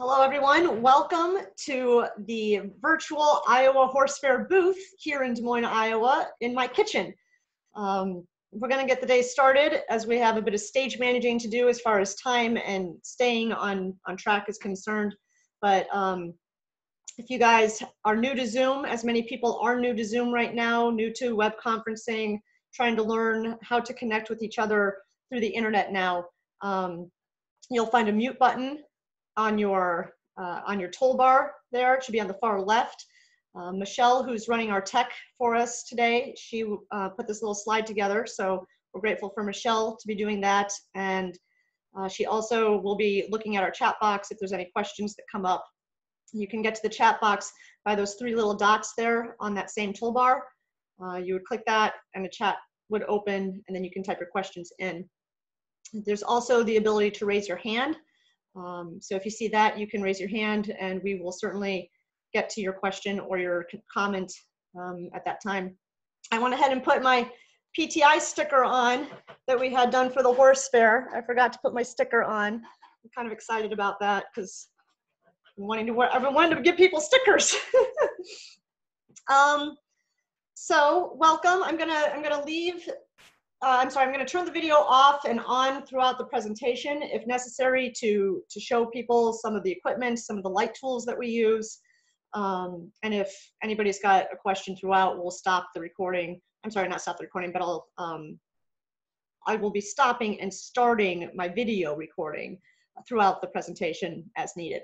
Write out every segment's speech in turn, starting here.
Hello, everyone. Welcome to the virtual Iowa Horse Fair booth here in Des Moines, Iowa, in my kitchen. Um, we're going to get the day started as we have a bit of stage managing to do as far as time and staying on, on track is concerned. But um, if you guys are new to Zoom, as many people are new to Zoom right now, new to web conferencing, trying to learn how to connect with each other through the internet now, um, you'll find a mute button on your, uh, on your toolbar there. It should be on the far left. Uh, Michelle, who's running our tech for us today, she uh, put this little slide together. So we're grateful for Michelle to be doing that. And uh, she also will be looking at our chat box if there's any questions that come up. You can get to the chat box by those three little dots there on that same toolbar. Uh, you would click that and the chat would open and then you can type your questions in. There's also the ability to raise your hand. Um, so if you see that, you can raise your hand and we will certainly get to your question or your comment um, at that time. I went ahead and put my PTI sticker on that we had done for the horse fair. I forgot to put my sticker on. I'm kind of excited about that because I'm wanting to I've been wanting to give people stickers. um, so welcome. I'm gonna I'm gonna leave uh, I'm sorry, I'm going to turn the video off and on throughout the presentation if necessary to, to show people some of the equipment, some of the light tools that we use. Um, and if anybody's got a question throughout, we'll stop the recording. I'm sorry, not stop the recording, but I'll, um, I will be stopping and starting my video recording throughout the presentation as needed.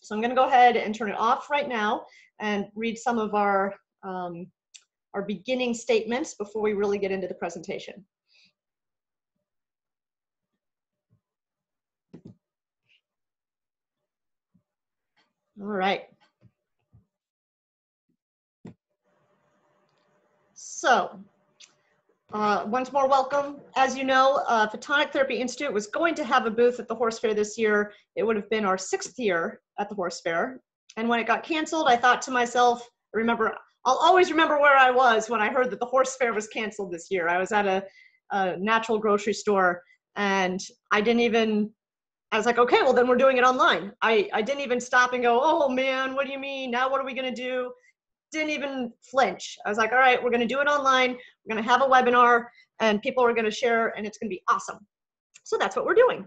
So I'm going to go ahead and turn it off right now and read some of our um, our beginning statements before we really get into the presentation. All right. So, uh, once more, welcome. As you know, uh, Photonic Therapy Institute was going to have a booth at the Horse Fair this year. It would have been our sixth year at the Horse Fair. And when it got canceled, I thought to myself, remember, I'll always remember where I was when I heard that the horse fair was canceled this year. I was at a, a natural grocery store and I didn't even I was like, okay, well then we're doing it online. I, I didn't even stop and go, oh man, what do you mean? Now what are we gonna do? Didn't even flinch. I was like, all right, we're gonna do it online. We're gonna have a webinar and people are gonna share and it's gonna be awesome. So that's what we're doing.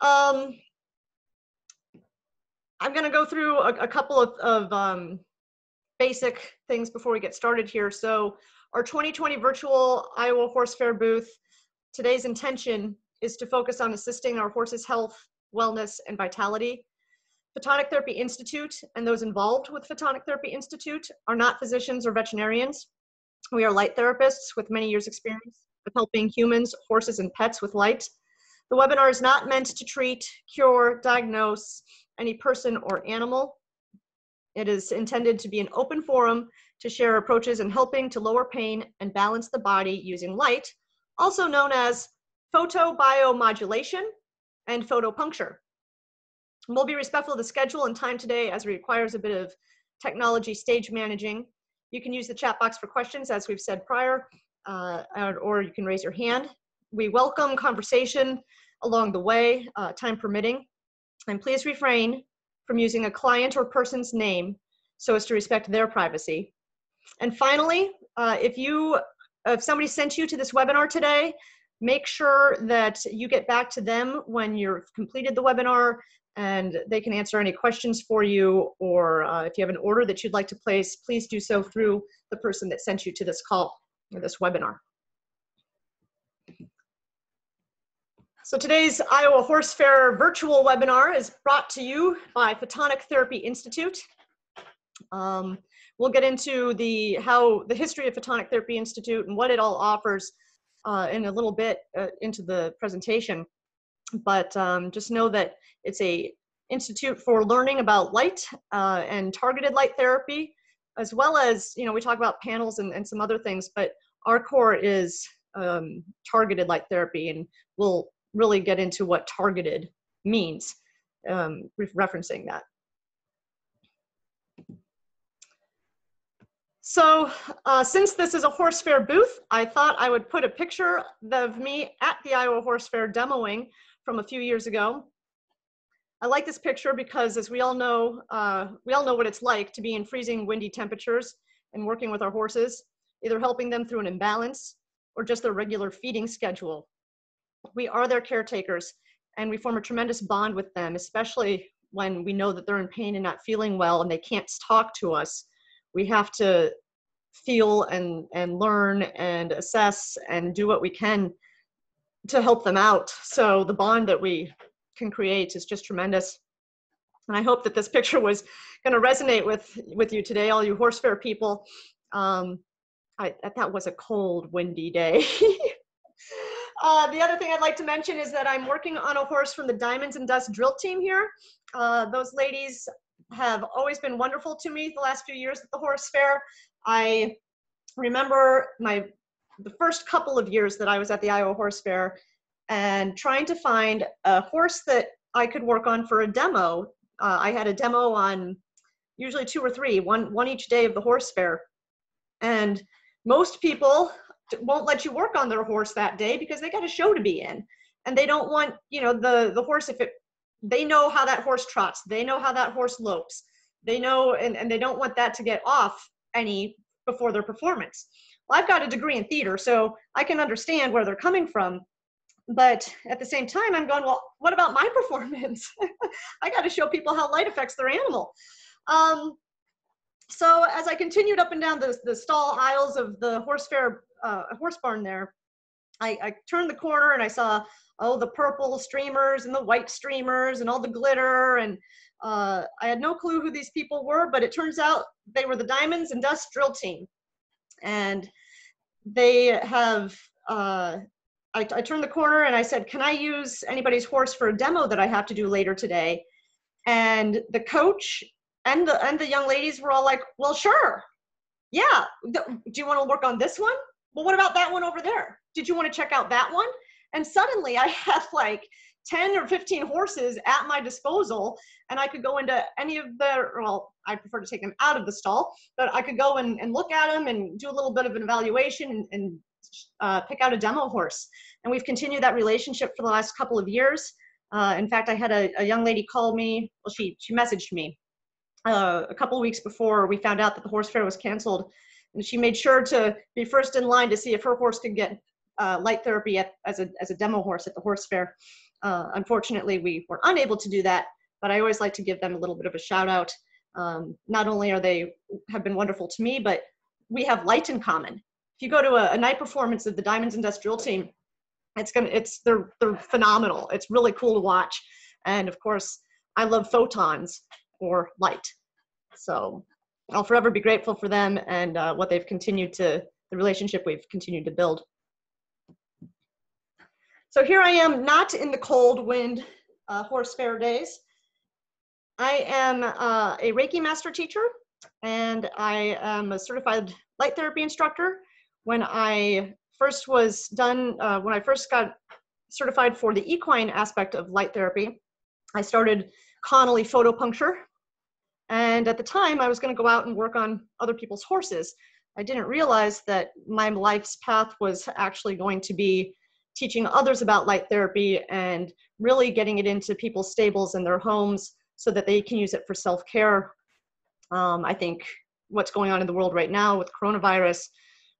Um, I'm gonna go through a, a couple of, of um, basic things before we get started here. So our 2020 virtual Iowa Horse Fair booth, today's intention is to focus on assisting our horses' health, wellness, and vitality. Photonic Therapy Institute and those involved with Photonic Therapy Institute are not physicians or veterinarians. We are light therapists with many years experience of helping humans, horses, and pets with light. The webinar is not meant to treat, cure, diagnose any person or animal. It is intended to be an open forum to share approaches in helping to lower pain and balance the body using light, also known as photobiomodulation and photopuncture. We'll be respectful of the schedule and time today as it requires a bit of technology stage managing. You can use the chat box for questions as we've said prior, uh, or you can raise your hand. We welcome conversation along the way, uh, time permitting. And please refrain from using a client or person's name so as to respect their privacy. And finally, uh, if you if somebody sent you to this webinar today, make sure that you get back to them when you've completed the webinar and they can answer any questions for you or uh, if you have an order that you'd like to place, please do so through the person that sent you to this call or this webinar. So today's Iowa Horse Fair virtual webinar is brought to you by Photonic Therapy Institute. Um, we'll get into the how the history of Photonic Therapy Institute and what it all offers uh, in a little bit uh, into the presentation. But um, just know that it's a institute for learning about light uh, and targeted light therapy, as well as you know we talk about panels and, and some other things. But our core is um, targeted light therapy, and we'll really get into what targeted means, um, referencing that. So uh, since this is a horse fair booth, I thought I would put a picture of me at the Iowa Horse Fair demoing from a few years ago. I like this picture because as we all know, uh, we all know what it's like to be in freezing windy temperatures and working with our horses, either helping them through an imbalance or just their regular feeding schedule. We are their caretakers and we form a tremendous bond with them, especially when we know that they're in pain and not feeling well and they can't talk to us. We have to feel and, and learn and assess and do what we can to help them out. So the bond that we can create is just tremendous. And I hope that this picture was going to resonate with, with you today, all you horse fair people. Um, I, that was a cold, windy day. uh, the other thing I'd like to mention is that I'm working on a horse from the Diamonds and Dust drill team here. Uh, those ladies have always been wonderful to me the last few years at the horse fair. I remember my the first couple of years that I was at the Iowa Horse Fair and trying to find a horse that I could work on for a demo. Uh, I had a demo on usually two or three, one, one each day of the horse fair. And most people won't let you work on their horse that day because they got a show to be in. And they don't want, you know, the, the horse, if it, they know how that horse trots, they know how that horse lopes, they know, and, and they don't want that to get off any before their performance. Well, I've got a degree in theater, so I can understand where they're coming from. But at the same time i'm going well what about my performance? I got to show people how light affects their animal. Um, so as i continued up and down the, the stall aisles of the horse fair uh, horse barn there I, I turned the corner and i saw oh the purple streamers and the white streamers and all the glitter and uh, i had no clue who these people were but it turns out they were the diamonds and dust drill team and they have uh, I, I turned the corner and I said, Can I use anybody's horse for a demo that I have to do later today? And the coach and the and the young ladies were all like, Well, sure. Yeah. Do you want to work on this one? Well, what about that one over there? Did you want to check out that one? And suddenly I had like 10 or 15 horses at my disposal and I could go into any of the, well, I prefer to take them out of the stall, but I could go and, and look at them and do a little bit of an evaluation and, and uh, pick out a demo horse. And we've continued that relationship for the last couple of years. Uh, in fact, I had a, a, young lady call me, well, she, she messaged me uh, a couple of weeks before we found out that the horse fair was canceled. And she made sure to be first in line to see if her horse could get uh, light therapy at, as, a, as a demo horse at the horse fair. Uh, unfortunately, we were unable to do that, but I always like to give them a little bit of a shout out. Um, not only are they have been wonderful to me, but we have light in common if you go to a, a night performance of the Diamonds and Dust drill Team, it's gonna it's they're they're phenomenal. It's really cool to watch, and of course, I love photons or light. So I'll forever be grateful for them and uh, what they've continued to the relationship we've continued to build. So here I am, not in the cold wind uh, horse fair days. I am uh, a Reiki master teacher, and I am a certified light therapy instructor when I first was done, uh, when I first got certified for the equine aspect of light therapy, I started Connolly photopuncture. And at the time, I was going to go out and work on other people's horses. I didn't realize that my life's path was actually going to be teaching others about light therapy and really getting it into people's stables and their homes so that they can use it for self care. Um, I think what's going on in the world right now with coronavirus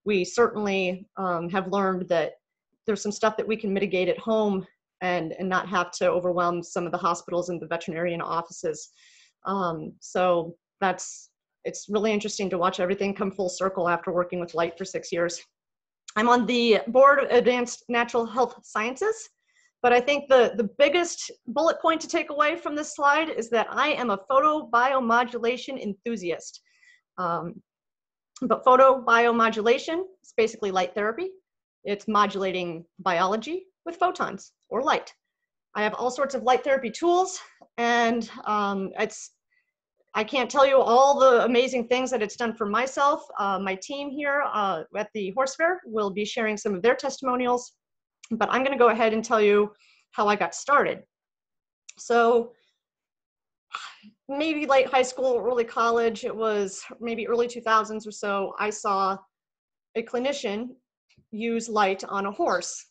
we certainly um, have learned that there's some stuff that we can mitigate at home and, and not have to overwhelm some of the hospitals and the veterinarian offices. Um, so that's, it's really interesting to watch everything come full circle after working with light for six years. I'm on the board of advanced natural health sciences, but I think the, the biggest bullet point to take away from this slide is that I am a photobiomodulation enthusiast. Um, but photobiomodulation is basically light therapy. It's modulating biology with photons or light. I have all sorts of light therapy tools, and um, it's I can't tell you all the amazing things that it's done for myself. Uh, my team here uh, at the horse fair will be sharing some of their testimonials, but I'm going to go ahead and tell you how I got started. So maybe late high school, early college, it was maybe early 2000s or so, I saw a clinician use light on a horse.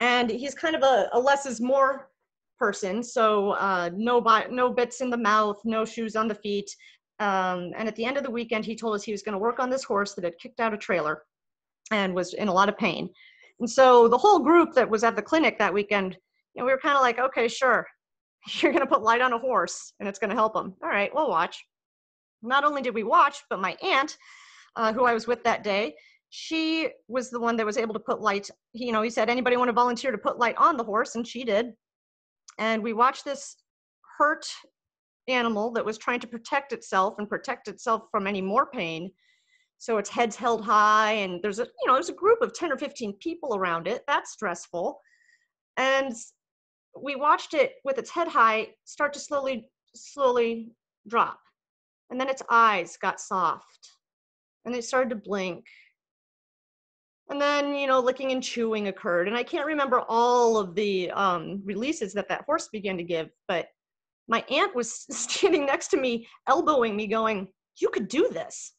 And he's kind of a, a less is more person, so uh, no bi- no bits in the mouth, no shoes on the feet. Um, and at the end of the weekend, he told us he was going to work on this horse that had kicked out a trailer and was in a lot of pain. And so the whole group that was at the clinic that weekend, you know, we were kind of like, okay, sure, you're going to put light on a horse and it's going to help him. All right, we'll watch. Not only did we watch, but my aunt, uh, who I was with that day, she was the one that was able to put light. You know, he said, anybody want to volunteer to put light on the horse? And she did. And we watched this hurt animal that was trying to protect itself and protect itself from any more pain. So its head's held high, and there's a you know there's a group of 10 or 15 people around it. That's stressful. And we watched it with its head high start to slowly, slowly drop. And then its eyes got soft and they started to blink. And then, you know, licking and chewing occurred. And I can't remember all of the um, releases that that horse began to give, but my aunt was standing next to me, elbowing me, going, You could do this.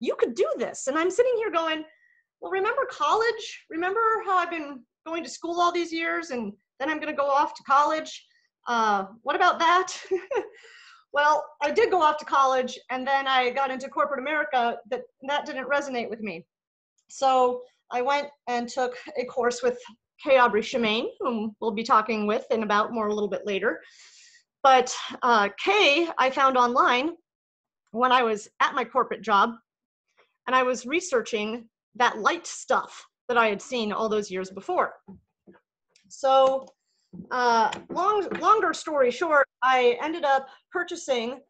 You could do this. And I'm sitting here going, Well, remember college? Remember how I've been going to school all these years and then I'm going to go off to college? Uh, what about that? well, I did go off to college and then I got into corporate America. That, that didn't resonate with me. So I went and took a course with Kay Aubrey Shemaine, whom we'll be talking with in about more a little bit later. But uh, Kay, I found online when I was at my corporate job, and I was researching that light stuff that I had seen all those years before. So, uh, long, longer story short, I ended up purchasing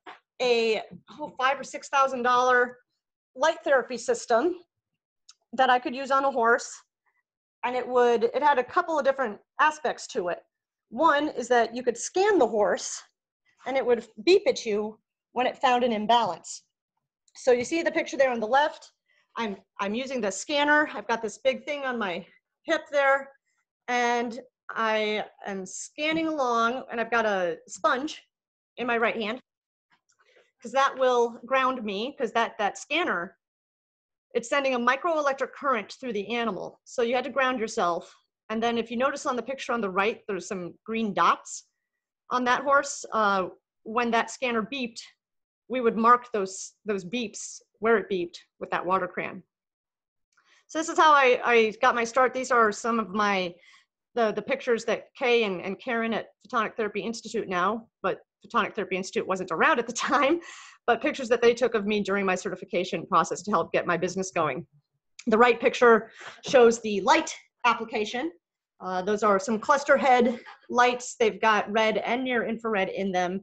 a oh, five or six thousand dollar light therapy system that I could use on a horse, and it would it had a couple of different aspects to it. One is that you could scan the horse and it would beep at you when it found an imbalance. So you see the picture there on the left. I'm, I'm using the scanner. I've got this big thing on my hip there and I am scanning along and I've got a sponge in my right hand because that will ground me because that, that scanner, it's sending a microelectric current through the animal. So you had to ground yourself and then if you notice on the picture on the right, there's some green dots on that horse. Uh, when that scanner beeped, we would mark those, those beeps where it beeped with that water crayon. So this is how I, I got my start. These are some of my, the, the pictures that Kay and, and Karen at Photonic Therapy Institute now, but Photonic Therapy Institute wasn't around at the time, but pictures that they took of me during my certification process to help get my business going. The right picture shows the light application. Uh, those are some cluster head lights. They've got red and near infrared in them.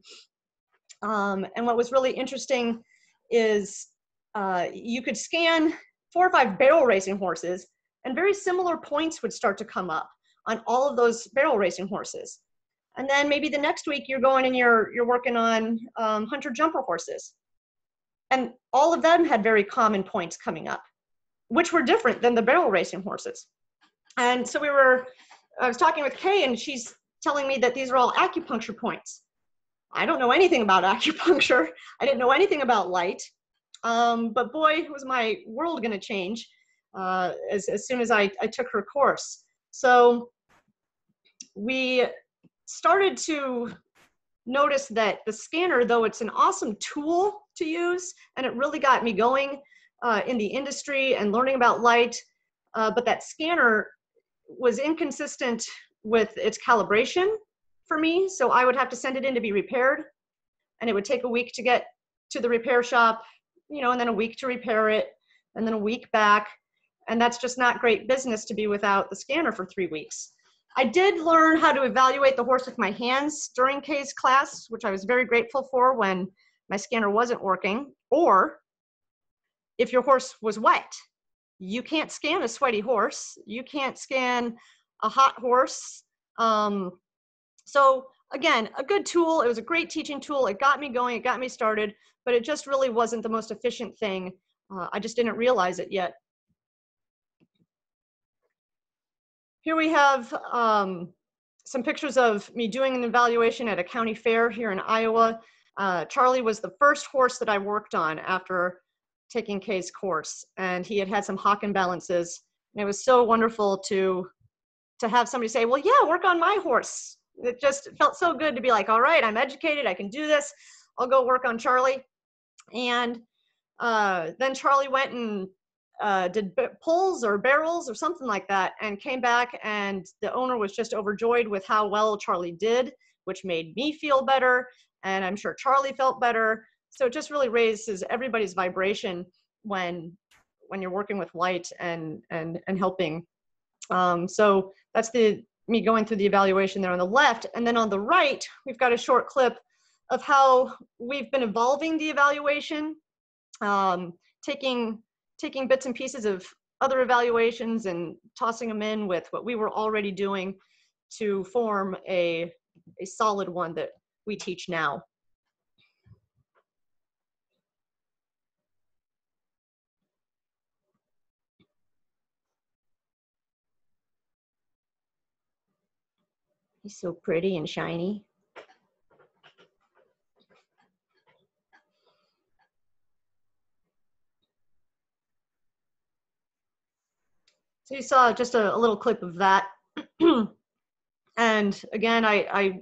Um, and what was really interesting is uh, you could scan four or five barrel racing horses and very similar points would start to come up on all of those barrel racing horses. And then maybe the next week you're going and you're, you're working on um, hunter jumper horses. And all of them had very common points coming up, which were different than the barrel racing horses. And so we were, I was talking with Kay and she's telling me that these are all acupuncture points. I don't know anything about acupuncture. I didn't know anything about light. Um, but boy, was my world going to change uh, as, as soon as I, I took her course. So we started to notice that the scanner, though it's an awesome tool to use, and it really got me going uh, in the industry and learning about light, uh, but that scanner was inconsistent with its calibration for me. So I would have to send it in to be repaired, and it would take a week to get to the repair shop, you know, and then a week to repair it, and then a week back. And that's just not great business to be without the scanner for three weeks. I did learn how to evaluate the horse with my hands during Kay's class, which I was very grateful for when my scanner wasn't working. Or if your horse was wet, you can't scan a sweaty horse. You can't scan a hot horse. Um, so again, a good tool. It was a great teaching tool. It got me going. It got me started, but it just really wasn't the most efficient thing. Uh, I just didn't realize it yet. Here we have um, some pictures of me doing an evaluation at a county fair here in Iowa. Uh, Charlie was the first horse that I worked on after taking Kay's course, and he had had some hock imbalances. And it was so wonderful to to have somebody say, "Well, yeah, work on my horse. it just felt so good to be like, all right, I'm educated, I can do this. I'll go work on Charlie. And uh, then Charlie went and uh, did pulls or barrels or something like that and came back and the owner was just overjoyed with how well Charlie did, which made me feel better. And I'm sure Charlie felt better. So it just really raises everybody's vibration when when you're working with light and and and helping. Um, so that's the me going through the evaluation there on the left. And then on the right, we've got a short clip of how we've been evolving the evaluation, um, taking, taking bits and pieces of other evaluations and tossing them in with what we were already doing to form a, a solid one that we teach now. He's so pretty and shiny. So you saw just a, a little clip of that. and again, I, I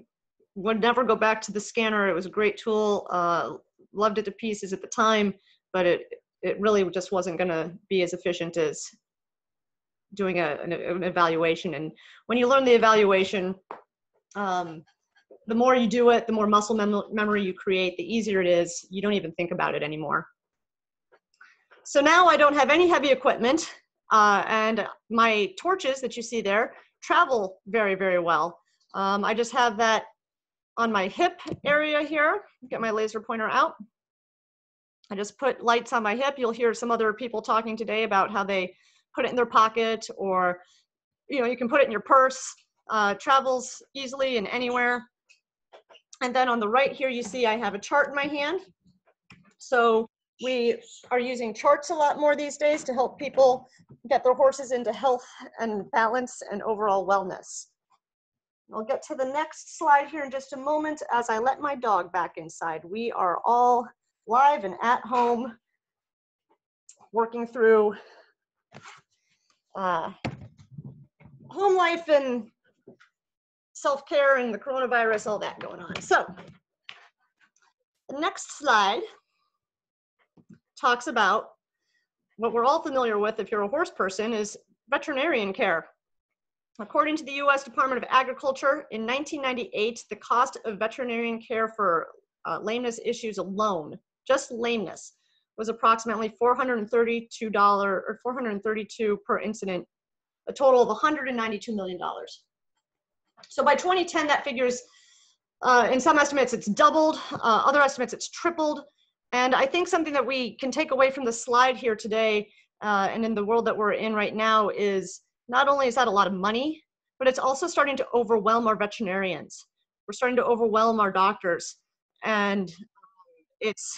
would never go back to the scanner. It was a great tool. Uh, loved it to pieces at the time, but it, it really just wasn't going to be as efficient as doing a, an, an, evaluation. And when you learn the evaluation, um, the more you do it, the more muscle mem memory you create, the easier it is. You don't even think about it anymore. So now I don't have any heavy equipment uh, and my torches that you see there travel very, very well. Um, I just have that on my hip area here. Get my laser pointer out. I just put lights on my hip. You'll hear some other people talking today about how they put it in their pocket or, you know, you can put it in your purse uh, travels easily and anywhere. And then on the right here, you see I have a chart in my hand. So we are using charts a lot more these days to help people get their horses into health and balance and overall wellness. I'll get to the next slide here in just a moment as I let my dog back inside. We are all live and at home working through uh, home life and self-care and the coronavirus, all that going on. So the next slide talks about what we're all familiar with if you're a horse person is veterinarian care. According to the US Department of Agriculture, in 1998, the cost of veterinarian care for uh, lameness issues alone, just lameness, was approximately $432 or 432 per incident, a total of $192 million. So by 2010, that figures, uh, in some estimates, it's doubled. Uh, other estimates, it's tripled. And I think something that we can take away from the slide here today uh, and in the world that we're in right now is not only is that a lot of money, but it's also starting to overwhelm our veterinarians. We're starting to overwhelm our doctors. And it's,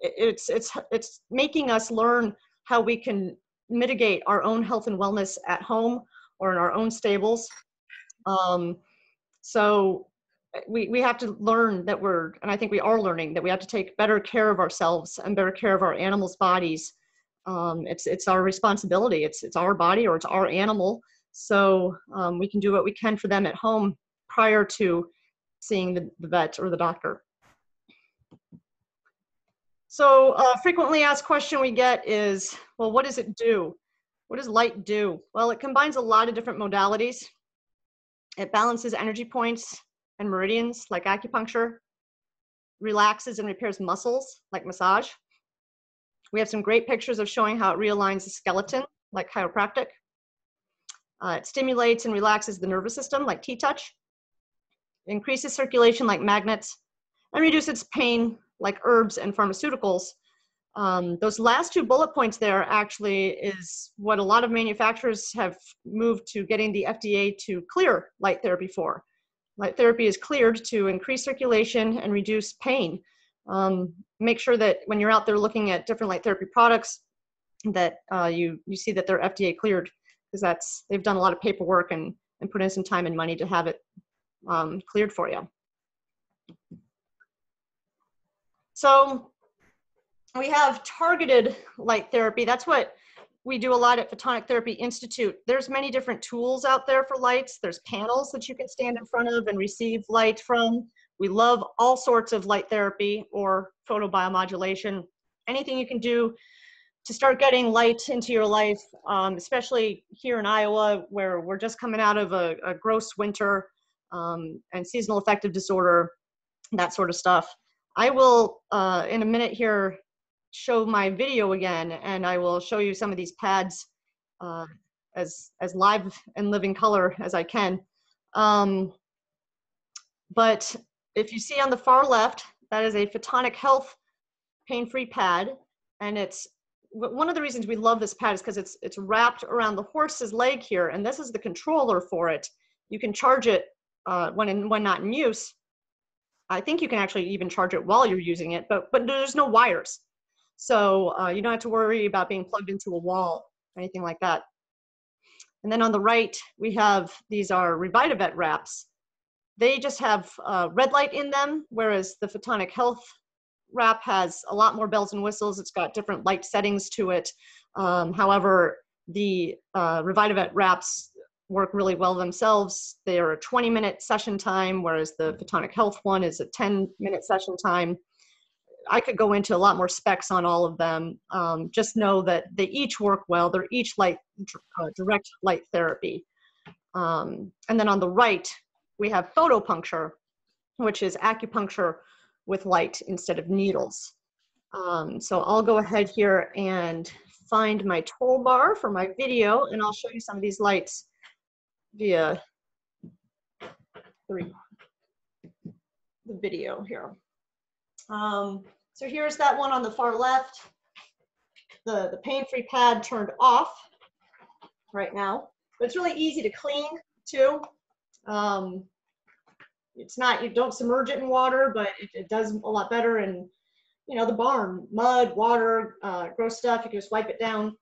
it's, it's, it's making us learn how we can mitigate our own health and wellness at home or in our own stables um, so we, we have to learn that we're, and I think we are learning that we have to take better care of ourselves and better care of our animals' bodies. Um, it's, it's our responsibility. It's, it's our body or it's our animal. So um, we can do what we can for them at home prior to seeing the, the vet or the doctor. So a frequently asked question we get is, well, what does it do? What does light do? Well, it combines a lot of different modalities. It balances energy points and meridians like acupuncture, relaxes and repairs muscles like massage. We have some great pictures of showing how it realigns the skeleton like chiropractic. Uh, it stimulates and relaxes the nervous system like T-touch, increases circulation like magnets, and reduces pain like herbs and pharmaceuticals um, those last two bullet points there actually is what a lot of manufacturers have moved to getting the FDA to clear light therapy for. Light therapy is cleared to increase circulation and reduce pain. Um, make sure that when you're out there looking at different light therapy products, that uh, you you see that they're FDA cleared because that's they've done a lot of paperwork and and put in some time and money to have it um, cleared for you. So we have targeted light therapy. That's what we do a lot at Photonic Therapy Institute. There's many different tools out there for lights. There's panels that you can stand in front of and receive light from. We love all sorts of light therapy or photobiomodulation. Anything you can do to start getting light into your life, um, especially here in Iowa, where we're just coming out of a, a gross winter um, and seasonal affective disorder, that sort of stuff. I will, uh, in a minute here, show my video again, and I will show you some of these pads uh, as, as live and living color as I can. Um, but if you see on the far left, that is a Photonic Health pain-free pad, and it's one of the reasons we love this pad is because it's it's wrapped around the horse's leg here, and this is the controller for it. You can charge it uh, when in, when not in use. I think you can actually even charge it while you're using it, but but there's no wires, so uh, you don't have to worry about being plugged into a wall or anything like that. And then on the right, we have these are Revitavet wraps. They just have uh, red light in them, whereas the Photonic Health wrap has a lot more bells and whistles. It's got different light settings to it. Um, however, the uh, Revitavet wraps work really well themselves. They are a 20 minute session time, whereas the Photonic Health one is a 10 minute session time. I could go into a lot more specs on all of them. Um, just know that they each work well. They're each light, uh, direct light therapy. Um, and then on the right, we have photopuncture, which is acupuncture with light instead of needles. Um, so I'll go ahead here and find my toolbar for my video and I'll show you some of these lights via the, the video here. Um, so here's that one on the far left. The, the pain-free pad turned off right now, but it's really easy to clean too. Um, it's not you don't submerge it in water but it, it does a lot better and you know the barn mud water uh, gross stuff you can just wipe it down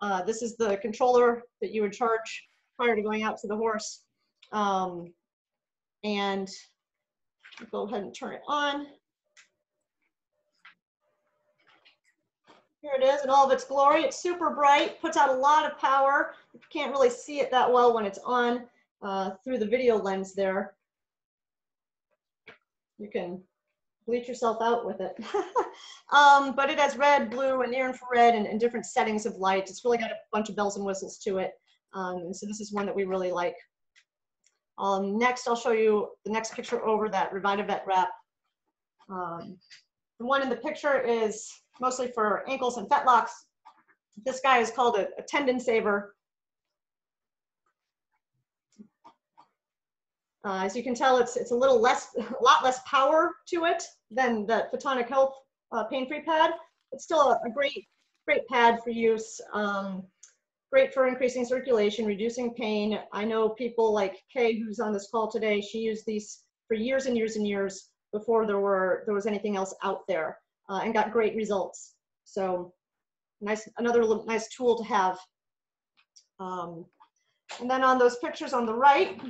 uh, this is the controller that you would charge prior to going out to the horse um, and go ahead and turn it on here it is in all of its glory it's super bright puts out a lot of power you can't really see it that well when it's on uh, through the video lens there you can bleach yourself out with it. um, but it has red, blue, and near infrared and, and, different settings of light. It's really got a bunch of bells and whistles to it. Um, and so this is one that we really like. Um, next, I'll show you the next picture over that Revitavet wrap. Um, the one in the picture is mostly for ankles and fetlocks. This guy is called a, a tendon saver. Uh, as you can tell, it's, it's a little less, a lot less power to it than the Photonic Health uh, pain-free pad. It's still a, a, great, great pad for use. Um, great for increasing circulation, reducing pain. I know people like Kay, who's on this call today, she used these for years and years and years before there were there was anything else out there uh, and got great results. So nice, another nice tool to have. Um, and then on those pictures on the right,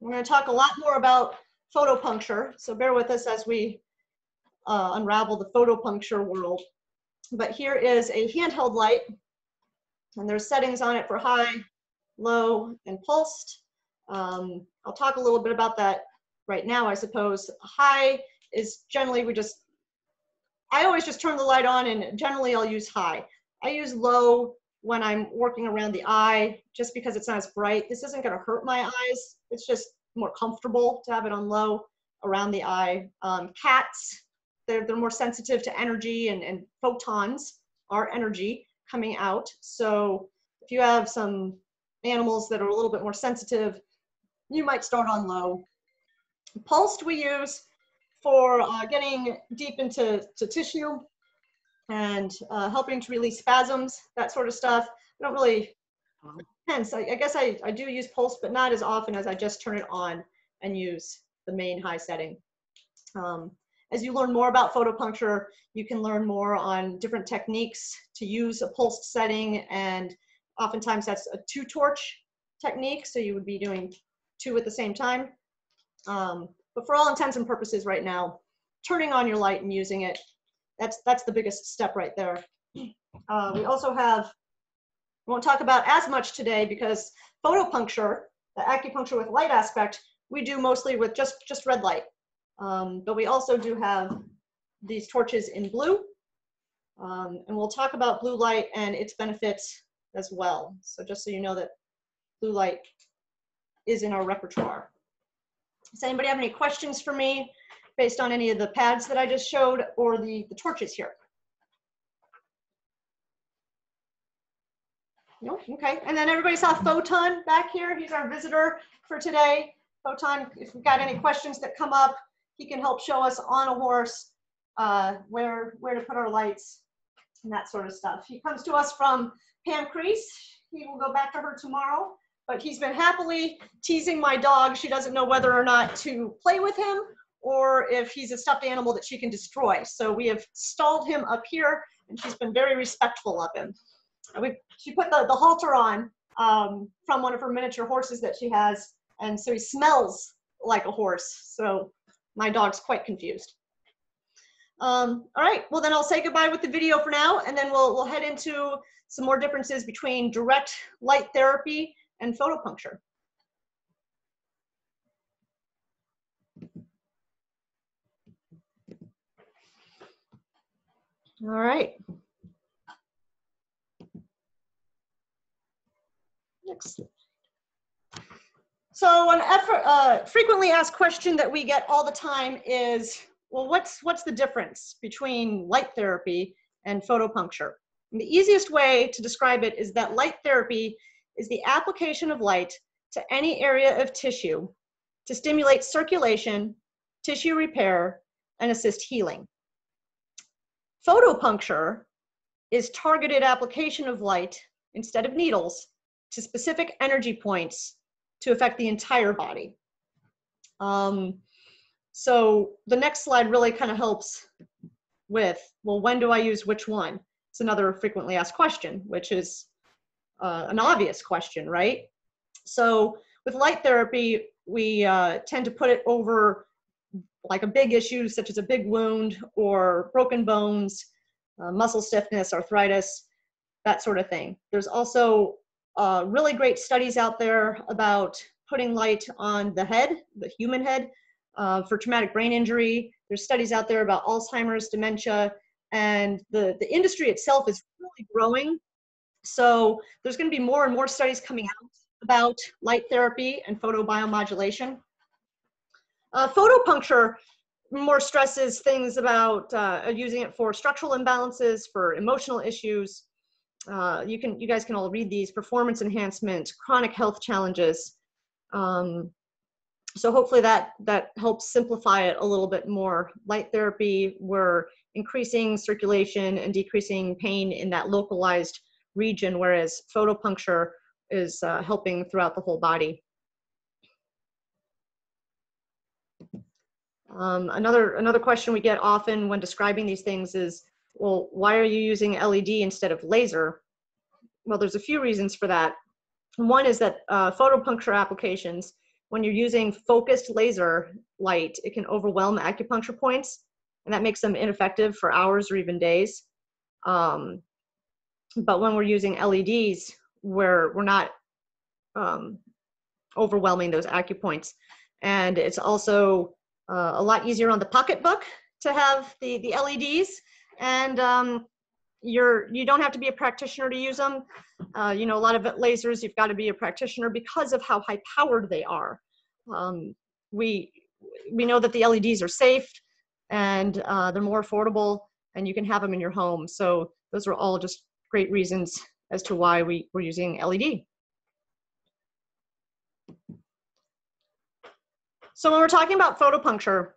we're going to talk a lot more about photopuncture, so bear with us as we uh, unravel the photopuncture world. But here is a handheld light, and there's settings on it for high, low, and pulsed. Um, I'll talk a little bit about that right now, I suppose. High is generally we just, I always just turn the light on and generally I'll use high. I use low when I'm working around the eye, just because it's not as bright. This isn't gonna hurt my eyes. It's just more comfortable to have it on low around the eye. Um, cats, they're, they're more sensitive to energy and, and photons are energy coming out. So if you have some animals that are a little bit more sensitive, you might start on low. Pulsed we use for uh, getting deep into to tissue and uh, helping to release spasms, that sort of stuff. I don't really, hence, I, I guess I, I do use pulse, but not as often as I just turn it on and use the main high setting. Um, as you learn more about photopuncture, you can learn more on different techniques to use a pulsed setting, and oftentimes that's a two torch technique, so you would be doing two at the same time. Um, but for all intents and purposes right now, turning on your light and using it that's that's the biggest step right there. Uh, we also have We won't talk about as much today because photopuncture, the acupuncture with light aspect, we do mostly with just, just red light. Um, but we also do have these torches in blue. Um, and we'll talk about blue light and its benefits as well. So just so you know that blue light is in our repertoire. Does anybody have any questions for me based on any of the pads that I just showed or the, the torches here? No, okay. And then everybody saw Photon back here. He's our visitor for today. Photon, if we've got any questions that come up, he can help show us on a horse uh, where, where to put our lights and that sort of stuff. He comes to us from Pam. He will go back to her tomorrow, but he's been happily teasing my dog. She doesn't know whether or not to play with him or if he's a stuffed animal that she can destroy. So we have stalled him up here and she's been very respectful of him. We, she put the, the halter on um, from one of her miniature horses that she has. And so he smells like a horse. So my dog's quite confused. Um, all right, well then I'll say goodbye with the video for now, and then we'll, we'll head into some more differences between direct light therapy and photopuncture. All right. Next. So an effort, uh, frequently asked question that we get all the time is, well, what's, what's the difference between light therapy and photopuncture? And the easiest way to describe it is that light therapy is the application of light to any area of tissue to stimulate circulation, tissue repair, and assist healing. Photopuncture is targeted application of light instead of needles to specific energy points to affect the entire body. Um, so the next slide really kind of helps with, well, when do I use which one? It's another frequently asked question, which is uh, an obvious question, right? So with light therapy, we uh, tend to put it over like a big issue such as a big wound or broken bones, uh, muscle stiffness, arthritis, that sort of thing. There's also uh, really great studies out there about putting light on the head, the human head, uh, for traumatic brain injury. There's studies out there about Alzheimer's, dementia, and the, the industry itself is really growing. So there's going to be more and more studies coming out about light therapy and photobiomodulation. Uh, photopuncture more stresses things about uh, using it for structural imbalances, for emotional issues, uh, you can you guys can all read these performance enhancement chronic health challenges. Um, so hopefully that that helps simplify it a little bit more. Light therapy we're increasing circulation and decreasing pain in that localized region whereas photopuncture is uh, helping throughout the whole body um, another another question we get often when describing these things is well, why are you using LED instead of laser? Well, there's a few reasons for that. One is that uh, photopuncture applications, when you're using focused laser light, it can overwhelm acupuncture points, and that makes them ineffective for hours or even days. Um, but when we're using LEDs, we're we're not um, overwhelming those acupoints, and it's also uh, a lot easier on the pocketbook to have the the LEDs and um, you're you don't have to be a practitioner to use them. Uh, you know, a lot of lasers you've got to be a practitioner because of how high powered they are. Um, we we know that the LEDs are safe and uh, they're more affordable, and you can have them in your home. So those are all just great reasons as to why we we're using LED. So when we're talking about photopuncture,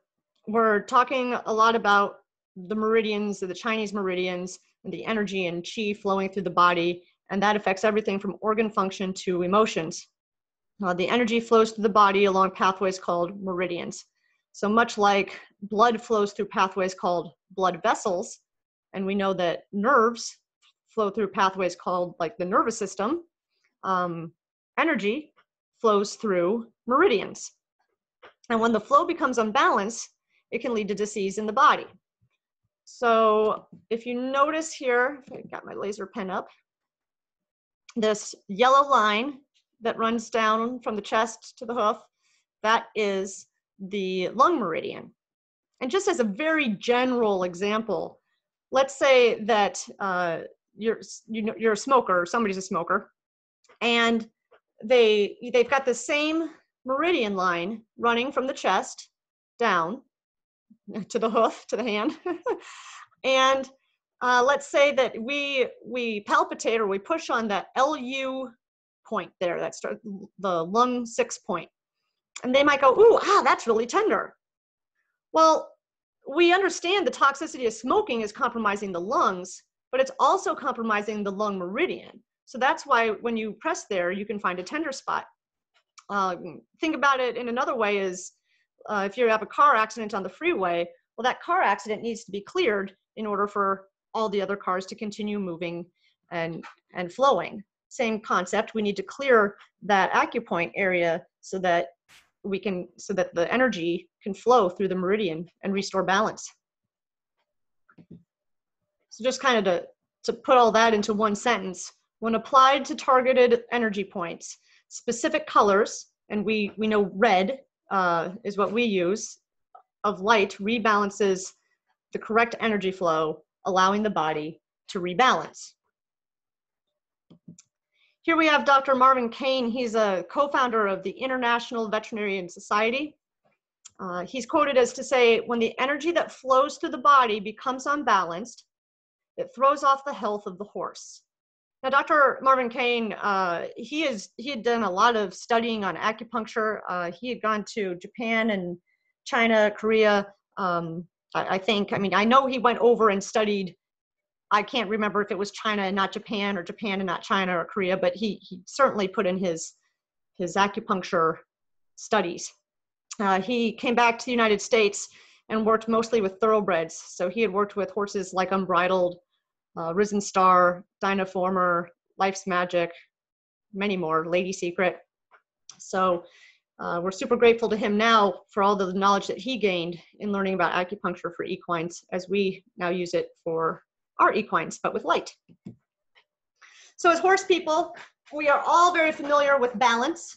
we're talking a lot about the meridians, the Chinese meridians, and the energy and qi flowing through the body, and that affects everything from organ function to emotions. Uh, the energy flows through the body along pathways called meridians. So much like blood flows through pathways called blood vessels, and we know that nerves flow through pathways called like the nervous system, um, energy flows through meridians. And when the flow becomes unbalanced, it can lead to disease in the body. So if you notice here, I got my laser pen up. this yellow line that runs down from the chest to the hoof, that is the lung meridian. And just as a very general example, let's say that uh, you're you know, you're a smoker, or somebody's a smoker, and they they've got the same meridian line running from the chest down to the hoof to the hand, and uh, let's say that we we palpitate or we push on that LU point there, that's the lung six point, and they might go, "Ooh, ah, that's really tender." Well, we understand the toxicity of smoking is compromising the lungs, but it's also compromising the lung meridian. So that's why when you press there, you can find a tender spot. Um, think about it in another way is uh, if you have a car accident on the freeway, well, that car accident needs to be cleared in order for all the other cars to continue moving and, and flowing. Same concept, we need to clear that acupoint area so that we can, so that the energy can flow through the meridian and restore balance. So just kind of to, to put all that into one sentence, when applied to targeted energy points, specific colors, and we, we know red uh, is what we use, of light rebalances the correct energy flow, allowing the body to rebalance. Here we have Dr. Marvin Cain. He's a co-founder of the International Veterinarian Society. Uh, he's quoted as to say, when the energy that flows through the body becomes unbalanced, it throws off the health of the horse. Now, Dr. Marvin Cain, uh, he is he had done a lot of studying on acupuncture. Uh, he had gone to Japan and China, Korea. Um, I, I, think. I mean, I know he went over and studied. I can't remember if it was China and not Japan, or Japan and not China, or Korea. But he he certainly put in his his acupuncture studies. Uh, he came back to the United States and worked mostly with thoroughbreds. So he had worked with horses like Unbridled, uh, Risen Star, Dynaformer, Life's Magic, many more, Lady Secret. So uh, we're super grateful to him now for all the knowledge that he gained in learning about acupuncture for equines as we now use it for our equines, but with light. So as horse people, we are all very familiar with balance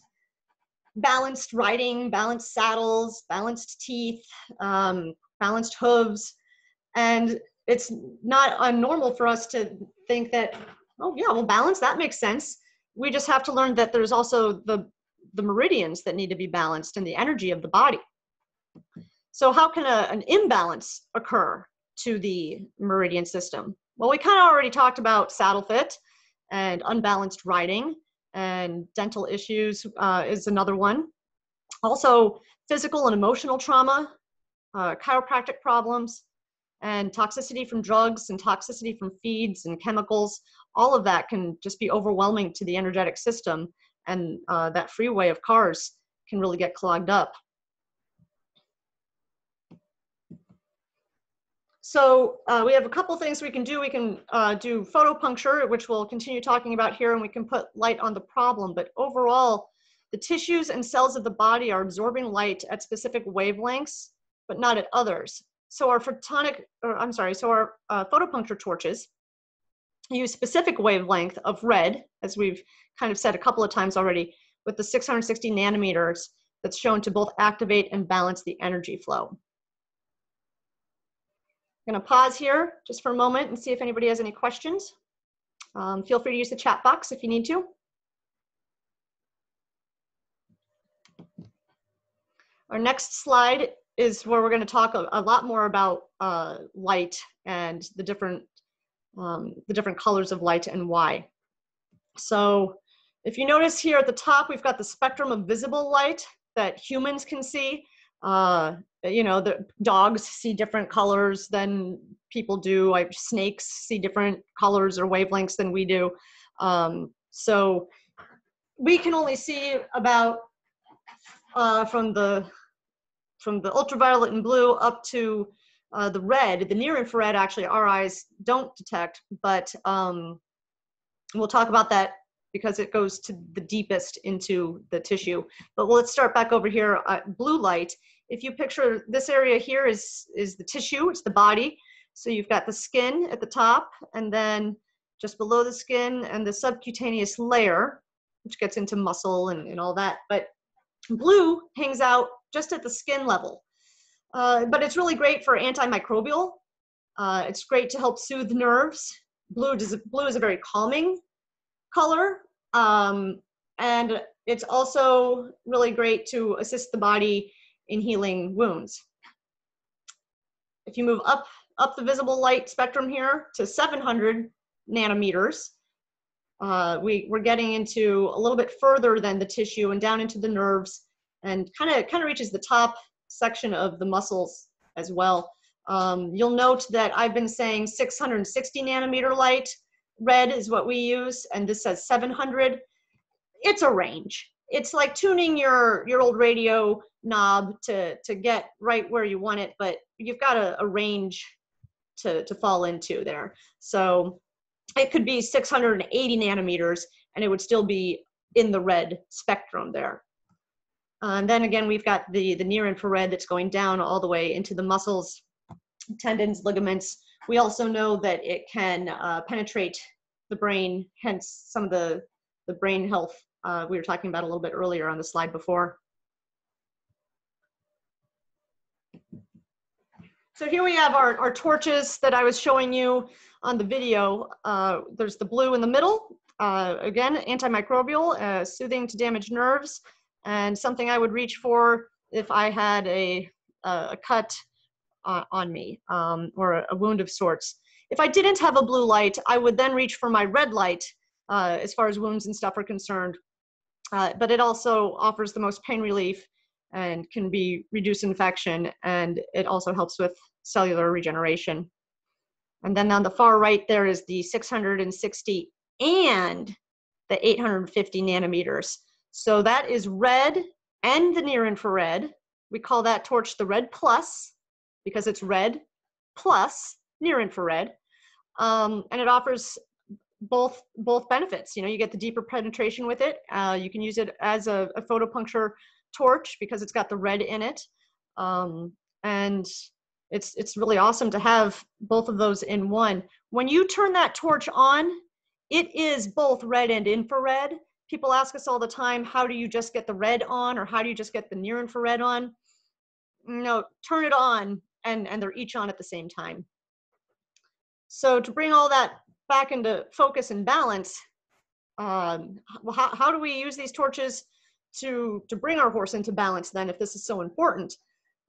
balanced riding, balanced saddles, balanced teeth, um, balanced hooves. And it's not unnormal for us to think that, oh yeah, well, balance, that makes sense. We just have to learn that there's also the, the meridians that need to be balanced and the energy of the body. So how can a, an imbalance occur to the meridian system? Well, we kind of already talked about saddle fit and unbalanced riding and dental issues uh, is another one. Also, physical and emotional trauma, uh, chiropractic problems, and toxicity from drugs and toxicity from feeds and chemicals. All of that can just be overwhelming to the energetic system, and uh, that freeway of cars can really get clogged up. So uh, we have a couple things we can do. We can uh, do photopuncture, which we'll continue talking about here, and we can put light on the problem. But overall, the tissues and cells of the body are absorbing light at specific wavelengths, but not at others. So our photonic, or I'm sorry, so our uh, photopuncture torches use specific wavelength of red, as we've kind of said a couple of times already, with the 660 nanometers that's shown to both activate and balance the energy flow. I'm going to pause here just for a moment and see if anybody has any questions. Um, feel free to use the chat box if you need to. Our next slide is where we're going to talk a, a lot more about uh, light and the different um, the different colors of light and why. So if you notice here at the top, we've got the spectrum of visible light that humans can see. Uh, you know the dogs see different colors than people do. Like snakes see different colors or wavelengths than we do. Um, so we can only see about uh, from the from the ultraviolet and blue up to uh, the red. The near infrared actually our eyes don't detect but um, we'll talk about that because it goes to the deepest into the tissue. But let's start back over here. Uh, blue light if you picture this area here is, is the tissue, it's the body. So you've got the skin at the top, and then just below the skin and the subcutaneous layer, which gets into muscle and, and all that. But blue hangs out just at the skin level. Uh, but it's really great for antimicrobial. Uh, it's great to help soothe nerves. Blue, does, blue is a very calming color. Um, and it's also really great to assist the body in healing wounds. If you move up, up the visible light spectrum here to 700 nanometers, uh, we, we're getting into a little bit further than the tissue and down into the nerves and kind of kind of reaches the top section of the muscles as well. Um, you'll note that I've been saying 660 nanometer light. Red is what we use, and this says 700. It's a range. It's like tuning your your old radio knob to to get right where you want it, but you've got a, a range to to fall into there. So it could be 680 nanometers, and it would still be in the red spectrum there. Uh, and then again, we've got the, the near infrared that's going down all the way into the muscles, tendons, ligaments. We also know that it can uh, penetrate the brain, hence some of the, the brain health uh, we were talking about a little bit earlier on the slide before. So here we have our, our torches that I was showing you on the video. Uh, there's the blue in the middle. Uh, again, antimicrobial, uh, soothing to damaged nerves and something I would reach for if I had a, a cut uh, on me um, or a, wound of sorts. If I didn't have a blue light, I would then reach for my red light uh, as far as wounds and stuff are concerned. Uh, but it also offers the most pain relief and can be reduce infection and it also helps with cellular regeneration. And then on the far right there is the 660 and the 850 nanometers. So that is red and the near infrared. We call that torch the red plus because it's red plus near infrared. Um, and it offers both both benefits. You know, you get the deeper penetration with it. Uh, you can use it as a, a photopuncture torch because it's got the red in it. Um, and it's it's really awesome to have both of those in one. When you turn that torch on, it is both red and infrared people ask us all the time, how do you just get the red on or how do you just get the near infrared on? No, turn it on and, and they're each on at the same time. So to bring all that back into focus and balance, um, how, how do we use these torches to, to bring our horse into balance then if this is so important?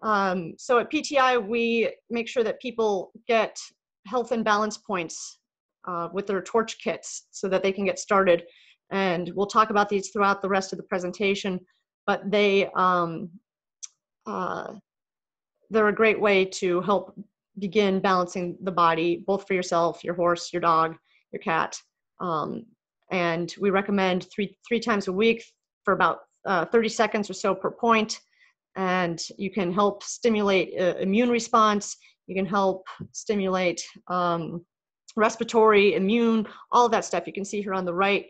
Um, so at PTI, we make sure that people get health and balance points uh, with their torch kits so that they can get started and we'll talk about these throughout the rest of the presentation, but they, um, uh, they're a great way to help begin balancing the body, both for yourself, your horse, your dog, your cat. Um, and we recommend three, three times a week for about uh, 30 seconds or so per point. And you can help stimulate uh, immune response. You can help stimulate um, respiratory, immune, all of that stuff. You can see here on the right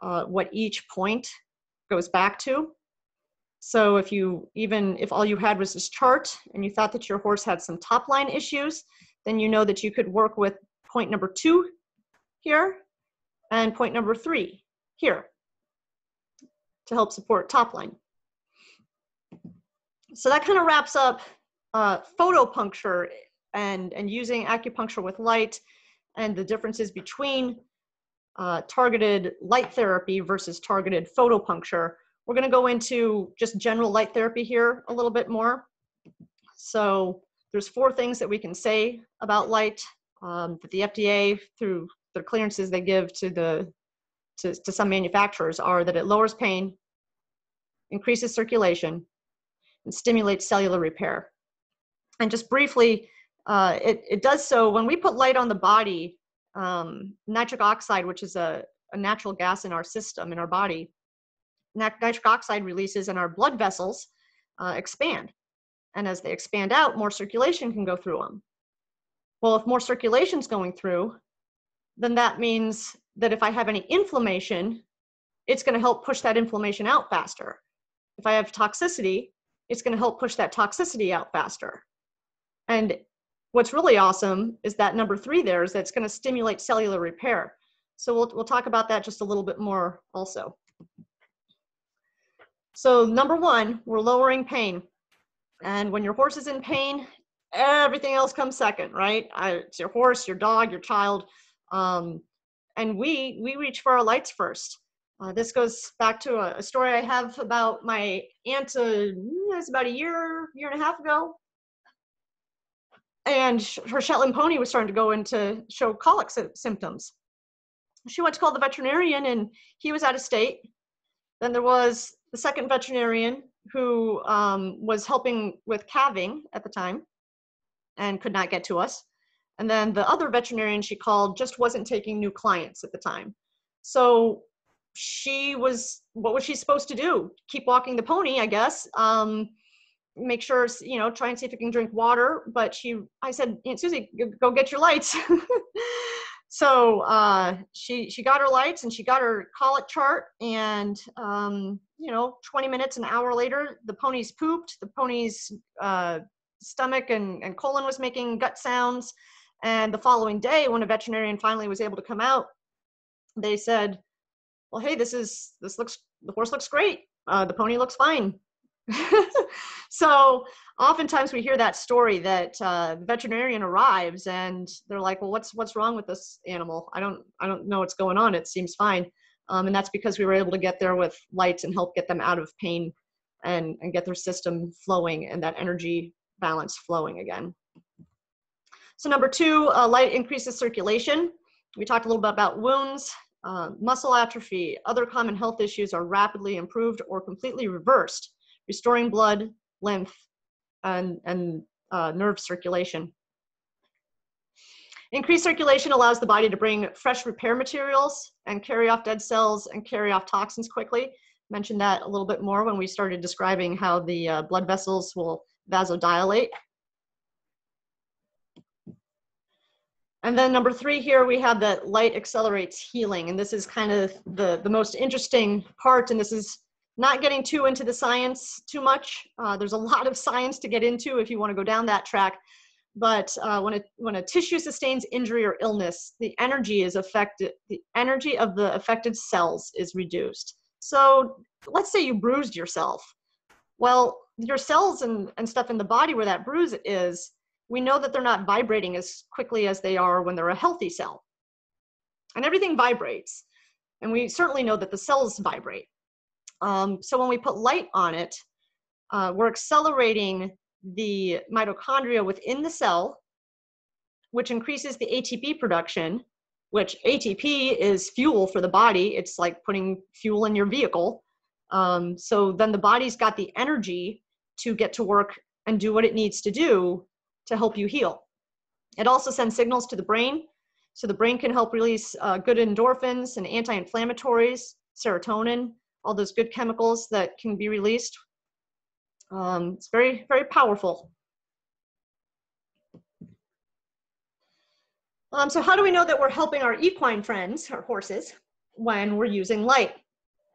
uh, what each point goes back to. So if you, even if all you had was this chart and you thought that your horse had some top line issues, then you know that you could work with point number two here and point number three here to help support top line. So that kind of wraps up uh, photopuncture and, and using acupuncture with light and the differences between uh, targeted light therapy versus targeted photopuncture. We're going to go into just general light therapy here a little bit more. So there's four things that we can say about light um, that the FDA, through their clearances they give to the to, to some manufacturers, are that it lowers pain, increases circulation, and stimulates cellular repair. And just briefly, uh, it, it does so when we put light on the body, um, nitric oxide, which is a, a natural gas in our system, in our body, nitric oxide releases and our blood vessels uh, expand. And as they expand out, more circulation can go through them. Well, if more circulation is going through, then that means that if I have any inflammation, it's going to help push that inflammation out faster. If I have toxicity, it's going to help push that toxicity out faster. And what's really awesome is that number three there is that's going to stimulate cellular repair. So we'll, we'll talk about that just a little bit more also. So number one, we're lowering pain. And when your horse is in pain, everything else comes second, right? It's your horse, your dog, your child. Um, and we, we reach for our lights first. Uh, this goes back to a, a, story I have about my aunt, uh, it's about a year, year and a half ago. And her Shetland pony was starting to go into show colic symptoms. She went to call the veterinarian and he was out of state. Then there was the second veterinarian who um, was helping with calving at the time and could not get to us. And then the other veterinarian she called just wasn't taking new clients at the time. So she was, what was she supposed to do? Keep walking the pony, I guess. Um, make sure, you know, try and see if it can drink water. But she, I said, Aunt Susie, go get your lights. so uh, she she got her lights and she got her colic chart and um, you know 20 minutes an hour later the pony's pooped the pony's uh, stomach and, and colon was making gut sounds. And the following day when a veterinarian finally was able to come out they said well hey this is this looks the horse looks great. Uh, the pony looks fine so oftentimes we hear that story that uh, the veterinarian arrives and they're like, well, what's what's wrong with this animal? I don't I don't know what's going on. It seems fine, um, and that's because we were able to get there with lights and help get them out of pain and and get their system flowing and that energy balance flowing again. So number two, uh, light increases circulation. We talked a little bit about wounds. Uh, muscle atrophy, other common health issues are rapidly improved or completely reversed restoring blood, lymph, and, and uh, nerve circulation. Increased circulation allows the body to bring fresh repair materials and carry off dead cells and carry off toxins quickly. Mentioned that a little bit more when we started describing how the uh, blood vessels will vasodilate. And then number three here, we have that light accelerates healing. And this is kind of the, the most interesting part. And this is not getting too into the science too much. Uh, there's a lot of science to get into if you want to go down that track. But uh, when, a, when a tissue sustains injury or illness, the energy is affected, the energy of the affected cells is reduced. So let's say you bruised yourself. Well, your cells and, and stuff in the body where that bruise is, we know that they're not vibrating as quickly as they are when they're a healthy cell. And everything vibrates. And we certainly know that the cells vibrate. Um, so when we put light on it, uh, we're accelerating the mitochondria within the cell, which increases the ATP production, which ATP is fuel for the body. It's like putting fuel in your vehicle. Um, so then the body's got the energy to get to work and do what it needs to do to help you heal. It also sends signals to the brain. So the brain can help release uh, good endorphins and anti inflammatories, serotonin, all those good chemicals that can be released. Um, it's very, very powerful. Um, so how do we know that we're helping our equine friends, our horses, when we're using light?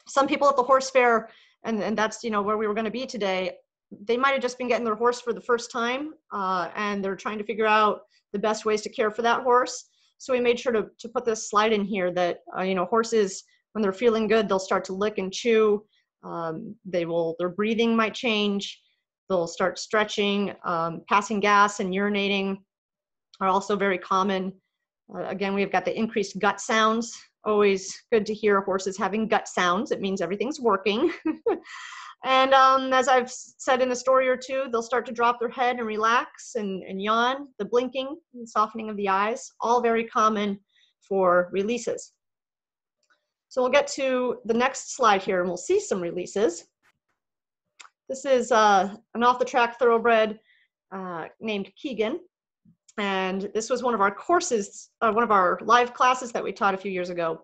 Some people at the horse fair, and, and that's you know where we were going to be today, they might have just been getting their horse for the first time, uh, and they're trying to figure out the best ways to care for that horse. So we made sure to, to put this slide in here that uh, you know horses when they're feeling good, they'll start to lick and chew. Um, they will, their breathing might change. They'll start stretching. Um, passing gas and urinating are also very common. Uh, again, we've got the increased gut sounds. Always good to hear horses having gut sounds. It means everything's working. and um, as I've said in a story or two, they'll start to drop their head and relax and, and yawn. The blinking and softening of the eyes, all very common for releases. So we'll get to the next slide here and we'll see some releases. This is uh, an off-the-track thoroughbred uh, named Keegan. And this was one of our courses, uh, one of our live classes that we taught a few years ago.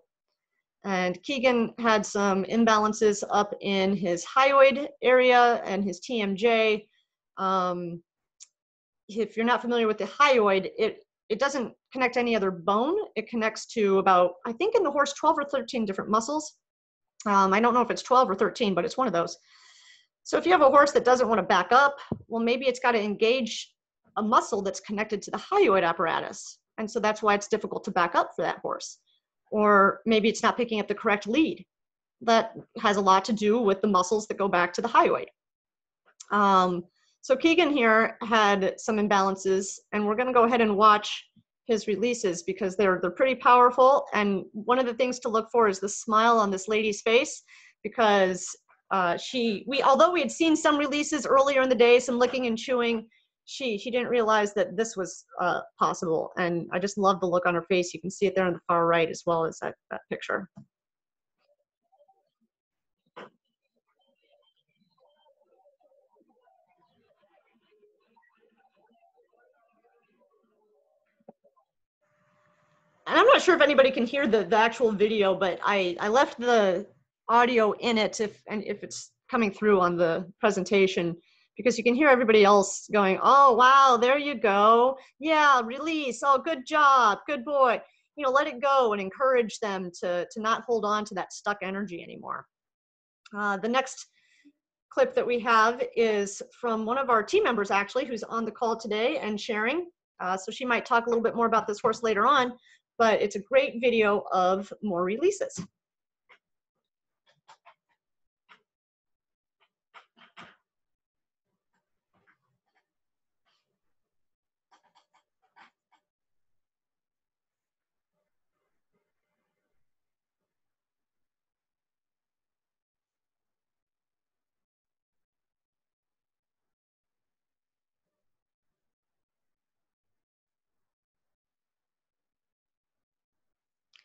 And Keegan had some imbalances up in his hyoid area and his TMJ. Um, if you're not familiar with the hyoid, it it doesn't connect any other bone. It connects to about, I think in the horse, 12 or 13 different muscles. Um, I don't know if it's 12 or 13, but it's one of those. So if you have a horse that doesn't want to back up, well, maybe it's got to engage a muscle that's connected to the hyoid apparatus. And so that's why it's difficult to back up for that horse. or maybe it's not picking up the correct lead. That has a lot to do with the muscles that go back to the hyoid. Um, so Keegan here had some imbalances, and we're going to go ahead and watch his releases because they're they're pretty powerful. And one of the things to look for is the smile on this lady's face because uh, she we although we had seen some releases earlier in the day, some licking and chewing, she she didn't realize that this was uh, possible. And I just love the look on her face. You can see it there on the far right as well as that that picture. And I'm not sure if anybody can hear the, the actual video, but I, I left the audio in it if and if it's coming through on the presentation because you can hear everybody else going, oh wow, there you go. Yeah, release. Oh, good job. Good boy. You know, let it go and encourage them to, to not hold on to that stuck energy anymore. Uh, the next clip that we have is from one of our team members actually who's on the call today and sharing. Uh, so she might talk a little bit more about this horse later on, but it's a great video of more releases.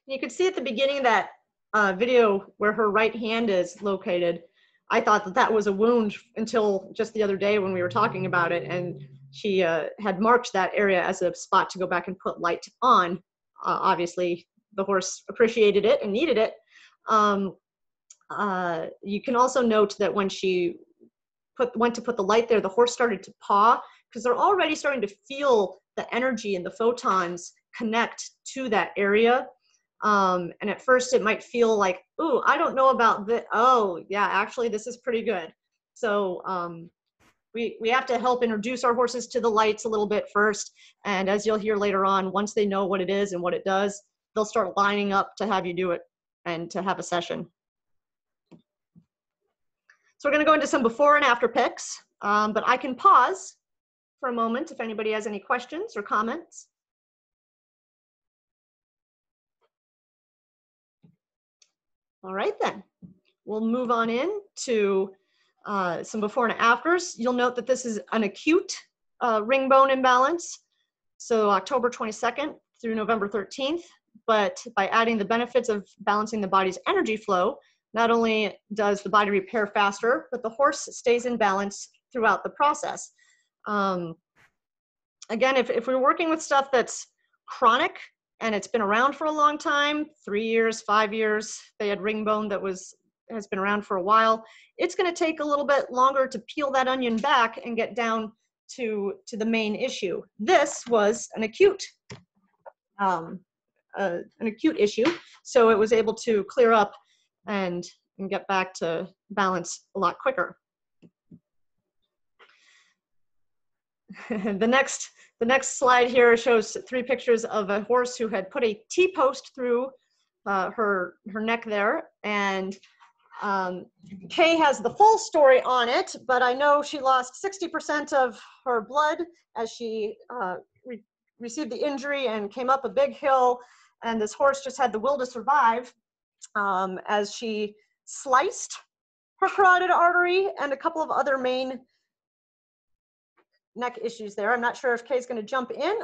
You could see at the beginning of that uh, video where her right hand is located. I thought that that was a wound until just the other day when we were talking about it, and she uh, had marked that area as a spot to go back and put light on. Uh, obviously, the horse appreciated it and needed it. Um, uh, you can also note that when she put went to put the light there, the horse started to paw because they're already starting to feel the energy and the photons connect to that area um, and at first it might feel like, ooh, I don't know about that. Oh, yeah, actually, this is pretty good. So um, we, we have to help introduce our horses to the lights a little bit first. And as you'll hear later on, once they know what it is and what it does, they'll start lining up to have you do it and to have a session. So we're going to go into some before and after pics, um, but I can pause for a moment if anybody has any questions or comments. All right then, we'll move on in to uh, some before and afters. You'll note that this is an acute uh, ring bone imbalance. So October 22nd through November 13th, but by adding the benefits of balancing the body's energy flow, not only does the body repair faster, but the horse stays in balance throughout the process. Um, again, if, if we're working with stuff that's chronic, and it's been around for a long time three years five years. They had ring bone that was has been around for a while. It's going to take a little bit longer to peel that onion back and get down to to the main issue. This was an acute um, uh, an acute issue so it was able to clear up and and get back to balance a lot quicker. The next the next slide here shows three pictures of a horse who had put a T-post through uh, her, her neck there. And um, Kay has the full story on it, but I know she lost 60% of her blood as she uh, re received the injury and came up a big hill. And this horse just had the will to survive um, as she sliced her carotid artery and a couple of other main neck issues there. I'm not sure if Kay's going to jump in.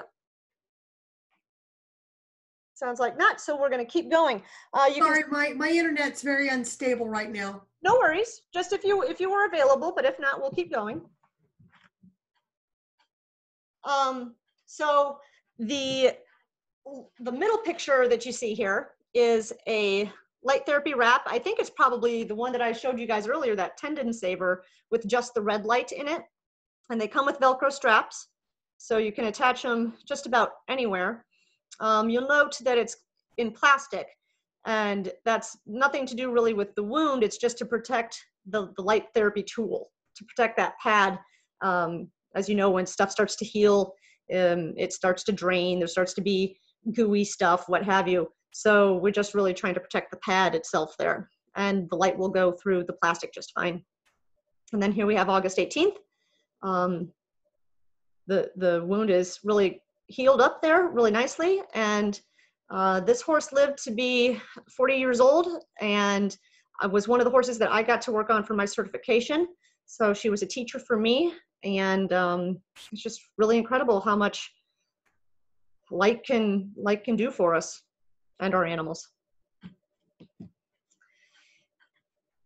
Sounds like not, so we're going to keep going. Uh, you Sorry, can... my, my internet's very unstable right now. No worries. Just if you if you were available, but if not, we'll keep going. Um, so the the middle picture that you see here is a light therapy wrap. I think it's probably the one that I showed you guys earlier, that tendon saver with just the red light in it and they come with Velcro straps, so you can attach them just about anywhere. Um, you'll note that it's in plastic, and that's nothing to do really with the wound, it's just to protect the, the light therapy tool, to protect that pad. Um, as you know, when stuff starts to heal, um, it starts to drain, there starts to be gooey stuff, what have you. So we're just really trying to protect the pad itself there. And the light will go through the plastic just fine. And then here we have August 18th. Um, the, the wound is really healed up there really nicely. And uh, this horse lived to be 40 years old and was one of the horses that I got to work on for my certification. So she was a teacher for me. And um, it's just really incredible how much light can light can do for us and our animals.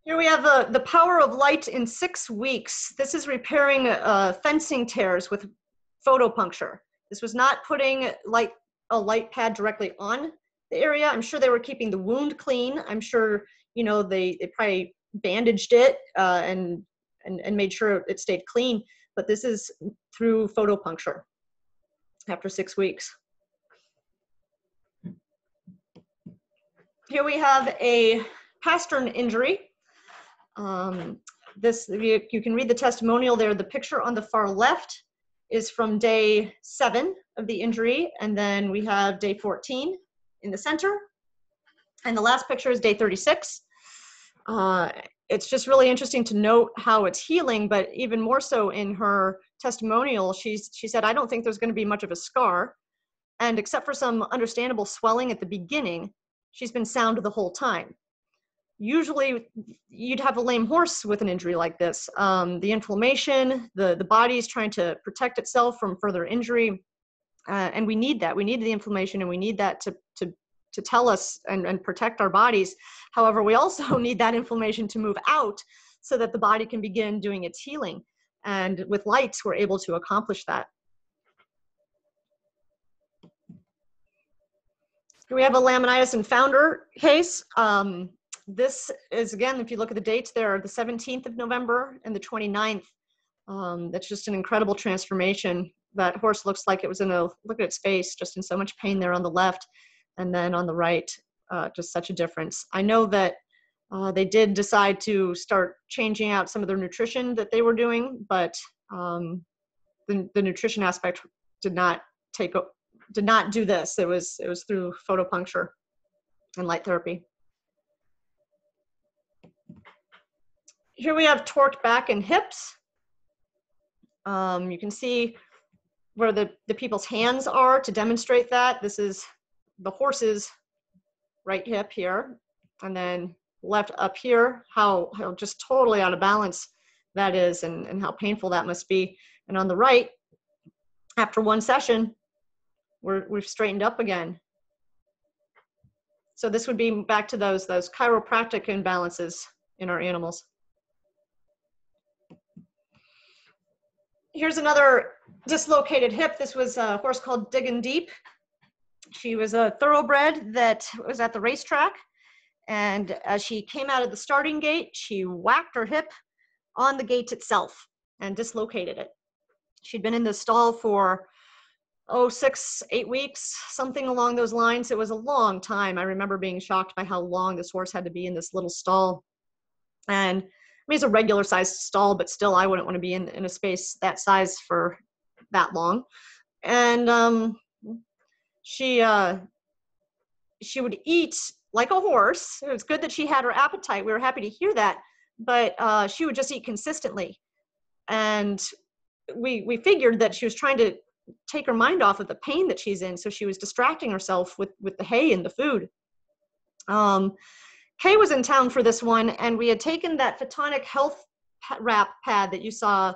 Here we have uh, the power of light in six weeks. This is repairing uh, fencing tears with photopuncture. This was not putting light a light pad directly on the area. I'm sure they were keeping the wound clean. I'm sure you know they, they probably bandaged it uh, and, and and made sure it stayed clean. But this is through photopuncture after six weeks. Here we have a pastern injury. Um, this you, you can read the testimonial there. The picture on the far left is from day seven of the injury, and then we have day 14 in the center. And the last picture is day 36. Uh, it's just really interesting to note how it's healing, but even more so in her testimonial, she's, she said, I don't think there's going to be much of a scar. And except for some understandable swelling at the beginning, she's been sound the whole time. Usually, you'd have a lame horse with an injury like this. Um, the inflammation, the, the body is trying to protect itself from further injury. Uh, and we need that. We need the inflammation and we need that to, to, to tell us and, and protect our bodies. However, we also need that inflammation to move out so that the body can begin doing its healing. And with lights, we're able to accomplish that. we have a laminitis and founder case. Um, this is, again, if you look at the dates there, the 17th of November and the 29th. Um, that's just an incredible transformation. That horse looks like it was in a, look at its face, just in so much pain there on the left. And then on the right, uh, just such a difference. I know that uh, they did decide to start changing out some of their nutrition that they were doing, but um, the, the nutrition aspect did not take did not do this. It was it was through photopuncture and light therapy. Here we have torqued back and hips. Um, you can see where the, the people's hands are to demonstrate that. This is the horse's right hip here, and then left up here, how, how just totally out of balance that is and, and how painful that must be. And on the right, after one session, we're, we've straightened up again. So this would be back to those, those chiropractic imbalances in our animals. Here's another dislocated hip. This was a horse called Diggin' Deep. She was a thoroughbred that was at the racetrack. And as she came out of the starting gate, she whacked her hip on the gate itself and dislocated it. She'd been in the stall for oh six eight weeks something along those lines it was a long time i remember being shocked by how long this horse had to be in this little stall and mean it's a regular sized stall but still i wouldn't want to be in, in a space that size for that long. And um, she uh, she would eat like a horse. It was good that she had her appetite. We were happy to hear that. But uh, she would just eat consistently. And we we figured that she was trying to take her mind off of the pain that she's in. So she was distracting herself with with the hay and the food. Um, Kay was in town for this one, and we had taken that Photonic Health wrap pad that you saw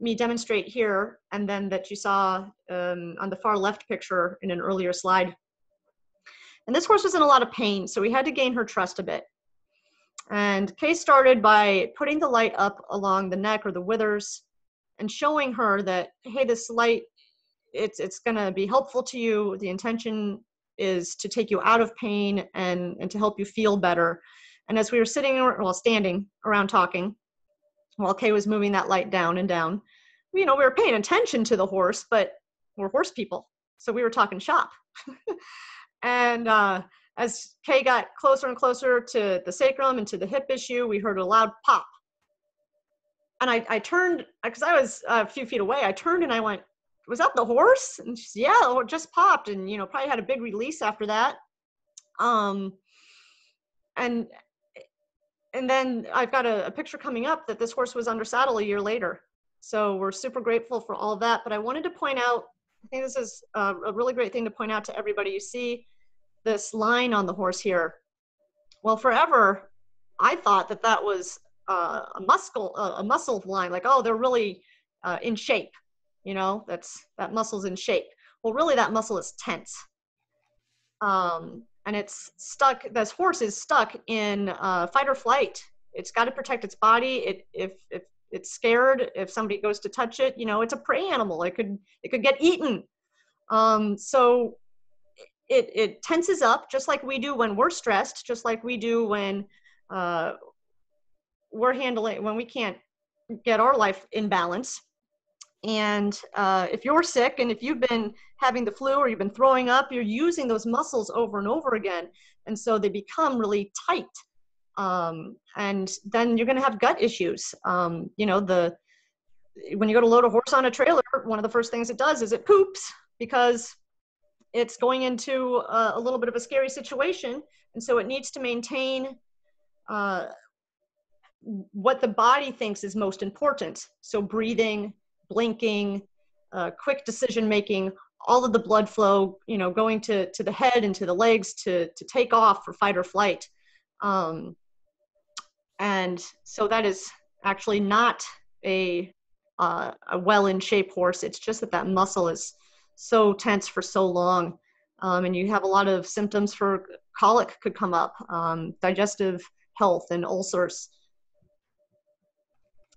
me demonstrate here, and then that you saw um, on the far left picture in an earlier slide. And this horse was in a lot of pain, so we had to gain her trust a bit. And Kay started by putting the light up along the neck or the withers and showing her that, hey, this light it's it's to be helpful to you the intention is to take you out of pain and and to help you feel better. And as we were sitting well standing around talking while kay was moving that light down and down you know we were paying attention to the horse but we're horse people. So we were talking shop. And uh as kay got closer and closer to the sacrum and to the hip issue we heard a loud pop. And i, I turned because i was a few feet away i turned and i went was that the horse? And she said, yeah, it just popped and, you know, probably had a big release after that. Um, and and then I've got a, a picture coming up that this horse was under saddle a year later. So we're super grateful for all that. But I wanted to point out, I think this is a, a really great thing to point out to everybody. You see this line on the horse here. Well, forever, I thought that that was uh, a muscle, uh, a muscle line, like, oh, they're really uh, in shape. You know, that's that muscle's in shape. Well, really, that muscle is tense. Um, and it's stuck, this horse is stuck in uh, fight or flight. It's got to protect its body. It, if, if it's scared, if somebody goes to touch it, you know, it's a prey animal. It could, it could get eaten. Um, so it, it tenses up just like we do when we're stressed, just like we do when uh, we're handling, when we can't get our life in balance. And uh, if you're sick and if you've been having the flu or you've been throwing up, you're using those muscles over and over again. And so they become really tight. Um, and then you're going to have gut issues. Um, you know, the when you go to load a horse on a trailer, one of the first things it does is it poops because it's going into a, a little bit of a scary situation. And so it needs to maintain uh, what the body thinks is most important. So breathing, blinking, uh, quick decision making, all of the blood flow, you know, going to, to the head and to the legs to, to take off for fight or flight. Um, and so that is actually not a, uh, a well in shape horse. It's just that that muscle is so tense for so long. Um, and you have a lot of symptoms for colic could come up, um, digestive health and ulcers.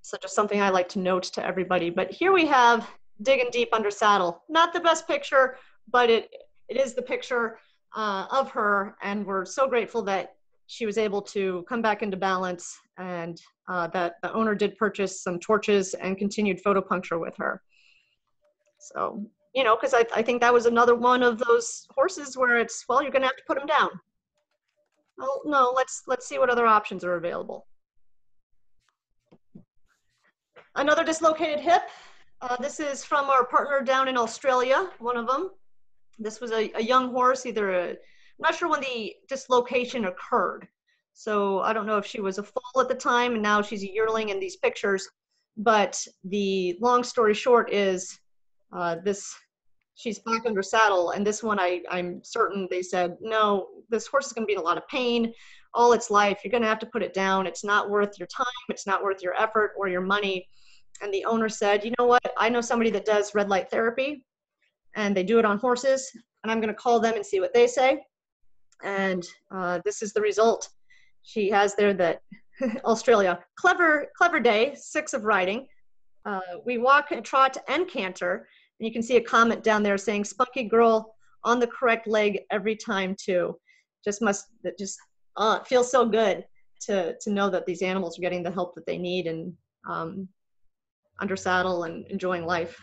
So just something I like to note to everybody. But here we have digging deep under saddle. Not the best picture, but it, it is the picture uh, of her. And we're so grateful that she was able to come back into balance and uh, that the owner did purchase some torches and continued photo puncture with her. So, you know, because I, I think that was another one of those horses where it's, well, you're going to have to put them down. Well, no, let's, let's see what other options are available. Another dislocated hip. Uh, this is from our partner down in Australia, one of them. This was a, a young horse, either a, I'm not sure when the dislocation occurred. So I don't know if she was a foal at the time and now she's a yearling in these pictures. But the long story short is uh, this, she's back under saddle. And this one, I, I'm certain they said, no, this horse is going to be in a lot of pain all its life. You're going to have to put it down. It's not worth your time. It's not worth your effort or your money and the owner said, you know what, I know somebody that does red light therapy and they do it on horses and I'm going to call them and see what they say. And uh, this is the result. She has there that Australia, clever, clever day, six of riding. Uh, we walk, trot, and canter. And you can see a comment down there saying, spunky girl on the correct leg every time too. Just must, that just uh, feels so good to, to know that these animals are getting the help that they need and um, under saddle and enjoying life.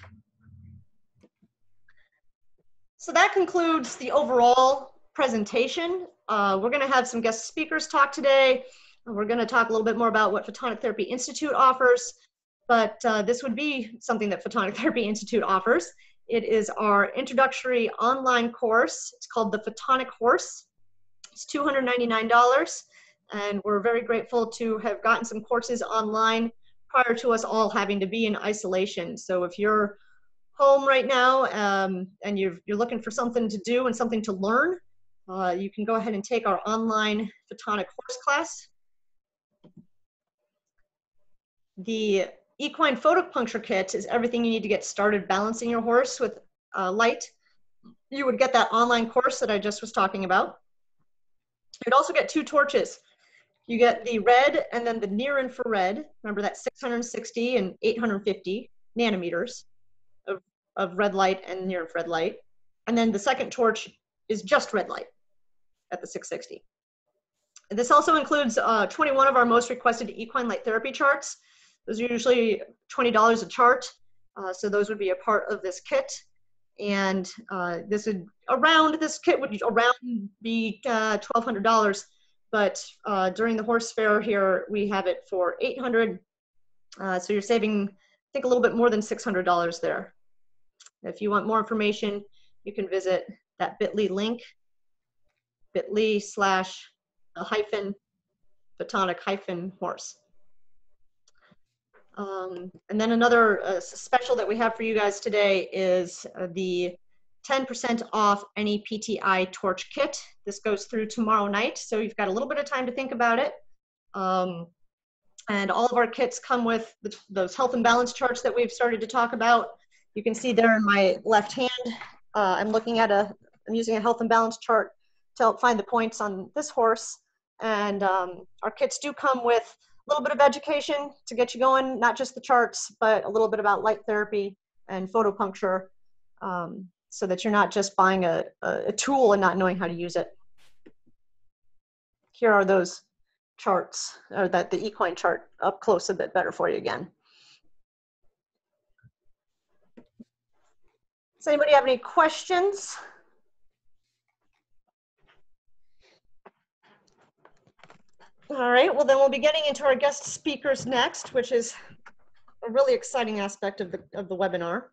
So that concludes the overall presentation. Uh, we're going to have some guest speakers talk today. We're going to talk a little bit more about what Photonic Therapy Institute offers, but uh, this would be something that Photonic Therapy Institute offers. It is our introductory online course. It's called the Photonic Horse. It's $299, and we're very grateful to have gotten some courses online prior to us all having to be in isolation. So if you're home right now um, and you're, you're looking for something to do and something to learn, uh, you can go ahead and take our online photonic horse class. The equine photopuncture kit is everything you need to get started balancing your horse with uh, light. You would get that online course that I just was talking about. You'd also get two torches. You get the red and then the near infrared. Remember that 660 and 850 nanometers of, of red light and near infrared light. And then the second torch is just red light at the 660. And this also includes uh, 21 of our most requested equine light therapy charts. Those are usually $20 a chart. Uh, so those would be a part of this kit. And uh, this would around this kit would around be uh, $1,200 but uh, during the horse fair here, we have it for 800. Uh, so you're saving, I think, a little bit more than $600 there. If you want more information, you can visit that bit.ly link. bit.ly slash a hyphen photonic hyphen horse. Um, and then another uh, special that we have for you guys today is uh, the 10% off any PTI torch kit. This goes through tomorrow night, so you've got a little bit of time to think about it. Um, and all of our kits come with the, those health and balance charts that we've started to talk about. You can see there in my left hand, uh, I'm looking at a, I'm using a health and balance chart to help find the points on this horse. And um, our kits do come with a little bit of education to get you going, not just the charts, but a little bit about light therapy and photopuncture um, so that you're not just buying a, a tool and not knowing how to use it. Here are those charts, or that the equine chart up close a bit better for you again. Does anybody have any questions? All right, well then we'll be getting into our guest speakers next, which is a really exciting aspect of the, of the webinar,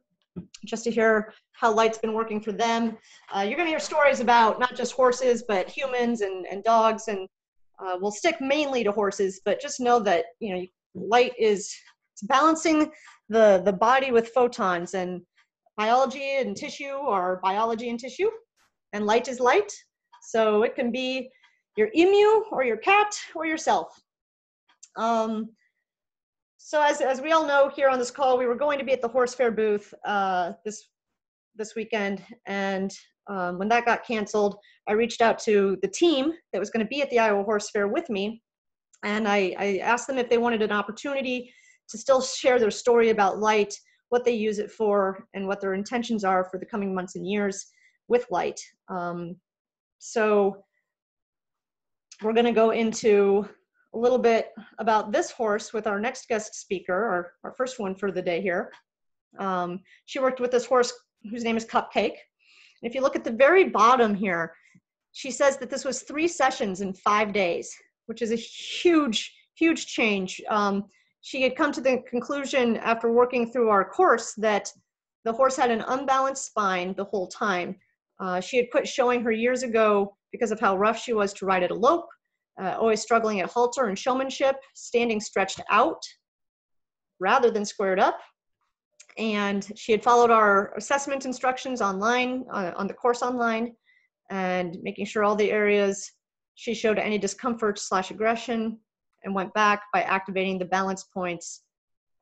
just to hear how Light's been working for them. Uh, you're gonna hear stories about not just horses, but humans and, and dogs, and uh, we'll stick mainly to horses, but just know that, you know, Light is balancing the, the body with photons and biology and tissue are biology and tissue, and light is light. So it can be your emu or your cat or yourself. Um, so as, as we all know here on this call, we were going to be at the horse fair booth uh, this, this weekend. And um, when that got canceled, I reached out to the team that was going to be at the Iowa Horse Fair with me. And I, I asked them if they wanted an opportunity to still share their story about light, what they use it for, and what their intentions are for the coming months and years with light. Um, so we're going to go into a little bit about this horse with our next guest speaker, our, our first one for the day here. Um, she worked with this horse whose name is Cupcake. And if you look at the very bottom here, she says that this was three sessions in five days, which is a huge, huge change. Um, she had come to the conclusion after working through our course that the horse had an unbalanced spine the whole time. Uh, she had quit showing her years ago because of how rough she was to ride at a lope, uh, always struggling at halter and showmanship, standing stretched out rather than squared up. And she had followed our assessment instructions online, uh, on the course online, and making sure all the areas she showed any discomfort slash aggression and went back by activating the balance points.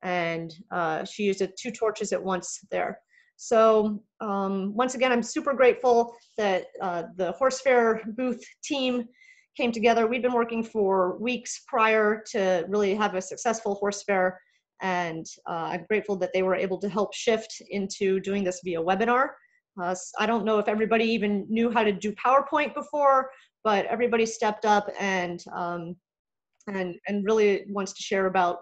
And uh, she used two torches at once there. So um, once again, I'm super grateful that uh, the horse fair booth team came together. We'd been working for weeks prior to really have a successful horse fair. And uh, I'm grateful that they were able to help shift into doing this via webinar. Uh, I don't know if everybody even knew how to do PowerPoint before, but everybody stepped up and um, and and really wants to share about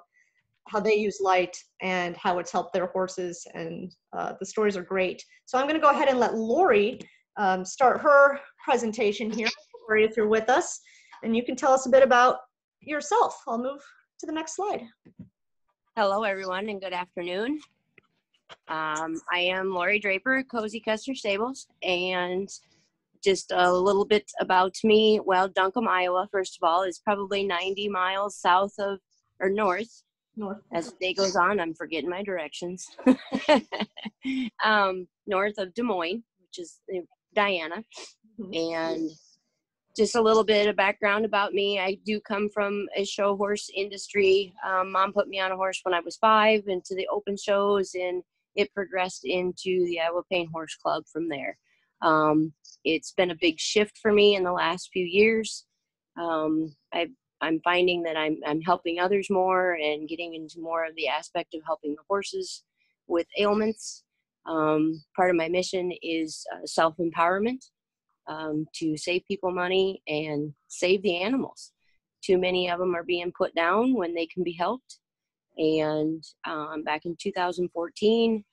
how they use light and how it's helped their horses and uh, the stories are great. So I'm gonna go ahead and let Lori um, start her presentation here. Lori, if you're with us, and you can tell us a bit about yourself. I'll move to the next slide. Hello everyone and good afternoon. Um, I am Lori Draper, Cozy Custer Stables, and just a little bit about me. Well, Duncombe, Iowa, first of all, is probably 90 miles south of or north North. as the day goes on, I'm forgetting my directions. um, north of Des Moines, which is uh, Diana. Mhm. And just a little bit of background about me. I do come from a show horse industry. Um, Mom put me on a horse when I was five into the open shows, and it progressed into the Iowa Paint Horse Club from there. Um, it's been a big shift for me in the last few years. Um, I've I'm finding that I'm I'm helping others more and getting into more of the aspect of helping the horses with ailments. Um, part of my mission is uh, self empowerment um, to save people money and save the animals. Too many of them are being put down when they can be helped. And um, back in 2014,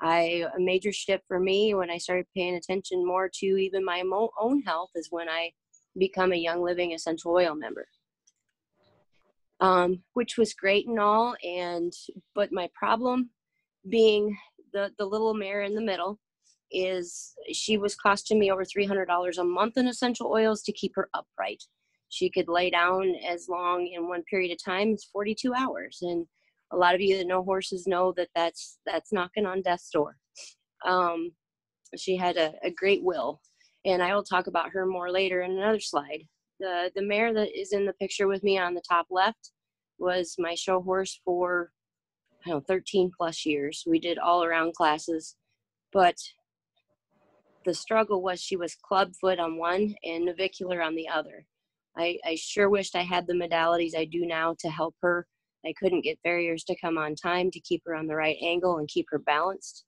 I a major shift for me when I started paying attention more to even my mo- own health is when I become a Young Living Essential Oil member um, which was great and all. And but my problem being the the little mare in the middle, is she was costing me over $300 a month in essential oils to keep her upright. She could lay down as long in one period of time as 42 hours. And a lot of you that know horses know that that's, that's knocking on death's door. Um, she had a, a great will. And I will talk about her more later in another slide. The, the mare that is in the picture with me on the top left was my show horse for I don't know, 13 plus years. We did all around classes, but the struggle was she was clubfoot on one and navicular on the other. I, I sure wished I had the modalities I do now to help her. I couldn't get farriers to come on time to keep her on the right angle and keep her balanced.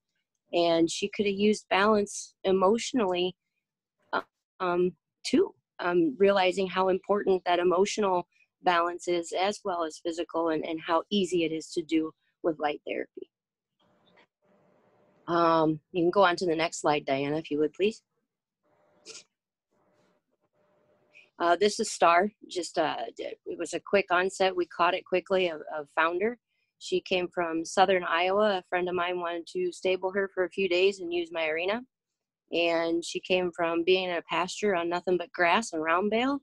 And she could have used balance emotionally um, too, um, realizing how important that emotional balance is as well as physical and, and how easy it is to do with light therapy. Um, you can go on to the next slide, Diana, if you would, please. Uh, this is Star. Just uh, it was a quick onset. We caught it quickly. A, a, founder. She came from Southern Iowa. A friend of mine wanted to stable her for a few days and use my arena. And she came from being in a pasture on nothing but grass and round bale.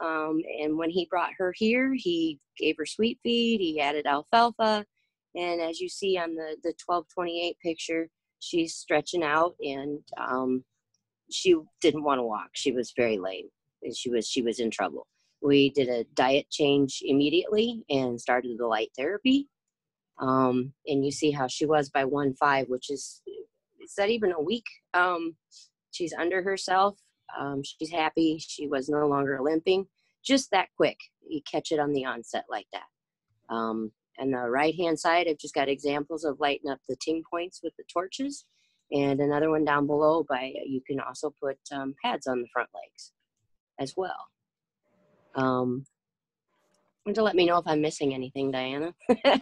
Um, and when he brought her here, he gave her sweet feed. He added alfalfa. And as you see on the, the 1228 picture, she's stretching out and um, she didn't want to walk. She was very lame and she was, she was in trouble. We did a diet change immediately and started the light therapy. Um, and you see how she was by one five, which is, is that even a week? Um, she's under herself. Um, she's happy. She was no longer limping. Just that quick. You catch it on the onset like that. And the right hand side, I've just got examples of lighting up the ting points with the torches. And another one down below by, you can also put um, pads on the front legs as well. Um, to let me know if I'm missing anything, Diana. well,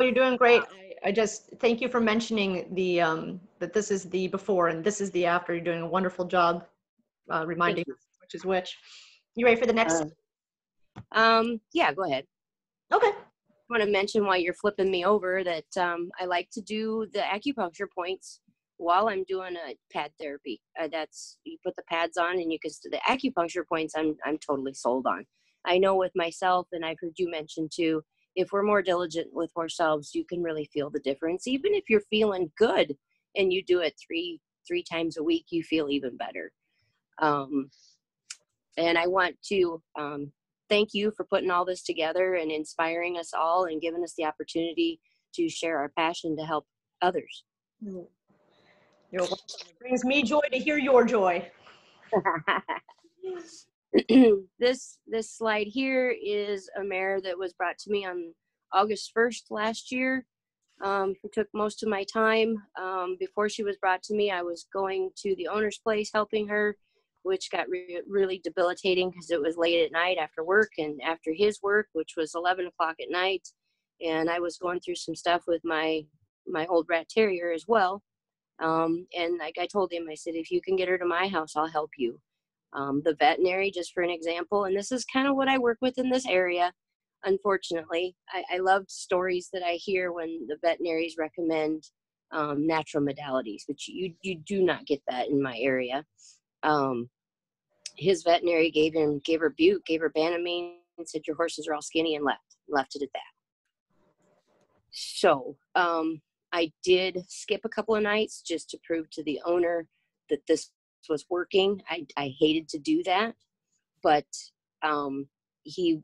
you're doing great. I, I, just thank you for mentioning the um, that this is the before and this is the after. You're doing a wonderful job uh, reminding which is which. You ready for the next? Uh, um, yeah, go ahead. Okay want to mention while you're flipping me over that um, I like to do the acupuncture points while I'm doing a pad therapy. Uh, that's you put the pads on and you can do the acupuncture points. I'm I'm totally sold on. I know with myself, and I've heard you mention too. If we're more diligent with ourselves, you can really feel the difference. Even if you're feeling good and you do it three three times a week, you feel even better. Um, and I want to um, thank you for putting all this together and inspiring us all and giving us the opportunity to share our passion to help others. You're welcome. It brings me joy to hear your joy. this this slide here is a mare that was brought to me on August 1st last year. Um, it took most of my time. Um, before she was brought to me, I was going to the owner's place helping her which got re- really debilitating because it was late at night after work and after his work, which was 11 o'clock at night. And I was going through some stuff with my my old rat terrier as well. Um, and like I told him, I said, if you can get her to my house, I'll help you. Um, the veterinary, just for an example, and this is kind of what I work with in this area. Unfortunately, I, I loved stories that I hear when the veterinaries recommend um, natural modalities, which you you do not get that in my area. Um, his veterinary gave him gave her bute, gave her banamine, and said your horses are all skinny and left left it at that. So um, I did skip a couple of nights just to prove to the owner that this was working. I, I hated to do that, but um, he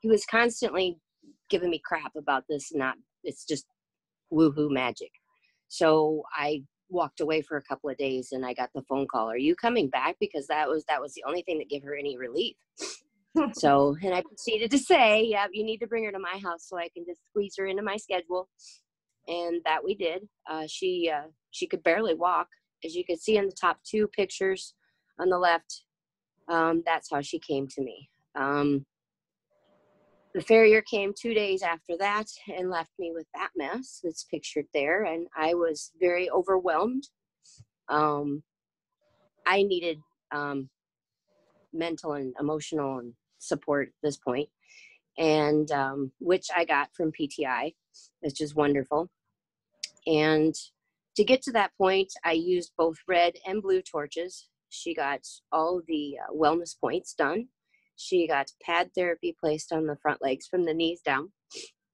he was constantly giving me crap about this. Not it's just woohoo magic. So I walked away for a couple of days and I got the phone call, are you coming back? Because that was, that was the only thing that gave her any relief. so, and I proceeded to say, yeah, you need to bring her to my house so I can just squeeze her into my schedule. And that we did. Uh, she, uh, she could barely walk. As you can see in the top two pictures on the left, um, that's how she came to me. Um, the farrier came two days after that and left me with that mess that's pictured there, and I was very overwhelmed. Um, I needed um, mental and emotional and support at this point, and um, which I got from PTI, which is wonderful. And to get to that point, I used both red and blue torches. She got all the uh, wellness points done. She got pad therapy placed on the front legs from the knees down.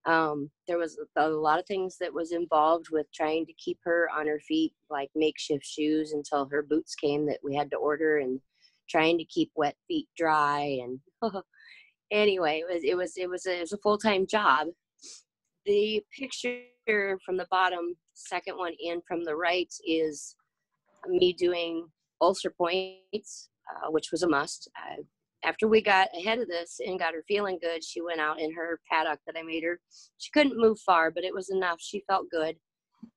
Um, there was a lot of things that was involved with trying to keep her on her feet, like makeshift shoes until her boots came that we had to order, and trying to keep wet feet dry. And anyway, it was it was it was a, it was a full time job. The picture from the bottom, second one in from the right, is me doing ulcer points, uh, which was a must. After we got ahead of this and got her feeling good, she went out in her paddock that I made her. She couldn't move far, but it was enough. She felt good.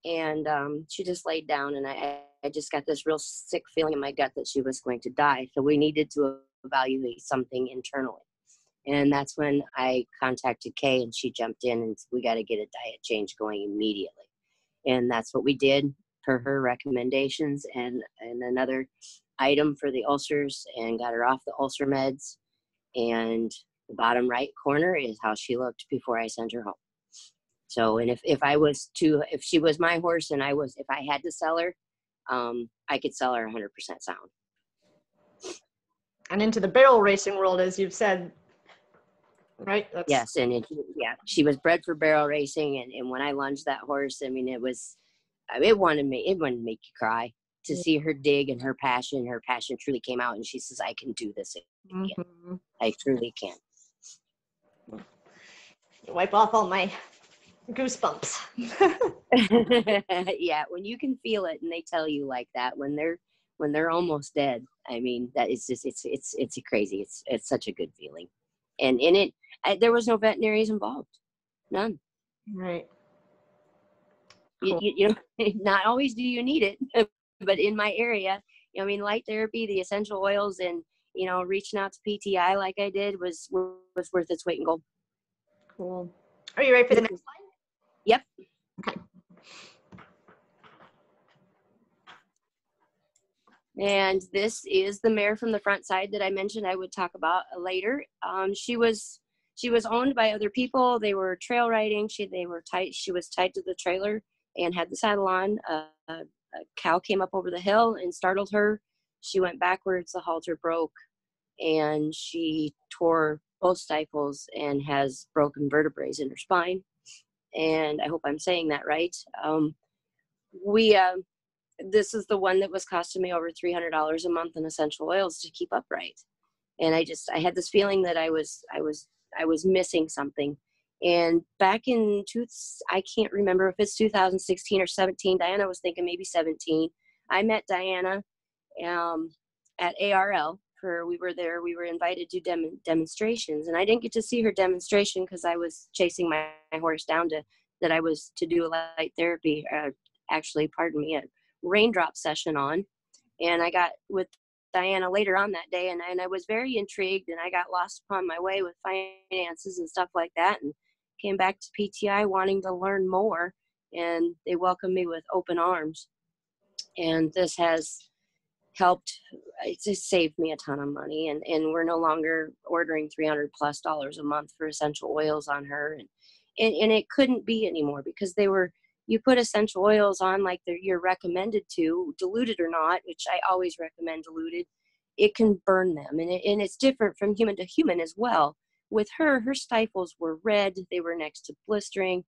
And um, she just laid down, and I, I just got this real sick feeling in my gut that she was going to die. So we needed to evaluate something internally. And that's when I contacted Kay, and she jumped in, and we got to get a diet change going immediately. And that's what we did per her recommendations. And, and another item for the ulcers and got her off the ulcer meds. And the bottom right corner is how she looked before I sent her home. So, and if, if I was to, if she was my horse and I was, if I had to sell her, um, I could sell her 100% sound. And into the barrel racing world, as you've said, right? That's... Yes, and it, yeah, she was bred for barrel racing, and, and when I lunged that horse, I mean, it was, it wanted me, it wanted to make you cry to see her dig and her passion. Her passion truly came out, and she says, "I can do this again. Mm-hmm. I truly can." Wipe off all my goosebumps. yeah, when you can feel it, and they tell you like that when they're when they're almost dead. I mean, that is just it's it's it's crazy. It's it's such a good feeling, and in it, I, there was no veterinaries involved, none. Right. Cool. You, you, you know, not always do you need it, but in my area, you know, I mean, light therapy, the essential oils, and you know, reaching out to PTI like I did was was worth its weight in gold. Cool. Are you ready for the next slide? Yep. Okay. And this is the mare from the front side that I mentioned I would talk about later. Um, she was she was owned by other people. They were trail riding. She they were tight. She was tied to the trailer and had the saddle on. Uh, a cow came up over the hill and startled her. She went backwards, the halter broke, and she tore both stifles and has broken vertebrae in her spine. And I hope I'm saying that right. Um, we, uh, this is the one that was costing me over $300 a month in essential oils to keep upright. And I just, I had this feeling that I was, I was, I was missing something. And back in two, I can't remember if it's 2016 or 17. Diana was thinking maybe 17. I met Diana um, at ARL. For we were there, we were invited to dem- demonstrations, and I didn't get to see her demonstration because I was chasing my, my, horse down to that I was to do a light therapy. Uh, actually, pardon me, a raindrop session on, and I got with Diana later on that day, and, and I was very intrigued, and I got lost upon my way with finances and stuff like that, and came back to PTI wanting to learn more, and they welcomed me with open arms. And this has helped it just saved me a ton of money and and we're no longer ordering 300 plus dollars a month for essential oils on her. And, and and it couldn't be anymore because they were you put essential oils on like they're, you're recommended to diluted or not which i always recommend diluted it can burn them. And, it, and it's different from human to human as well with her, her stifles were red. They were next to blistering.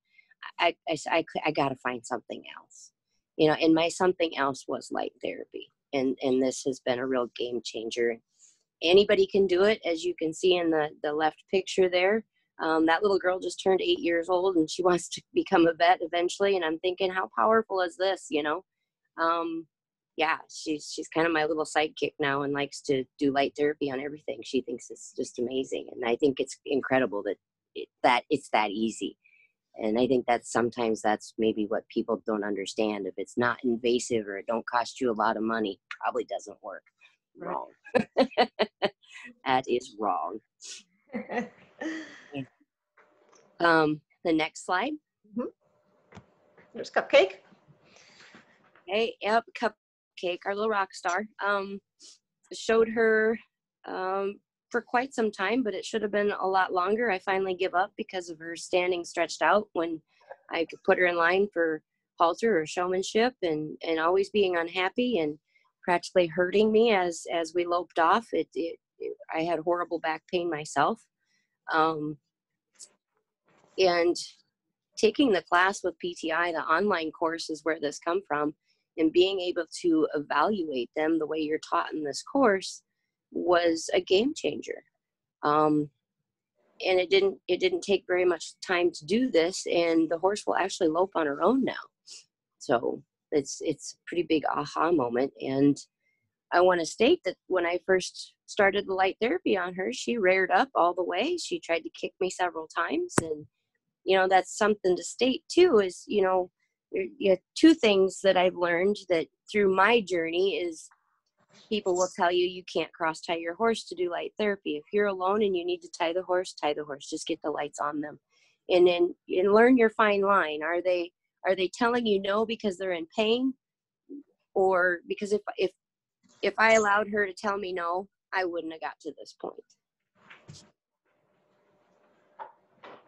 I, I, I, I got to find something else, you know, and my something else was light therapy. And, and this has been a real game changer. Anybody can do it. As you can see in the, the left picture there, um, that little girl just turned eight years old and she wants to become a vet eventually. And I'm thinking, how powerful is this, you know? Um, yeah, she's she's kind of my little sidekick now and likes to do light therapy on everything. She thinks it's just amazing, and I think it's incredible that it, that it's that easy. And I think that sometimes that's maybe what people don't understand. If it's not invasive or it don't cost you a lot of money, probably doesn't work. Right. Wrong. that is wrong. um, the next slide. Mm-hmm. There's Cupcake. Hey, yep, cup Cake, our little rock star. Um, showed her um, for quite some time, but it should have been a lot longer. I finally give up because of her standing stretched out when I could put her in line for halter or showmanship and and always being unhappy and practically hurting me as as we loped off it, it, it i had horrible back pain myself um, and taking the class with pti the online course is where this come from and being able to evaluate them the way you're taught in this course was a game changer. Um, and it didn't it didn't take very much time to do this and the horse will actually lope on her own now. So it's it's a pretty big aha moment and i want to state that when i first started the light therapy on her she reared up all the way. She tried to kick me several times and you know that's something to state too is you know you have two things that i've learned that through my journey is people will tell you you can't cross tie your horse to do light therapy. If you're alone and you need to tie the horse, tie the horse. Just get the lights on them, and then and learn your fine line. Are they are they telling you no because they're in pain, or because if if if I allowed her to tell me no, I wouldn't have got to this point.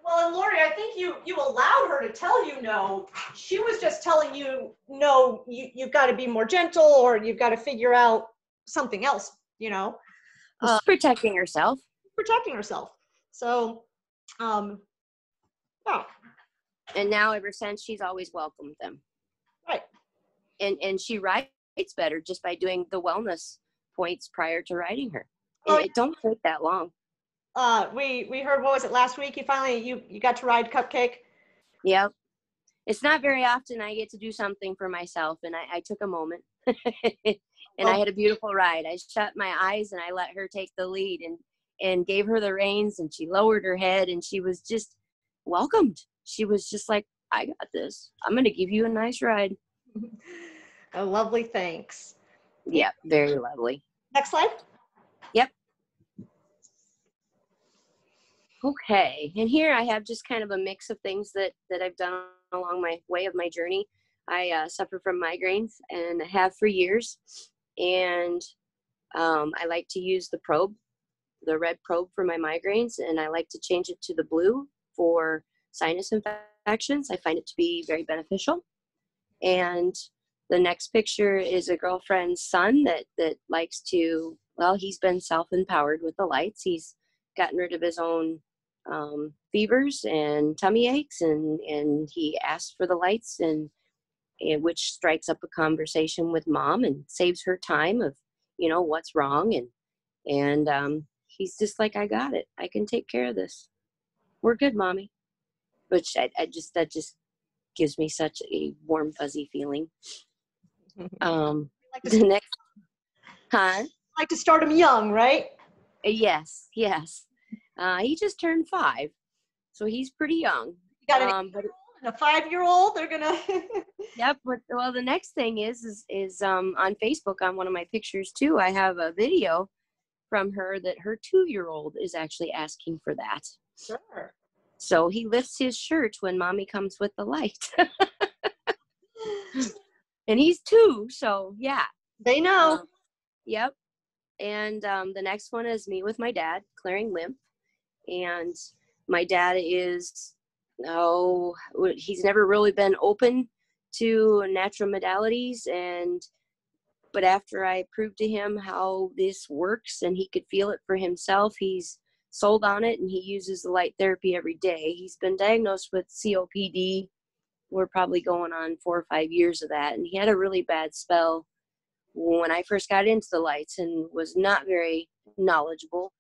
Well, and Lori, I think you you allowed her to tell you no. She was just telling you no. You you've got to be more gentle, or you've got to figure out something else, you know, uh, protecting herself. Protecting herself. So, um, yeah. And now, ever since, she's always welcomed them. Right. And and she writes better just by doing the wellness points prior to writing her. Oh, it, it don't take that long. Uh, we we heard what was it last week? You finally you you got to ride Cupcake. Yep. It's not very often I get to do something for myself, and I, I took a moment. and oh. I had a beautiful ride. I shut my eyes and I let her take the lead and and gave her the reins and she lowered her head and she was just welcomed. She was just like, I got this. I'm going to give you a nice ride. a lovely thanks. Yep, very lovely. Next slide. Yep. Okay, and here I have just kind of a mix of things that that I've done along my way of my journey. I uh, suffer from migraines and have for years and um, I like to use the probe, the red probe for my migraines, and I like to change it to the blue for sinus infections. I find it to be very beneficial. And the next picture is a girlfriend's son that that likes to. Well, he's been self-empowered with the lights. He's gotten rid of his own um, fevers and tummy aches, and and he asked for the lights and and which strikes up a conversation with mom and saves her time of you know what's wrong and and um, he's just like i got it. I can take care of this. We're good mommy. Which i, I just that just gives me such a warm fuzzy feeling. Um like the next huh? Like to start him young right? Yes yes uh, he just turned five so he's pretty young. You got um, but a five year old they're gonna yep but well the next thing is is is um on facebook on one of my pictures too i have a video from her that her two year old is actually asking for that. Sure. So he lifts his shirt when mommy comes with the light. And he's two so yeah. They know. Um, yep. And um, the next one is me with my dad clearing lymph and my dad is oh, no, he's never really been open to natural modalities and but after I proved to him how this works and he could feel it for himself, he's sold on it and he uses the light therapy every day. He's been diagnosed with COPD. We're probably going on four or five years of that. And he had a really bad spell when I first got into the lights and was not very knowledgeable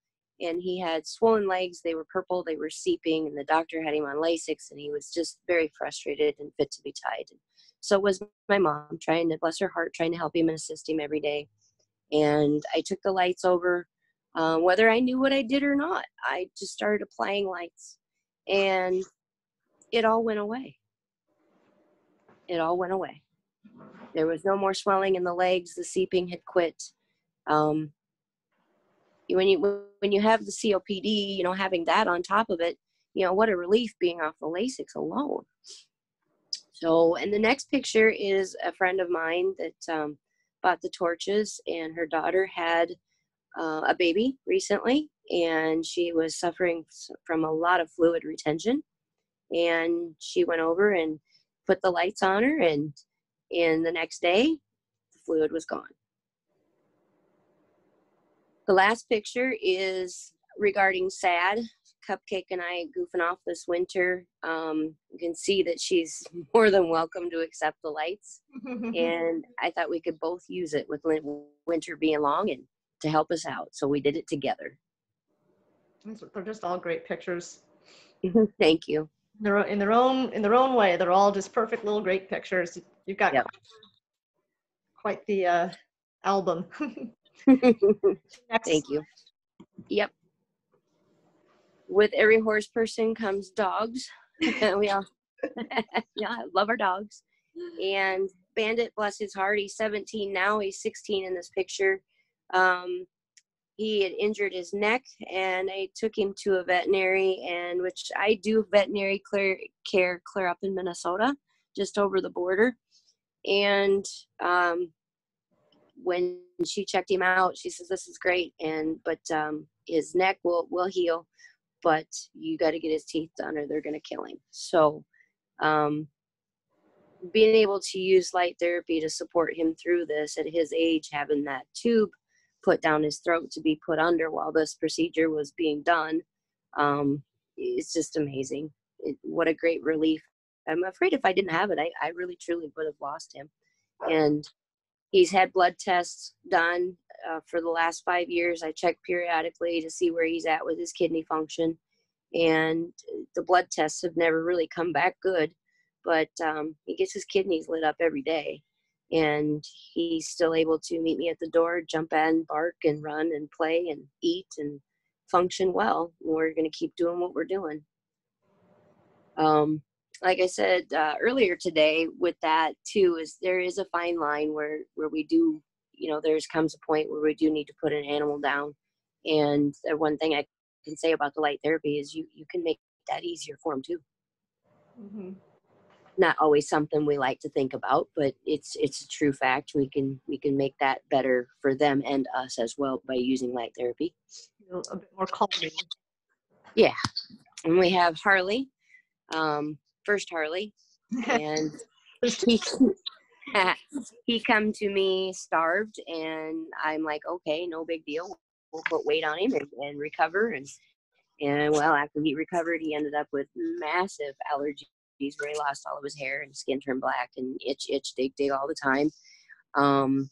and he had swollen legs. They were purple, they were seeping, and the doctor had him on Lasix, and he was just very frustrated and fit to be tied. And so was my mom, trying to bless her heart, trying to help him and assist him every day. And I took the lights over, uh, whether I knew what I did or not. I just started applying lights, and it all went away. It all went away. There was no more swelling in the legs. The seeping had quit. Um, when you when you have the COPD, you know, having that on top of it, you know, what a relief being off the Lasix alone. So, and the next picture is a friend of mine that um, bought the torches, and her daughter had uh, a baby recently, and she was suffering from a lot of fluid retention. And she went over and put the lights on her, and and the next day, the fluid was gone. The last picture is regarding SAD. Cupcake and I goofing off this winter. Um, you can see that she's more than welcome to accept the lights, and I thought we could both use it with winter being long and to help us out. So we did it together. They're just all great pictures. Thank you. They're in their own in their own way. They're all just perfect little great pictures. You've got Yep. quite the uh, album. Next. Thank you. Yep. With every horse person comes dogs. we all yeah, love our dogs. And Bandit, bless his heart, he's 17 now. He's 16 in this picture. Um, he had injured his neck, and I took him to a veterinary, and which I do veterinary clear care clear up in Minnesota, just over the border. And um, when she checked him out, she says, "This is great," and but um, his neck will will heal, but you got to get his teeth done, or they're gonna kill him. So, um, being able to use light therapy to support him through this at his age, having that tube put down his throat to be put under while this procedure was being done, um, it's just amazing. It, what a great relief. I'm afraid if I didn't have it, I, I really truly would have lost him. And he's had blood tests done uh, for the last five years. I check periodically to see where he's at with his kidney function. And the blood tests have never really come back good, but um, he gets his kidneys lit up every day. And he's still able to meet me at the door, jump in, bark, and run, and play, and eat, and function well. We're going to keep doing what we're doing. Um, like I said uh, earlier today, with that too, is there is a fine line where where we do, you know, there's comes a point where we do need to put an animal down. And the one thing I can say about the light therapy is you you can make that easier for them too. Mm-hmm. Not always something we like to think about, but it's it's a true fact. We can we can make that better for them and us as well by using light therapy. A bit more calming. Yeah, and we have Harley, um, first Harley, and he he come to me starved and i'm like okay no big deal. We'll put weight on him and, and recover and and well after he recovered he ended up with massive allergies where he lost all of his hair and skin turned black and itch itch dig dig all the time. Um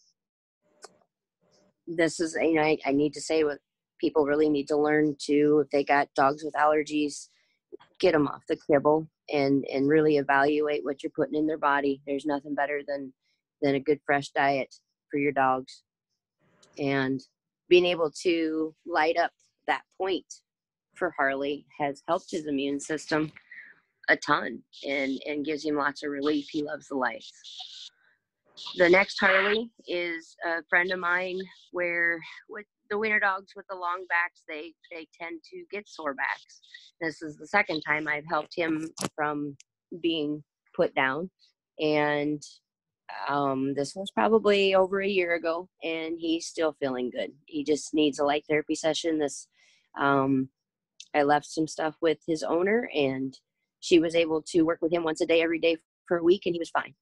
this is you know I, I need to say what people really need to learn to if they got dogs with allergies get them off the kibble and and really evaluate what you're putting in their body. There's nothing better than than a good fresh diet for your dogs. And being able to light up that point for harley has helped his immune system a ton and and gives him lots of relief. He loves the light. The next harley is a friend of mine where with the winter dogs with the long backs they they tend to get sore backs this is the second time I've helped him from being put down. And um, this was probably over a year ago, and he's still feeling good. He just needs a light therapy session. This, um, I left some stuff with his owner, and she was able to work with him once a day, every day for a week, and he was fine.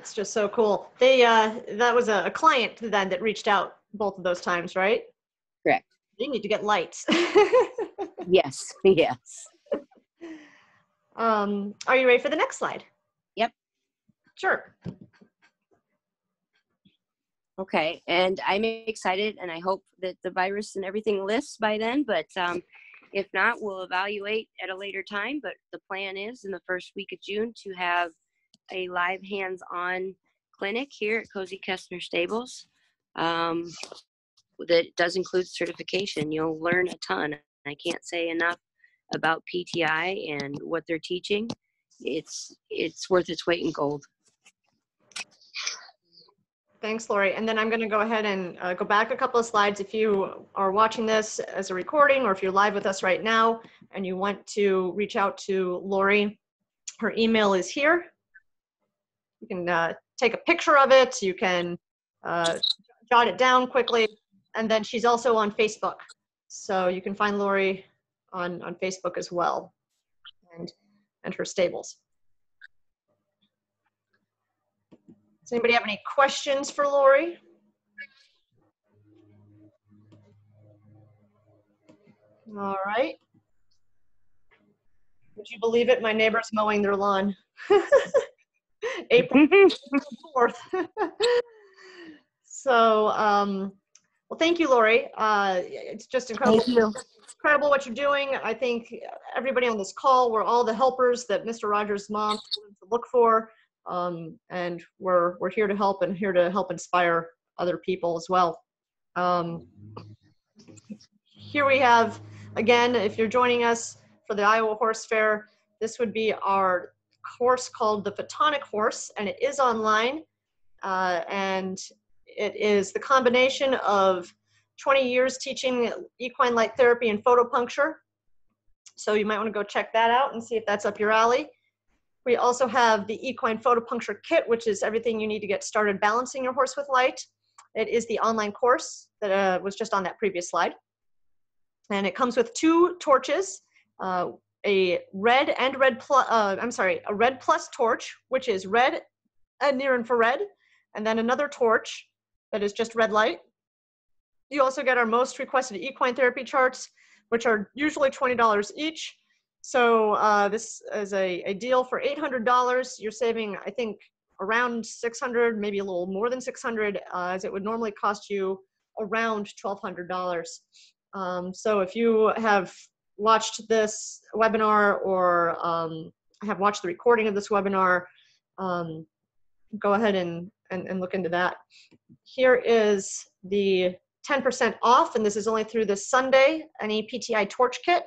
It's just so cool. They uh that was a, a client then that reached out both of those times, right? Correct. They need to get lights. Yes, yes. um, are you ready for the next slide? Yep. Sure. Okay, and I'm excited, and I hope that the virus and everything lifts by then. But um, if not, we'll evaluate at a later time. But the plan is in the first week of June to have a live hands-on clinic here at Cozy Kestner Stables. Um, that does include certification. You'll learn a ton. I can't say enough about PTI and what they're teaching. It's it's worth its weight in gold. Thanks, Lori. And then I'm going to go ahead and uh, go back a couple of slides. If you are watching this as a recording or if you're live with us right now and you want to reach out to Lori, her email is here. You can uh, take a picture of it. You can uh, jot it down quickly. And then she's also on Facebook. So you can find Lori on, on Facebook as well. and, and her stables. Does anybody have any questions for Lori? All right. Would you believe it? My neighbor's mowing their lawn. April 4th. so, um, well, thank you, Lori. Uh, it's just incredible. Thank you. Incredible what you're doing. I think everybody on this call, we're all the helpers that Mr. Rogers' mom to look for. Um, and we're, we're here to help and here to help inspire other people as well. Um, here we have, again, if you're joining us for the Iowa Horse Fair, this would be our course called the Photonic Horse, and it is online. Uh, and it is the combination of 20 years teaching equine light therapy and photopuncture. So you might want to go check that out and see if that's up your alley. We also have the equine photopuncture kit, which is everything you need to get started balancing your horse with light. It is the online course that uh, was just on that previous slide. And it comes with two torches, uh, a red and red plus, uh, I'm sorry, a red plus torch, which is red and near infrared, and then another torch that is just red light. You also get our most requested equine therapy charts, which are usually $20 each. So uh, this is a, a deal for $800. You're saving, I think, around 600, maybe a little more than 600, uh, as it would normally cost you around $1,200. Um, so if you have watched this webinar or um, have watched the recording of this webinar, um, go ahead and, and, and look into that. Here is the 10% off, and this is only through this Sunday, an EPTI torch kit.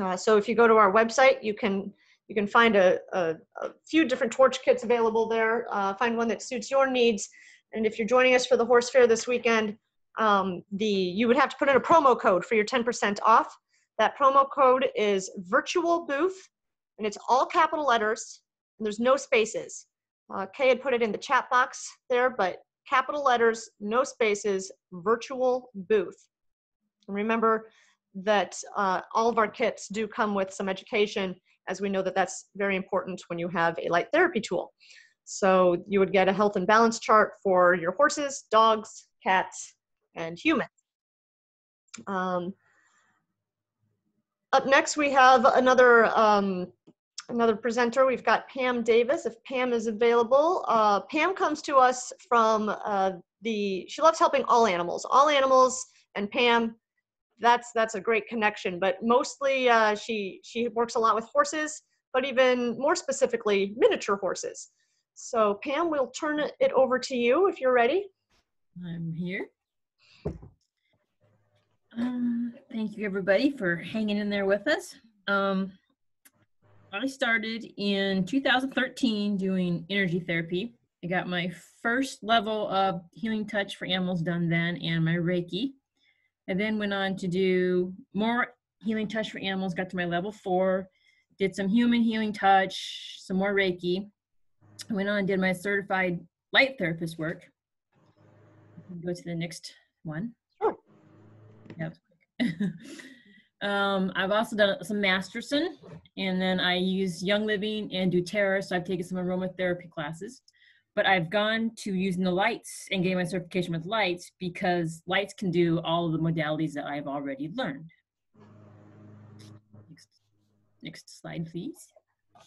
Uh, so if you go to our website, you can you can find a, a, a few different torch kits available there. Uh, find one that suits your needs. And if you're joining us for the horse fair this weekend, um, the you would have to put in a promo code for your 10% off. That promo code is virtual booth, and it's all capital letters, and there's no spaces. Uh, Kay had put it in the chat box there, but capital letters, no spaces, virtual booth. And remember that uh, all of our kits do come with some education, as we know that that's very important when you have a light therapy tool. So you would get a health and balance chart for your horses, dogs, cats, and humans. Um, up next, we have another um, another presenter. We've got Pam Davis. If Pam is available, uh, Pam comes to us from uh, the. She loves helping all animals, all animals, and Pam. That's that's a great connection. But mostly, uh, she she works a lot with horses, but even more specifically, miniature horses. So Pam, we'll turn it over to you if you're ready. I'm here. Um, thank you everybody for hanging in there with us. Um, I started in 2013 doing energy therapy. I got my first level of healing touch for animals done then and my Reiki. I then went on to do more healing touch for animals, got to my level four, did some human healing touch, some more Reiki. I went on and did my certified light therapist work. Go to the next one. Um, I've also done some Masterson, and then I use Young Living and doTERRA, so I've taken some aromatherapy classes. But I've gone to using the lights and getting my certification with lights because lights can do all of the modalities that I've already learned. Next, next slide, please.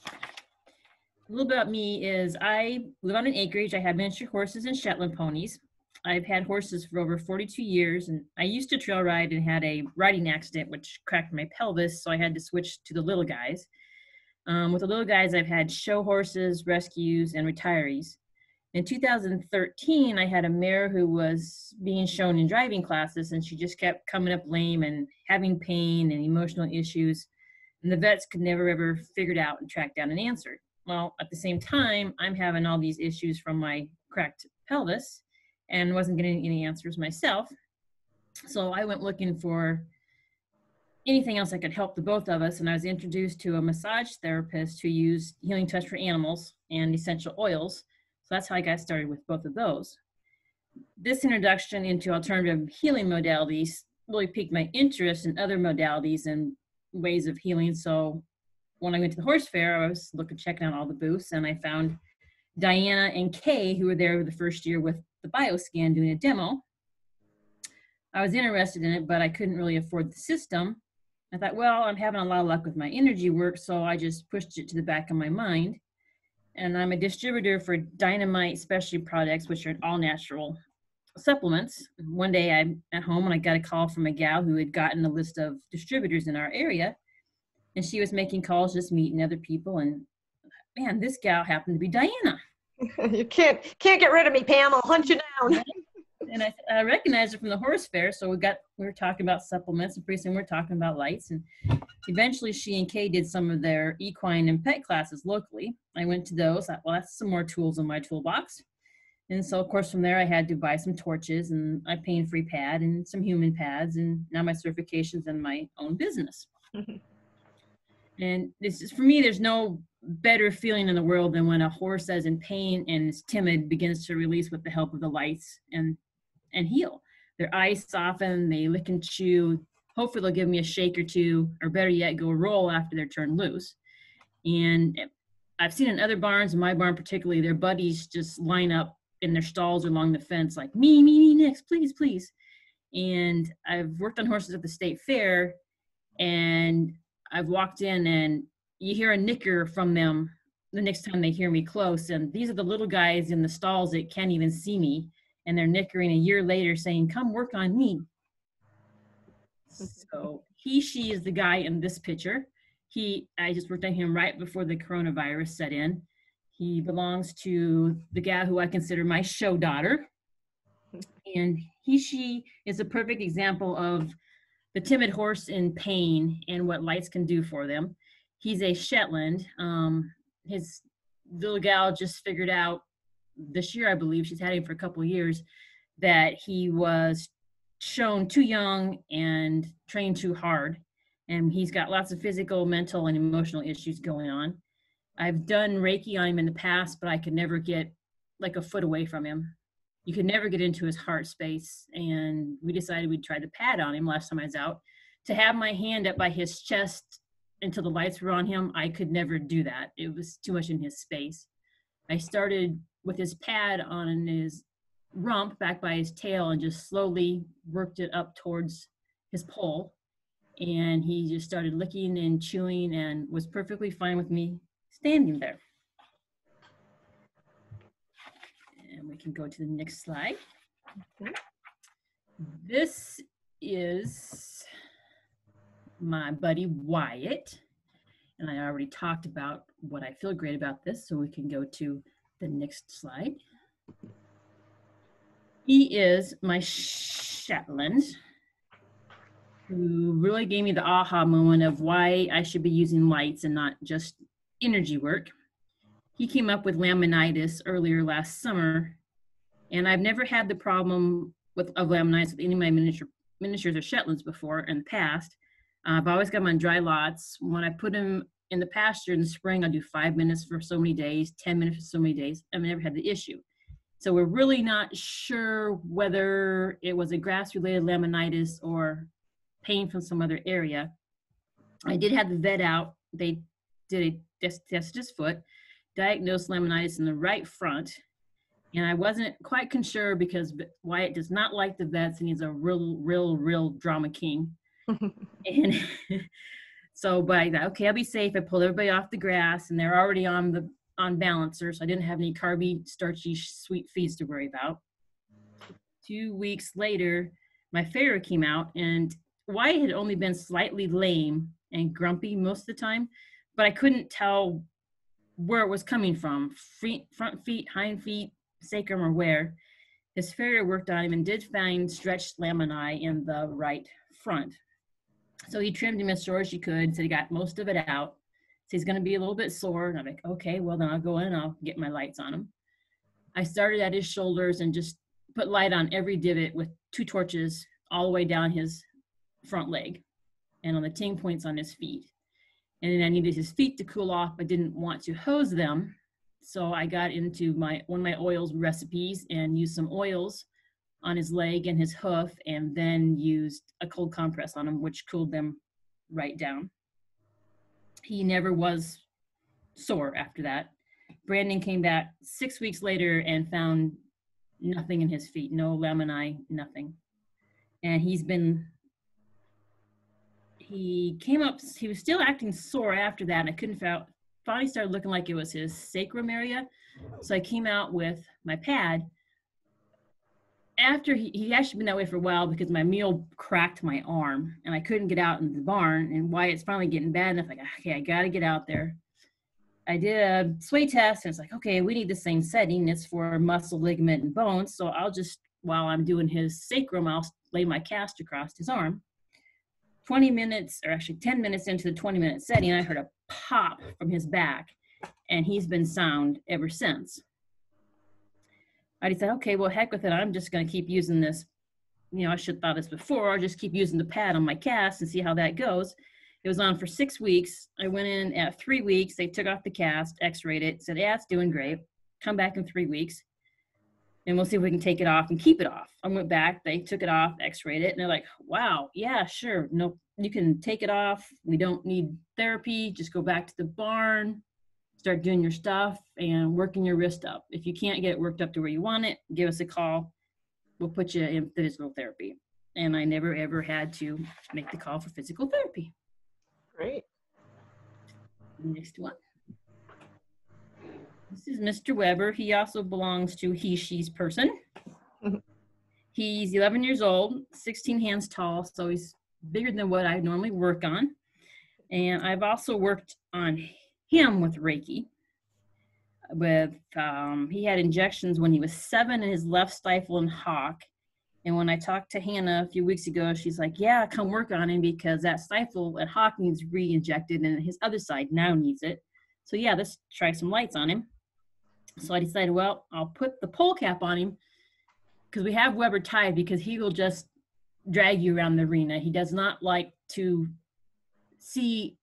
A little about me is I live on an acreage. I have miniature horses and Shetland ponies. I've had horses for over 42 years, and I used to trail ride and had a riding accident which cracked my pelvis, so I had to switch to the little guys. Um, with the little guys, I've had show horses, rescues, and retirees. In 2013, I had a mare who was being shown in driving classes, and she just kept coming up lame and having pain and emotional issues. And the vets could never ever figure it out and track down an answer. Well, at the same time, I'm having all these issues from my cracked pelvis and wasn't getting any answers myself. So I went looking for anything else that could help the both of us. And I was introduced to a massage therapist who used healing touch for animals and essential oils. So that's how I got started with both of those. This introduction into alternative healing modalities really piqued my interest in other modalities and ways of healing. So when I went to the horse fair, I was looking, checking out all the booths, and I found Diana and Kay, who were there the first year with the bioscan doing a demo. I was interested in it, but I couldn't really afford the system. I thought, well, I'm having a lot of luck with my energy work, so I just pushed it to the back of my mind. And I'm a distributor for Dynamite Specialty Products, which are all natural supplements. One day I'm at home and I got a call from a gal who had gotten a list of distributors in our area. And she was making calls, just meeting other people. And man, this gal happened to be Diana. you can't can't get rid of me, Pam. I'll hunt you down. and I, I recognized her from the horse fair. So we got we were talking about supplements, and pretty soon we are talking about lights. And eventually, she and Kay did some of their equine and pet classes locally. I went to those. I, well, that's some more tools in my toolbox. And so, of course, from there, I had to buy some torches and a pain-free pad and some human pads, and now my certifications and my own business. and this is for me. There's no better feeling in the world than when a horse that's in pain and is timid begins to release with the help of the lights and and heal. Their eyes soften, they lick and chew. Hopefully, they'll give me a shake or two, or better yet, go roll after they're turned loose. And I've seen in other barns, in my barn particularly, their buddies just line up in their stalls along the fence, like me, me, me next, please, please. And I've worked on horses at the state fair, and I've walked in and you hear a nicker from them the next time they hear me close. And these are the little guys in the stalls that can't even see me and they're nickering a year later saying, Come work on me. So Hershey is the guy in this picture. He, I just worked on him right before the coronavirus set in. He belongs to the gal who I consider my show daughter. And Hershey is a perfect example of the timid horse in pain and what lights can do for them. He's a Shetland. Um, his little gal just figured out this year, I believe, she's had him for a couple years, that he was shown too young and trained too hard. And he's got lots of physical, mental, and emotional issues going on. I've done Reiki on him in the past, but I could never get like a foot away from him. You could never get into his heart space. And we decided we'd try the pad on him last time I was out. To have my hand up by his chest until the lights were on him, I could never do that. It was too much in his space. I started with his pad on his rump back by his tail and just slowly worked it up towards his poll. And he just started licking and chewing and was perfectly fine with me standing there. And we can go to the next slide. This is my buddy Wyatt. And I already talked about what I feel great about this, so we can go to the next slide. He is my Shetland, who really gave me the aha moment of why I should be using lights and not just energy work. He came up with laminitis earlier last summer, and I've never had the problem with of laminitis with any of my miniature miniatures or Shetlands before in the past. Uh, I've always got them on dry lots. When I put them in the pasture in the spring, I'll do five minutes for so many days, 10 minutes for so many days. I've never had the issue. So we're really not sure whether it was a grass related laminitis or pain from some other area. I did have the vet out. They did a test, test his foot, diagnosed laminitis in the right front. And I wasn't quite sure because Wyatt does not like the vets and he's a real, real, real drama king. And so, I thought, okay, I'll be safe. I pulled everybody off the grass, and they're already on the on balancer, so I didn't have any carby, starchy, sweet feeds to worry about. Two weeks later, my farrier came out, and Wyatt had only been slightly lame and grumpy most of the time, but I couldn't tell where it was coming from feet, front feet, hind feet, sacrum, or where. His farrier worked on him and did find stretched laminae in the right front. So he trimmed him as short as he could. So he got most of it out. So he's going to be a little bit sore. And I'm like, okay, well, then I'll go in and I'll get my lights on him. I started at his shoulders and just put light on every divot with two torches all the way down his front leg and on the ting points on his feet. And then I needed his feet to cool off, but didn't want to hose them. So I got into my one of my oils recipes and used some oils on his leg and his hoof and then used a cold compress on him, which cooled them right down. he never was sore after that. Brandon came back six weeks later and found nothing in his feet, no laminae, nothing. And he's been, he came up, he was still acting sore after that, and I couldn't figure finally started looking like it was his sacrum area. So I came out with my pad. After he, he actually been that way for a while because my mule cracked my arm and I couldn't get out in the barn. And Wyatt's finally getting bad enough, like, okay, I got to get out there. I did a sway test and it's like, okay, we need the same setting. It's for muscle, ligament, and bones. So I'll just, while I'm doing his sacrum, I'll lay my cast across his arm. 20 minutes, or actually 10 minutes into the 20 minute setting, I heard a pop from his back, and he's been sound ever since. I decided, okay, well, heck with it. I'm just going to keep using this. You know, I should have thought this before. I'll just keep using the pad on my cast and see how that goes. It was on for six weeks. I went in at three weeks. They took off the cast, x-rayed it, said, yeah, it's doing great. Come back in three weeks and we'll see if we can take it off and keep it off. I went back, they took it off, x-rayed it, and they're like, wow, yeah, sure. No, you can take it off. We don't need therapy. Just go back to the barn, start doing your stuff and working your wrist up. If you can't get it worked up to where you want it, give us a call. We'll put you in physical therapy. And I never ever had to make the call for physical therapy. Great. Next one. This is Mr. Weber. He also belongs to Hershey's person. Mhm. He's 11 years old, 16 hands tall, so he's bigger than what I normally work on. And I've also worked on him with Reiki. With um, he had injections when he was seven in his left stifle and hock. And when I talked to Hannah a few weeks ago, she's like, "Yeah, come work on him because that stifle and hock needs re-injected, and his other side now needs it." So yeah, let's try some lights on him. So I decided, well, I'll put the poll cap on him because we have Weber tied because he will just drag you around the arena. He does not like to see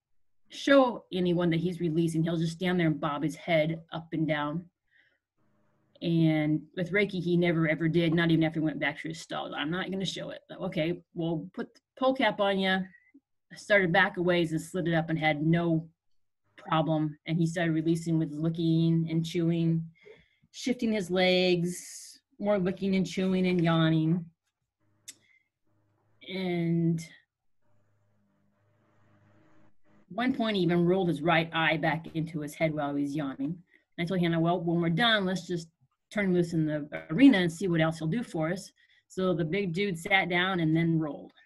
show anyone that he's releasing. He'll just stand there and bob his head up and down. And with Reiki, he never ever did, not even after he went back to his stall. I'm not going to show it. Okay, well, put the poll cap on you. Started back a ways and slid it up and had no problem. And he started releasing with licking and chewing, shifting his legs, more licking and chewing and yawning. And one point, he even rolled his right eye back into his head while he was yawning. And I told Hannah, well, when we're done, let's just turn him loose in the arena and see what else he'll do for us. So the big dude sat down and then rolled.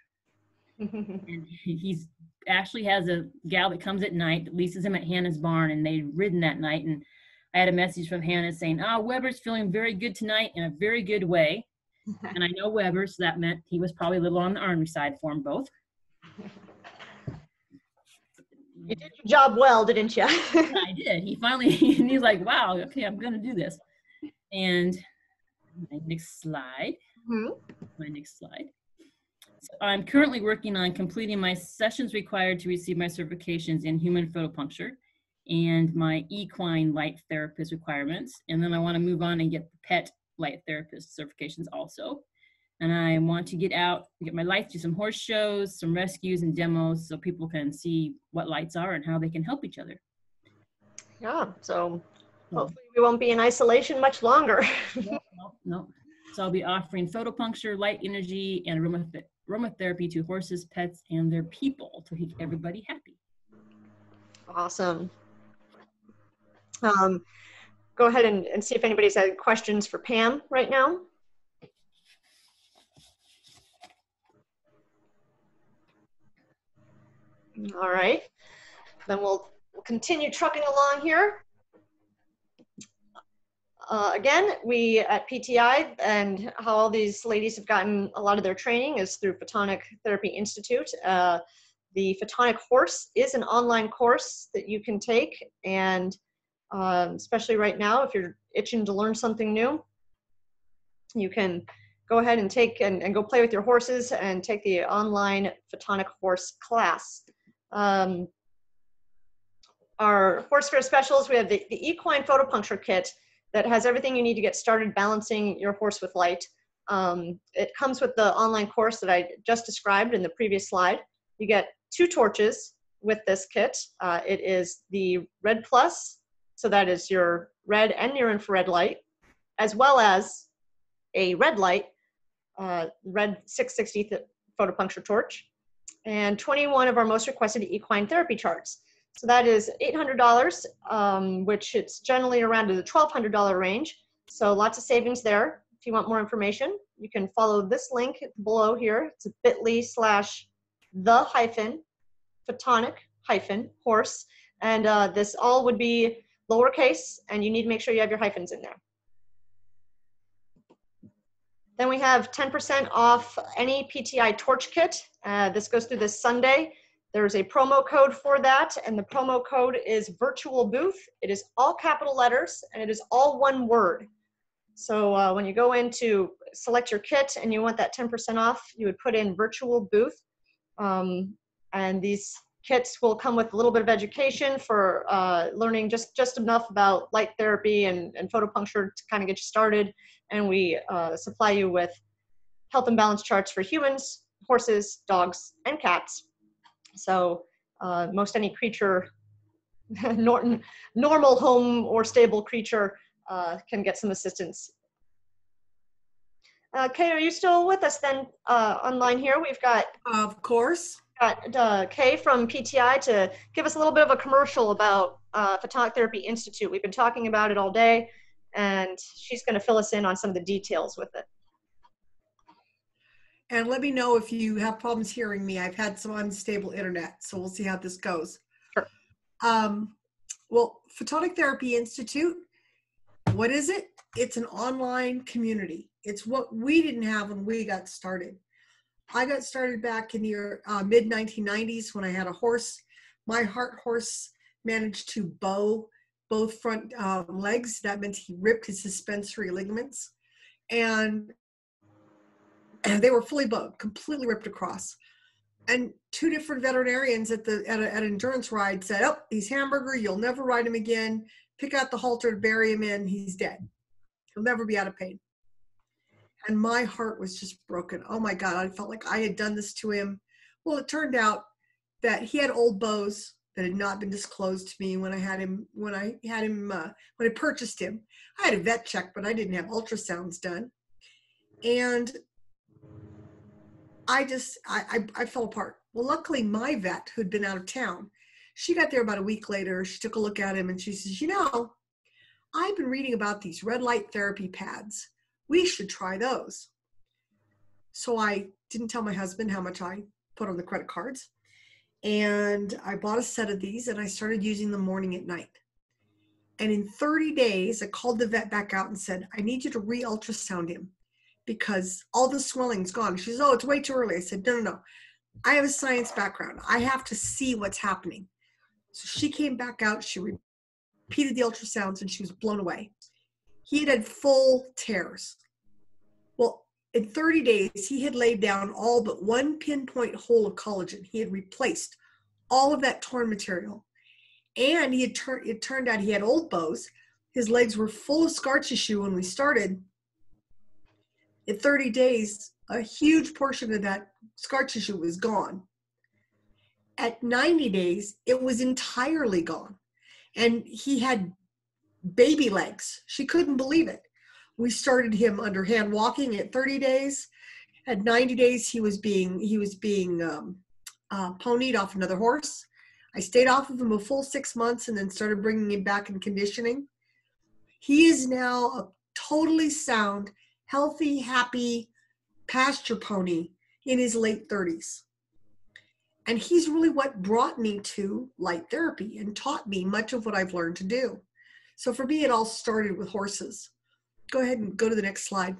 And he's Ashley has a gal that comes at night that leases him at Hannah's barn, and they'd ridden that night. And I had a message from Hannah saying, "Ah, Weber's feeling very good tonight in a very good way." and I know Weber, so that meant he was probably a little on the army side for them both. You did your job well, didn't you? I did. He finally, and he's like, wow, okay, I'm going to do this. And my next slide, Mhm. my next slide. So I'm currently working on completing my sessions required to receive my certifications in human photopuncture and my equine light therapist requirements. And then I want to move on and get the pet light therapist certifications also. And I want to get out, get my lights, do some horse shows, some rescues and demos so people can see what lights are and how they can help each other. Yeah, so hopefully we won't be in isolation much longer. no, no, no. So I'll be offering photopuncture, light energy, and aromathe- aromatherapy to horses, pets, and their people to keep everybody happy. Awesome. Um, go ahead and, and see if anybody's had questions for Pam right now. All right, then we'll, we'll continue trucking along here. Uh, again, we at PTI and how all these ladies have gotten a lot of their training is through Photonic Therapy Institute. Uh, the Photonic Horse is an online course that you can take, and um, especially right now, if you're itching to learn something new, you can go ahead and take and, and go play with your horses and take the online Photonic Horse class. Um, our horse fair specials, we have the, the equine photopuncture kit that has everything you need to get started balancing your horse with light. Um, it comes with the online course that I just described in the previous slide. You get two torches, with this kit. Uh, it is the Red Plus, so that is your red and near infrared light, as well as a red light, uh, red 660 th- photopuncture torch, and 21 of our most requested equine therapy charts. So that is $800, um, which it's generally around the $1,200 range. So lots of savings there. If you want more information, you can follow this link below here. It's bit.ly slash the hyphen photonic hyphen horse. And uh, this all would be lowercase, and you need to make sure you have your hyphens in there. Then we have 10% off any PTI torch kit. Uh, this goes through this Sunday. There's a promo code for that, and the promo code is virtual booth. It is all capital letters, and it is all one word. So uh, when you go in to select your kit and you want that 10% off, you would put in virtual booth. Um, and these kits will come with a little bit of education for uh, learning just, just enough about light therapy and, and photopuncture to kind of get you started. And we uh, supply you with health and balance charts for humans, horses, dogs, and cats. So uh, most any creature, nor- normal home or stable creature uh, can get some assistance. Uh, Kay, are you still with us then uh, online here? We've got Of course. Got uh, Kay from PTI to give us a little bit of a commercial about uh, Photonic Therapy Institute. We've been talking about it all day, and she's going to fill us in on some of the details with it. And let me know if you have problems hearing me. I've had some unstable internet, so we'll see how this goes. Sure. Um, well, Photonic Therapy Institute, what is it? It's an online community. It's what we didn't have when we got started. I got started back in the uh, mid 1990s when I had a horse. My heart horse managed to bow both front um, legs. That meant he ripped his suspensory ligaments. And and they were fully bowed, completely ripped across. And two different veterinarians at the at, an endurance ride said, "Oh, he's hamburger. You'll never ride him again. Pick out the halter bury him in. He's dead. He'll never be out of pain." And my heart was just broken. Oh my God! I felt like I had done this to him. Well, it turned out that he had old bows that had not been disclosed to me when I had him when I had him uh, when I purchased him. I had a vet check, but I didn't have ultrasounds done. And I just I, I, I fell apart. Well, luckily my vet who'd been out of town, she got there about a week later. She took a look at him and she says, you know, I've been reading about these red light therapy pads. We should try those. So I didn't tell my husband how much I put on the credit cards. And I bought a set of these and I started using them morning and night. And in 30 days, I called the vet back out and said, I need you to re ultrasound him because all the swelling's gone. She says, Oh, it's way too early. I said, No, no, no. I have a science background. I have to see what's happening. So she came back out. She repeated the ultrasounds and she was blown away. He had had full tears. Well, in 30 days, he had laid down all but one pinpoint hole of collagen. He had replaced all of that torn material. And he had turned it turned out he had old bows. His legs were full of scar tissue when we started in 30 days, a huge portion of that scar tissue was gone. At 90 days, it was entirely gone. And he had baby legs. She couldn't believe it. We started him underhand walking at 30 days. At 90 days, he was being he was being um, uh, ponied off another horse. I stayed off of him a full six months and then started bringing him back in conditioning. He is now a totally sound healthy, happy pasture pony in his late 30s. And he's really what brought me to light therapy and taught me much of what I've learned to do. So for me, it all started with horses. Go ahead and go to the next slide.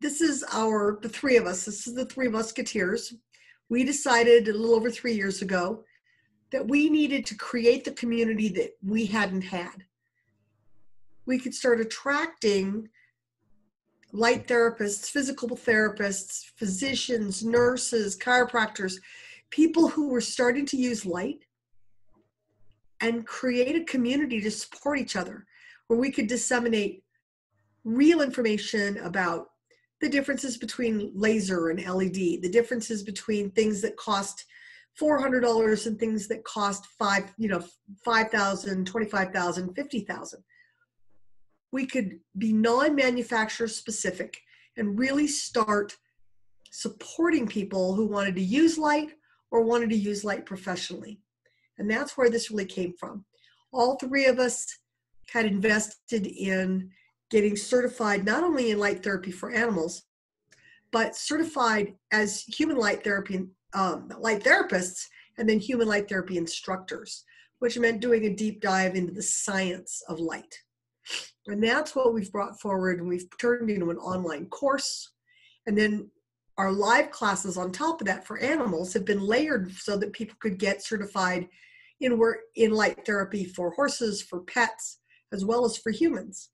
This is our, the three of us, this is the three musketeers. We decided a little over three years ago that we needed to create the community that we hadn't had we could start attracting light therapists, physical therapists, physicians, nurses, chiropractors, people who were starting to use light and create a community to support each other where we could disseminate real information about the differences between laser and LED, the differences between things that cost $400 and things that cost five, you know, 5,000, 25,000, 50,000. We could be non-manufacturer specific and really start supporting people who wanted to use light or wanted to use light professionally. And that's where this really came from. All three of us had invested in getting certified not only in light therapy for animals, but certified as human light therapy um, light therapists and then human light therapy instructors, which meant doing a deep dive into the science of light. And that's what we've brought forward and we've turned into an online course. And then our live classes on top of that for animals have been layered so that people could get certified in work in light therapy for horses, for pets, as well as for humans.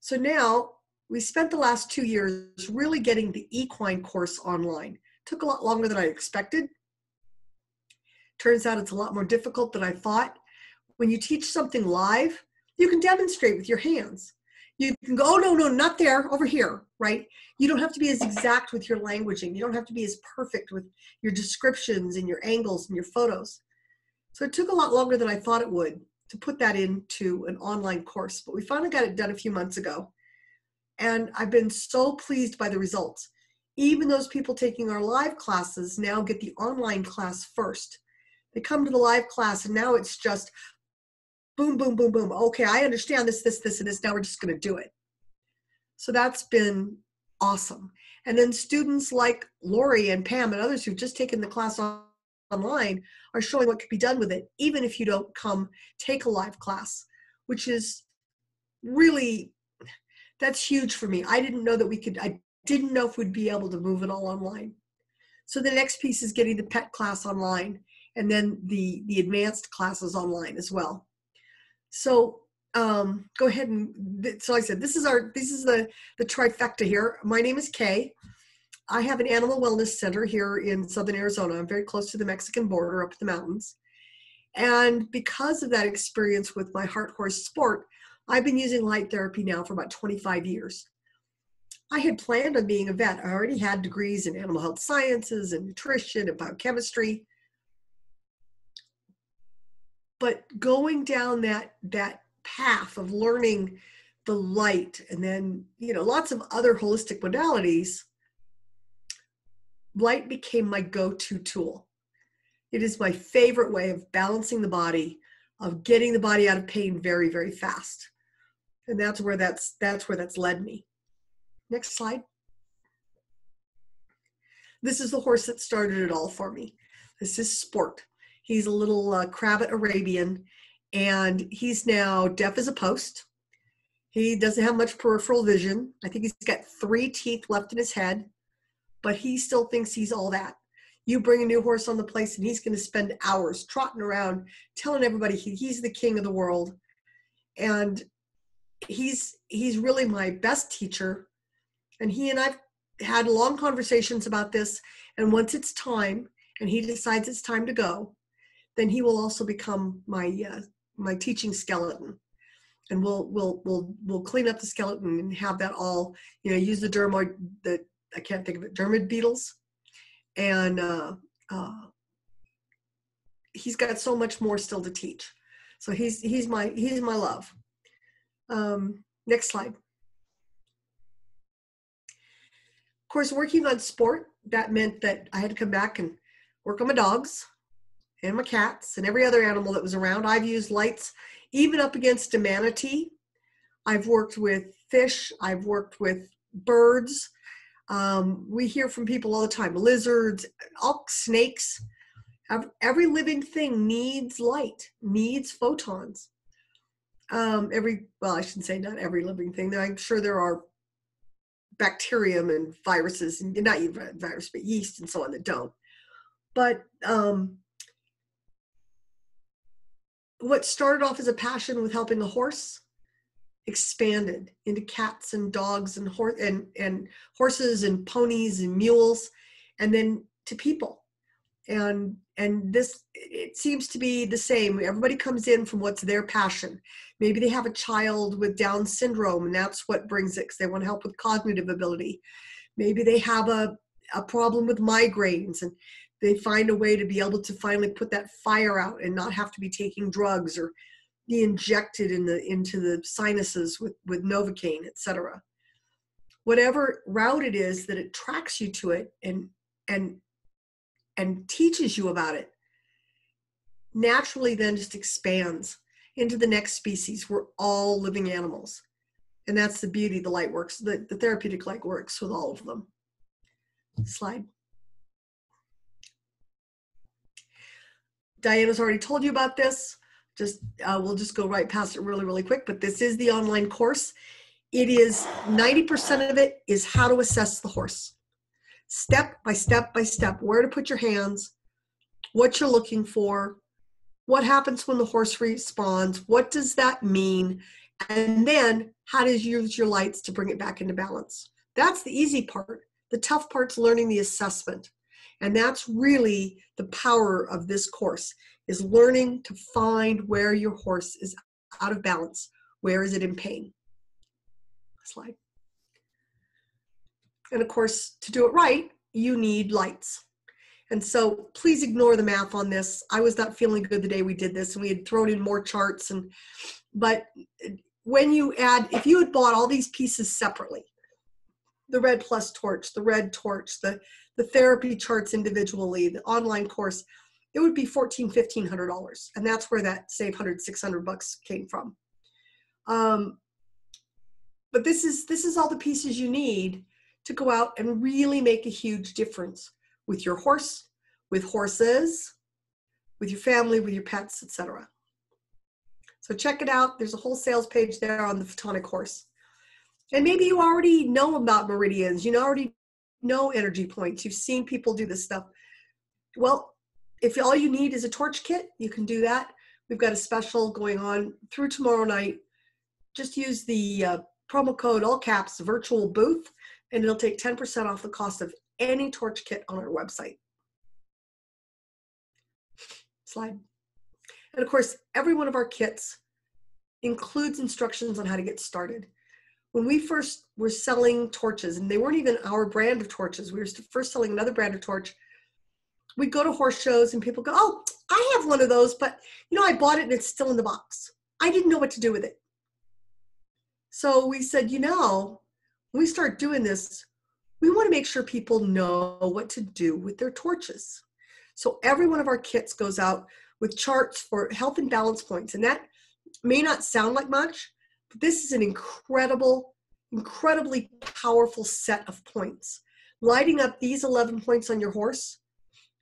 So now we spent the last two years really getting the equine course online. Took a lot longer than I expected. Turns out it's a lot more difficult than I thought. When you teach something live, you can demonstrate with your hands. You can go, oh, no, no, not there, over here, right? You don't have to be as exact with your languaging. You don't have to be as perfect with your descriptions and your angles and your photos. So it took a lot longer than I thought it would to put that into an online course, but we finally got it done a few months ago. And I've been so pleased by the results. Even those people taking our live classes now get the online class first. They come to the live class and now it's just boom, boom, boom, boom. Okay, I understand this, this, this, and this. Now we're just going to do it. So that's been awesome. And then students like Lori and Pam and others who've just taken the class online are showing what could be done with it, even if you don't come take a live class, which is really, that's huge for me. I didn't know that we could, I didn't know if we'd be able to move it all online. So the next piece is getting the pet class online and then the, the advanced classes online as well. So um, go ahead and, so I said, this is our, this is the, the trifecta here. My name is Kay. I have an animal wellness center here in Southern Arizona. I'm very close to the Mexican border up the mountains. And because of that experience with my heart horse sport, I've been using light therapy now for about 25 years. I had planned on being a vet. I already had degrees in animal health sciences and nutrition and biochemistry. But going down that that path of learning the light and then, you know, lots of other holistic modalities, light became my go-to tool. It is my favorite way of balancing the body, of getting the body out of pain very, very fast. And that's where that's that's where that's led me. Next slide. This is the horse that started it all for me. This is Sport. He's a little uh, Crabbet Arabian, and he's now deaf as a post. He doesn't have much peripheral vision. I think he's got three teeth left in his head but he still thinks he's all that. You bring a new horse on the place, and he's going to spend hours trotting around telling everybody he, he's the king of the world. And he's he's really my best teacher. And he and I've had long conversations about this. And once it's time, and he decides it's time to go, then he will also become my uh, my teaching skeleton and we'll we'll we'll we'll clean up the skeleton and have that all you know use the dermoid the I can't think of it, Dermid beetles. And uh, uh, he's got so much more still to teach. So he's, he's, my, he's my love. Um, next slide. Of course, working on sport, that meant that I had to come back and work on my dogs and my cats and every other animal that was around. I've used lights even up against a manatee. I've worked with fish. I've worked with birds. Um, we hear from people all the time lizards, all snakes. Every living thing needs light, needs photons. Um, every, well, I shouldn't say not every living thing. I'm sure there are bacterium and viruses, and not even virus, but yeast and so on that don't. But um, what started off as a passion with helping a horse expanded into cats and dogs and, hor- and, and horses and ponies and mules and then to people. And and this it seems to be the same. Everybody comes in from what's their passion. Maybe they have a child with down syndrome and that's what brings it because they want to help with cognitive ability. Maybe they have a, a problem with migraines and they find a way to be able to finally put that fire out and not have to be taking drugs or be injected in the into the sinuses with with novocaine etc whatever route it is that attracts you to it and and and teaches you about it naturally then just expands into the next species. We're all living animals. And that's the beauty the light works the, the therapeutic light works with all of them. Slide diana's already told you about this. Just uh, we'll just go right past it really really quick but this is the online course. It is 90% of it is how to assess the horse. Step by step by step where to put your hands what you're looking for what happens when the horse responds what does that mean and then how to use your lights to bring it back into balance. That's the easy part. The tough part's learning the assessment and that's really the power of this course is learning to find where your horse is out of balance. Where is it in pain? Slide. And of course, to do it right, you need lights. And so please ignore the math on this. I was not feeling good the day we did this and we had thrown in more charts and but when you add if you had bought all these pieces separately, the red plus torch, the red torch, the the therapy charts individually, the online course, it would be fourteen, fifteen hundred dollars, and that's where that save hundred, six hundred bucks came from. Um, but this is this is all the pieces you need to go out and really make a huge difference with your horse, with horses, with your family, with your pets, etc. So check it out. There's a whole sales page there on the Photonic Horse. And maybe you already know about meridians. You already know energy points. You've seen people do this stuff. Well, if all you need is a torch kit, you can do that. We've got a special going on through tomorrow night. Just use the uh, promo code all caps virtual booth and it'll take 10% off the cost of any torch kit on our website. Slide. And of course, every one of our kits includes instructions on how to get started. When we first were selling torches, and they weren't even our brand of torches, we were first selling another brand of torch we'd go to horse shows and people go, Oh, I have one of those, but you know, I bought it and it's still in the box. I didn't know what to do with it. So we said, you know, when we start doing this, we want to make sure people know what to do with their torches. So every one of our kits goes out with charts for health and balance points. And that may not sound like much, this is an incredible, incredibly powerful set of points. Lighting up these 11 points on your horse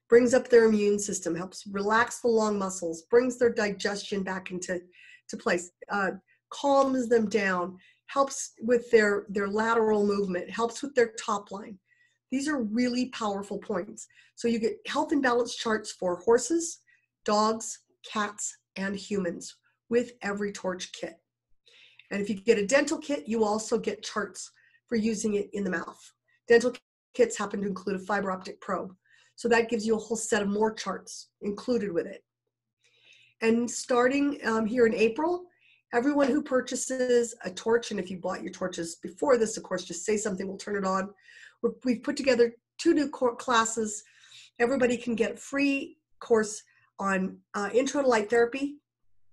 brings up their immune system, helps relax the long muscles, brings their digestion back into to place, uh, calms them down, helps with their, their lateral movement, helps with their top line. These are really powerful points. So you get health and balance charts for horses, dogs, cats, and humans with every torch kit. And if you get a dental kit, you also get charts for using it in the mouth. Dental kits happen to include a fiber optic probe. So that gives you a whole set of more charts included with it. And starting um, here in April, everyone who purchases a torch, and if you bought your torches before this, of course, just say something, we'll turn it on. we have put together two new classes. Everybody can get a free course on uh, Intro to Light Therapy,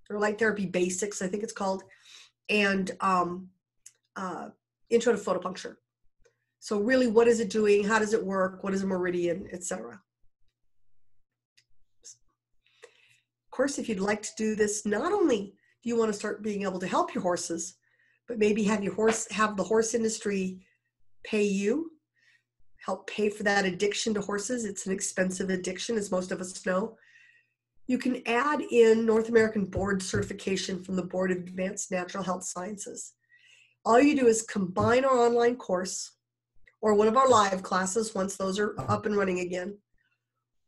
or Light Therapy Basics, I think it's called, and um, uh, Intro to Photopuncture. So really, what is it doing? How does it work? What is a meridian, etc. Of course, if you'd like to do this, not only do you want to start being able to help your horses, but maybe have your horse have the horse industry pay you, help pay for that addiction to horses. It's an expensive addiction, as most of us know. You can add in North American board certification from the Board of Advanced Natural Health Sciences. All you do is combine our online course or one of our live classes once those are up and running again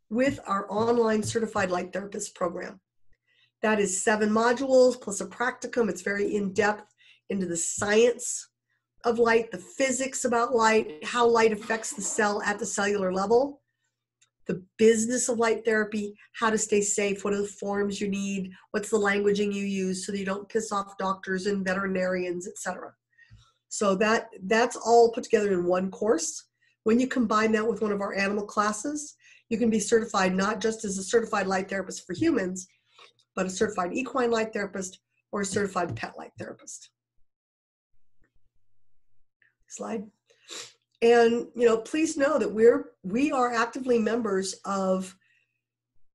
with our online certified light therapist program. That is seven modules plus a practicum. It's very in depth into the science of light, the physics about light, how light affects the cell at the cellular level, the business of light therapy, how to stay safe, what are the forms you need, what's the languaging you use so that you don't piss off doctors and veterinarians, etc. So that that's all put together in one course. When you combine that with one of our animal classes, You can be certified not just as a certified light therapist for humans, but a certified equine light therapist or a certified pet light therapist. Slide. And you know, please know that we're we are actively members of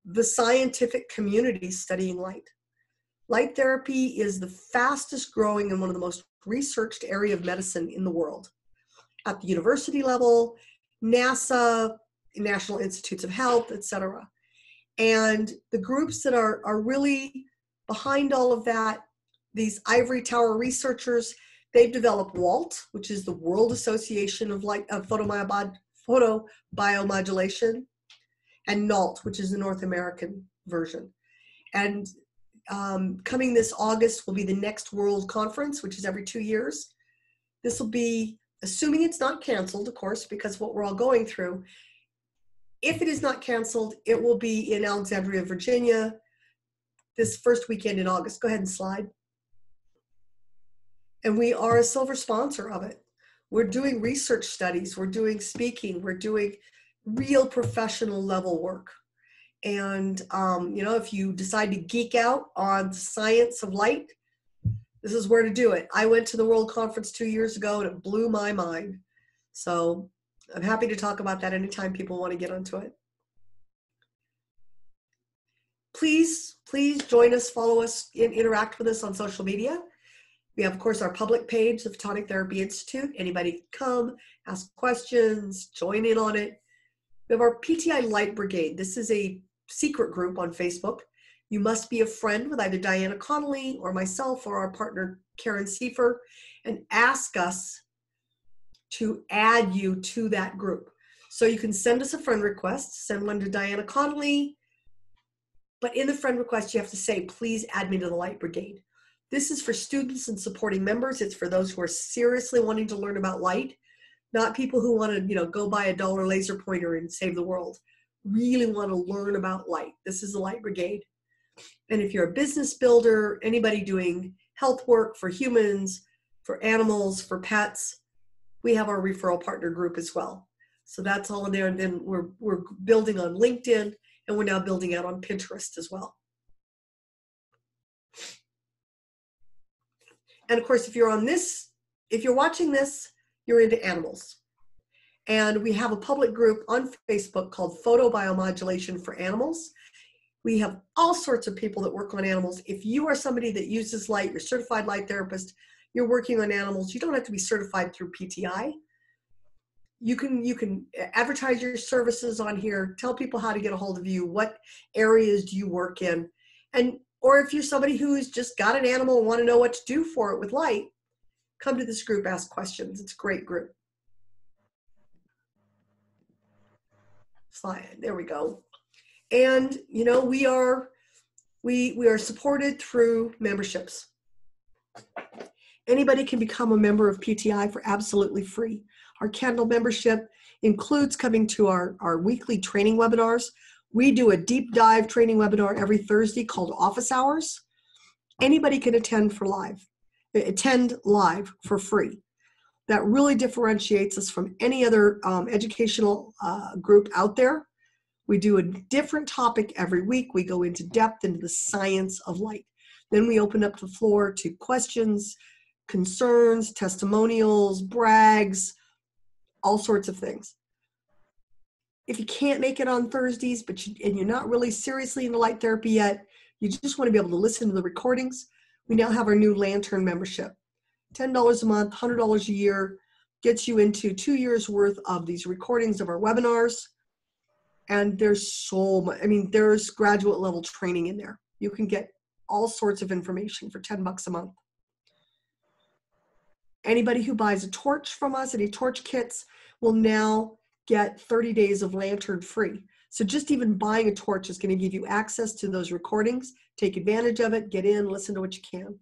the scientific community studying light. Light therapy is the fastest growing and one of the most researched area of medicine in the world. At the university level, NASA, National Institutes of Health, etc. And the groups that are, are really behind all of that, these ivory tower researchers, they've developed WALT, which is the World Association of Light of Photobiomodulation, and NALT, which is the North American version. And um, coming this August will be the next World Conference, which is every two years. This will be, assuming it's not canceled, of course, because what we're all going through. If it is not canceled, it will be in Alexandria, Virginia, this first weekend in August. Go ahead and slide. And we are a silver sponsor of it. We're doing research studies, we're doing speaking, we're doing real professional level work. And, um, you know, if you decide to geek out on the science of light, this is where to do it. I went to the World Conference two years ago and it blew my mind. So I'm happy to talk about that anytime people want to get onto it. Please, please join us, follow us, and interact with us on social media. We have, of course, our public page, the Photonic Therapy Institute. Anybody come, ask questions, join in on it. We have our PTI Light Brigade. This is a secret group on Facebook. You must be a friend with either Diana Connolly or myself or our partner Karen Seifer and ask us to add you to that group. So you can send us a friend request, send one to Diana Connolly, but in the friend request, you have to say, please add me to the Light Brigade. This is for students and supporting members. It's for those who are seriously wanting to learn about light, not people who want to, you know, go buy a dollar laser pointer and save the world really want to learn about light. This is the Light Brigade. And if you're a business builder, anybody doing health work for humans, for animals, for pets, we have our referral partner group as well. So that's all in there. And then we're, we're building on LinkedIn and we're now building out on Pinterest as well. And of course, if you're on this, if you're watching this, you're into animals. And we have a public group on Facebook called Photobiomodulation for Animals. We have all sorts of people that work on animals. If you are somebody that uses light, you're certified light therapist, you're working on animals, you don't have to be certified through PTI. You can you can advertise your services on here, tell people how to get a hold of you, what areas do you work in. And or if you're somebody who's just got an animal and want to know what to do for it with light, come to this group, ask questions. It's a great group. slide. There we go. And you know, we are we we are supported through memberships. Anybody can become a member of PTI for absolutely free. Our candle membership includes coming to our, our weekly training webinars. We do a deep dive training webinar every Thursday called Office Hours. Anybody can attend for live, attend live for free that really differentiates us from any other um, educational uh, group out there. We do a different topic every week. We go into depth into the science of light. Then we open up the floor to questions, concerns, testimonials, brags, all sorts of things. If you can't make it on Thursdays, but you, and you're not really seriously into light therapy yet, you just want to be able to listen to the recordings. We now have our new Lantern membership. $10 a month, $100 a year gets you into two years worth of these recordings of our webinars. And there's so much, I mean, there's graduate level training in there. You can get all sorts of information for 10 bucks a month. Anybody who buys a torch from us, any torch kits, will now get 30 days of Lantern free. So just even buying a torch is going to give you access to those recordings. Take advantage of it, get in, listen to what you can.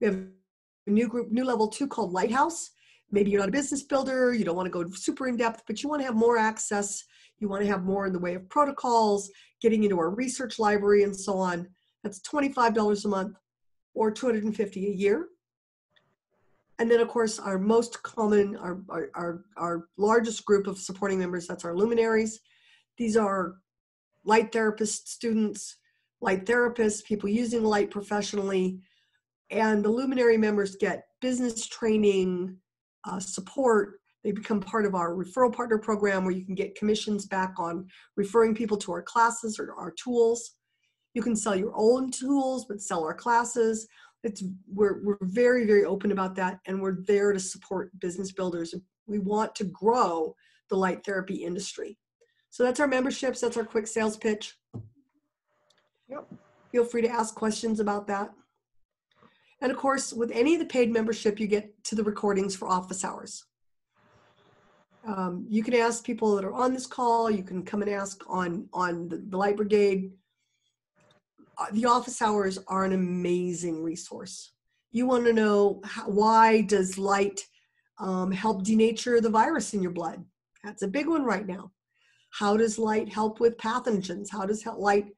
We have a new group, new level two called Lighthouse. Maybe you're not a business builder, you don't want to go super in depth, but you want to have more access. You want to have more in the way of protocols, getting into our research library and so on. That's $25 a month or 250 a year. And then of course, our most common, our, our, our, our largest group of supporting members, that's our luminaries. These are light therapist students, light therapists, people using light professionally, and the luminary members get business training, uh, support. They become part of our referral partner program where you can get commissions back on referring people to our classes or our tools. You can sell your own tools, but sell our classes. It's we're we're very very open about that, and we're there to support business builders. We want to grow the light therapy industry. So that's our memberships. That's our quick sales pitch. Yep. Feel free to ask questions about that. And of course, with any of the paid membership, you get to the recordings for office hours. Um, you can ask people that are on this call. You can come and ask on on the, the Light Brigade. Uh, the office hours are an amazing resource. You want to know how, why does light um, help denature the virus in your blood? That's a big one right now. How does light help with pathogens? How does light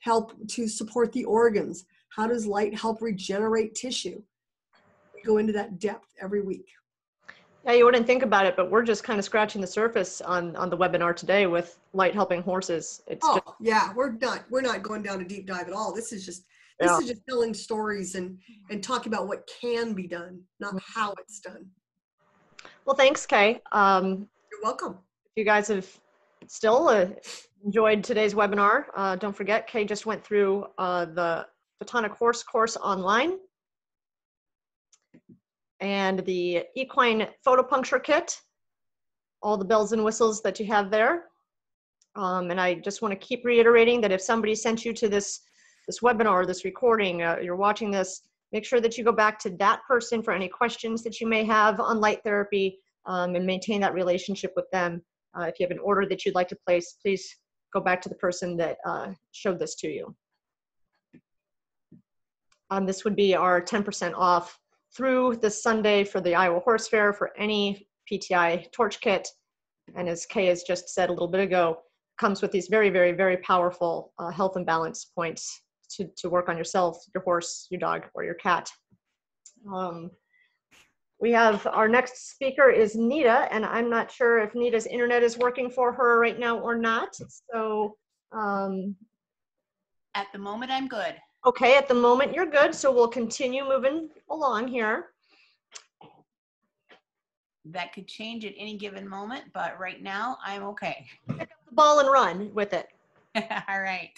help to support the organs? How does light help regenerate tissue? We go into that depth every week. Yeah, you wouldn't think about it, but we're just kind of scratching the surface on on the webinar today with light helping horses. It's oh just, yeah, we're not we're not going down a deep dive at all. This is just this Yeah. is just telling stories and and talking about what can be done, not how it's done. well, thanks, Kay. Um, You're welcome. if you guys have still uh, enjoyed today's webinar, uh, don't forget Kay just went through uh, the Photonic Horse course online and the equine photopuncture kit, all the bells and whistles that you have there. Um, and I just want to keep reiterating that if somebody sent you to this this webinar, this recording, uh, you're watching this, make sure that you go back to that person for any questions that you may have on light therapy um, and maintain that relationship with them. Uh, if you have an order that you'd like to place, please go back to the person that uh, showed this to you. Um, this would be our 10% off through this Sunday for the Iowa Horse Fair for any PTI torch kit. And as Kay has just said a little bit ago, comes with these very, very, very powerful uh, health and balance points to, to work on yourself, your horse, your dog, or your cat. Um, we have our next speaker is Nita, and I'm not sure if Nita's internet is working for her right now or not. So, um, At the moment, I'm good. Okay, at the moment you're good. So we'll continue moving along here. That could change at any given moment, but right now I'm okay. The ball and run with it. All right.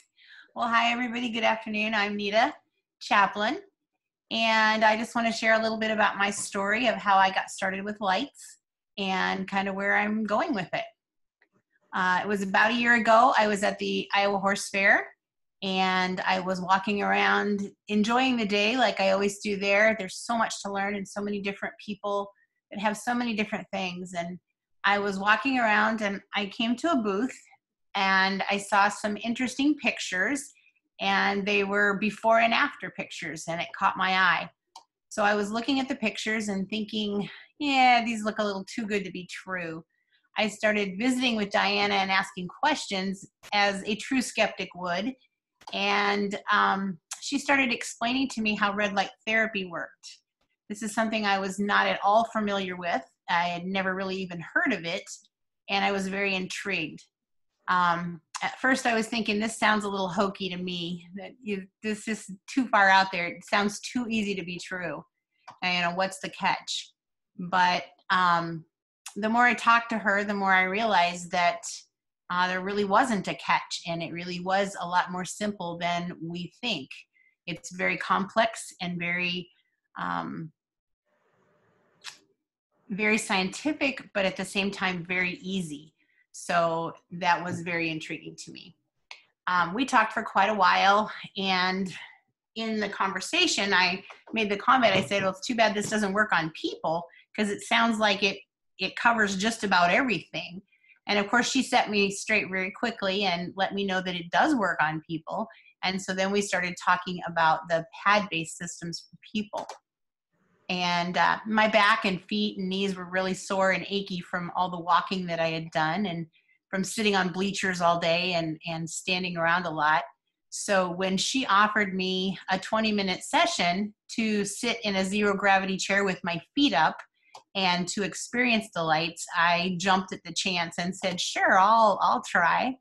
Well, hi, everybody. Good afternoon. I'm Nita Chaplin, and I just want to share a little bit about my story of how I got started with lights and kind of where I'm going with it. Uh, it was about a year ago. I was at the Iowa Horse Fair and I was walking around enjoying the day like I always do there. There's so much to learn and so many different people that have so many different things. And I was walking around and I came to a booth and I saw some interesting pictures and they were before and after pictures and it caught my eye. So I was looking at the pictures and thinking, yeah, these look a little too good to be true. I started visiting with Diana and asking questions as a true skeptic would. And um, she started explaining to me how red light therapy worked. This is something I was not at all familiar with. I had never really even heard of it, and I was very intrigued. Um, at first, I was thinking this sounds a little hokey to me. That you, this is too far out there. It sounds too easy to be true. And, you know, what's the catch? But um, the more I talked to her, the more I realized that uh, there really wasn't a catch, and it really was a lot more simple than we think. It's very complex and very um, very scientific, but at the same time, very easy. So that was very intriguing to me. Um, we talked for quite a while, and in the conversation, I made the comment I said, Well, it's too bad this doesn't work on people because it sounds like it, it covers just about everything. And of course, she set me straight very quickly and let me know that it does work on people. And so then we started talking about the pad based systems for people and uh, my back and feet and knees were really sore and achy from all the walking that I had done and from sitting on bleachers all day and and standing around a lot. So when she offered me a 20 minute session to sit in a zero gravity chair with my feet up and to experience the lights, I jumped at the chance and said, "Sure, I'll I'll try."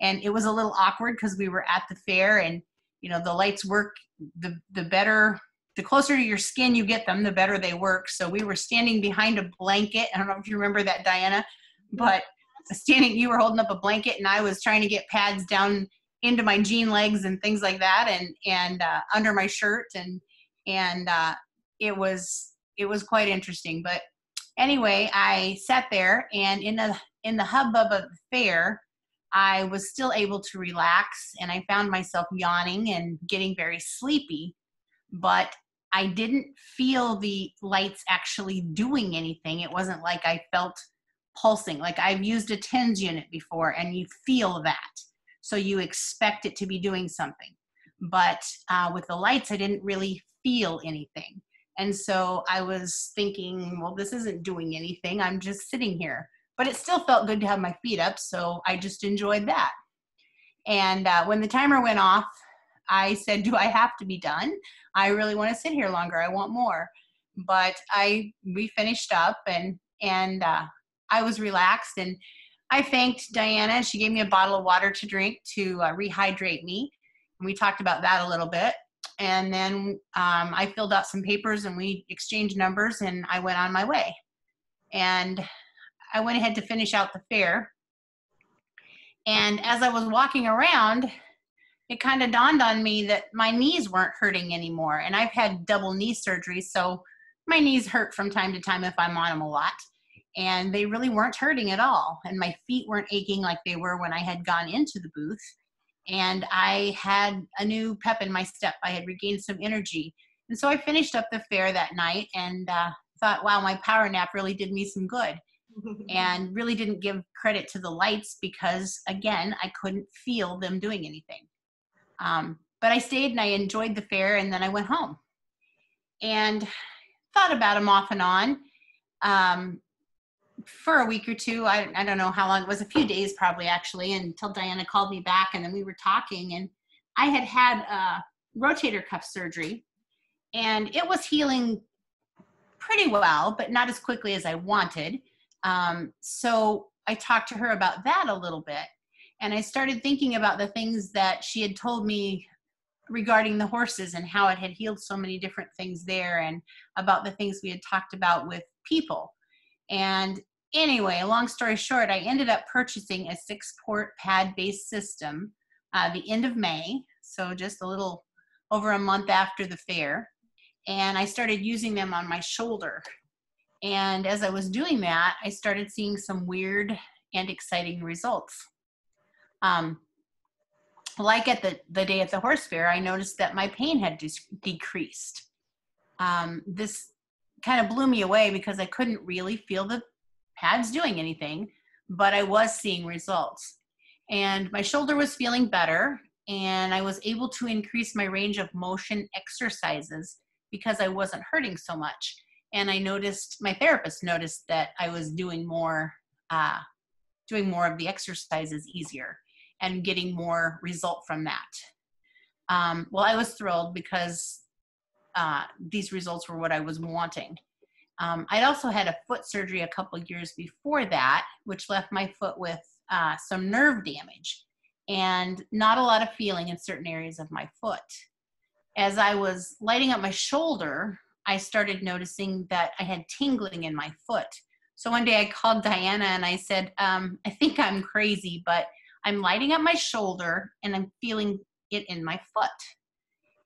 and it was a little awkward because we were at the fair and you know the lights work the the better the closer to your skin you get them the better they work. So we were standing behind a blanket. I don't know if you remember that diana but standing you were holding up a blanket and i was trying to get pads down into my jean legs and things like that and and uh, under my shirt and and uh, it was it was quite interesting. But anyway i sat there and in the in the hubbub of the fair I was still able to relax and I found myself yawning and getting very sleepy, but I didn't feel the lights actually doing anything. It wasn't like I felt pulsing. Like I've used a TENS unit before and you feel that. So you expect it to be doing something. But uh, with the lights, I didn't really feel anything. And so I was thinking, well, this isn't doing anything. I'm just sitting here but it still felt good to have my feet up. So I just enjoyed that. And uh, when the timer went off, I said, Do I have to be done? I really want to sit here longer. I want more. But I we finished up and and uh, I was relaxed and I thanked Diana. She gave me a bottle of water to drink to uh, rehydrate me. And we talked about that a little bit. And then um, I filled out some papers and we exchanged numbers and I went on my way. And I went ahead to finish out the fair. And as I was walking around, it kind of dawned on me that my knees weren't hurting anymore. And I've had double knee surgery, so my knees hurt from time to time if I'm on them a lot. And they really weren't hurting at all. And my feet weren't aching like they were when I had gone into the booth. And I had a new pep in my step. I had regained some energy. And so I finished up the fair that night and uh, thought, wow, my power nap really did me some good and really didn't give credit to the lights because again i couldn't feel them doing anything um, but i stayed and i enjoyed the fair and then i went home and thought about them off and on um, for a week or two I, I don't know how long it was a few days probably actually until diana called me back and then we were talking and i had had a rotator cuff surgery and it was healing pretty well but not as quickly as i wanted um, so I talked to her about that a little bit. And I started thinking about the things that she had told me regarding the horses and how it had healed so many different things there and about the things we had talked about with people. And anyway, long story short, I ended up purchasing a six port pad based system uh, the end of May. So just a little over a month after the fair. And I started using them on my shoulder and as I was doing that, I started seeing some weird and exciting results. Um, like at the, the day at the horse fair, I noticed that my pain had decreased. Um, this kind of blew me away because I couldn't really feel the pads doing anything, but I was seeing results. And my shoulder was feeling better, and I was able to increase my range of motion exercises because I wasn't hurting so much and I noticed my therapist noticed that I was doing more uh, doing more of the exercises easier and getting more result from that. Um, well, I was thrilled because uh, these results were what I was wanting. Um, I'd also had a foot surgery a couple years before that, which left my foot with uh, some nerve damage and not a lot of feeling in certain areas of my foot. As I was lighting up my shoulder, I started noticing that I had tingling in my foot. So one day I called Diana and I said, um, I think I'm crazy, but I'm lighting up my shoulder and I'm feeling it in my foot.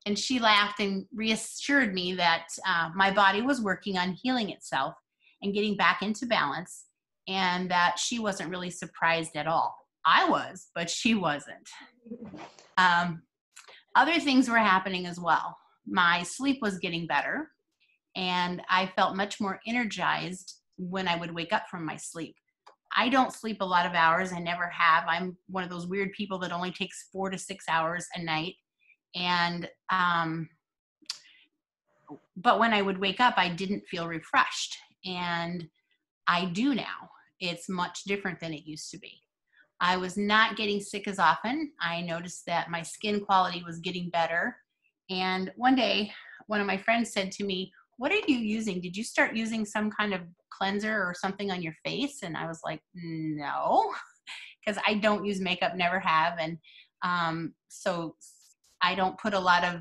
And she laughed and reassured me that uh, my body was working on healing itself and getting back into balance, and that she wasn't really surprised at all. I was, but she wasn't. Um, other things were happening as well. My sleep was getting better and I felt much more energized when I would wake up from my sleep. I don't sleep a lot of hours. I never have. I'm one of those weird people that only takes four to six hours a night. And, um, but when I would wake up, I didn't feel refreshed. And I do now. It's much different than it used to be. I was not getting sick as often. I noticed that my skin quality was getting better. And one day, one of my friends said to me, what are you using? Did you start using some kind of cleanser or something on your face? And I was like, no, because I don't use makeup, never have, and um, so I don't put a lot of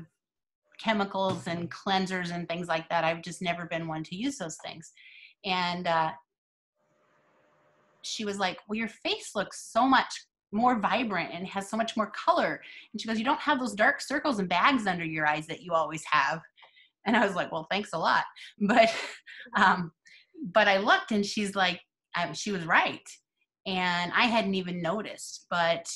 chemicals and cleansers and things like that. I've just never been one to use those things. And uh, she was like, Well, your face looks so much more vibrant and has so much more color. And she goes, You don't have those dark circles and bags under your eyes that you always have. And I was like, Well, thanks a lot. But um, but I looked and she's like, I, she was right. And I hadn't even noticed, but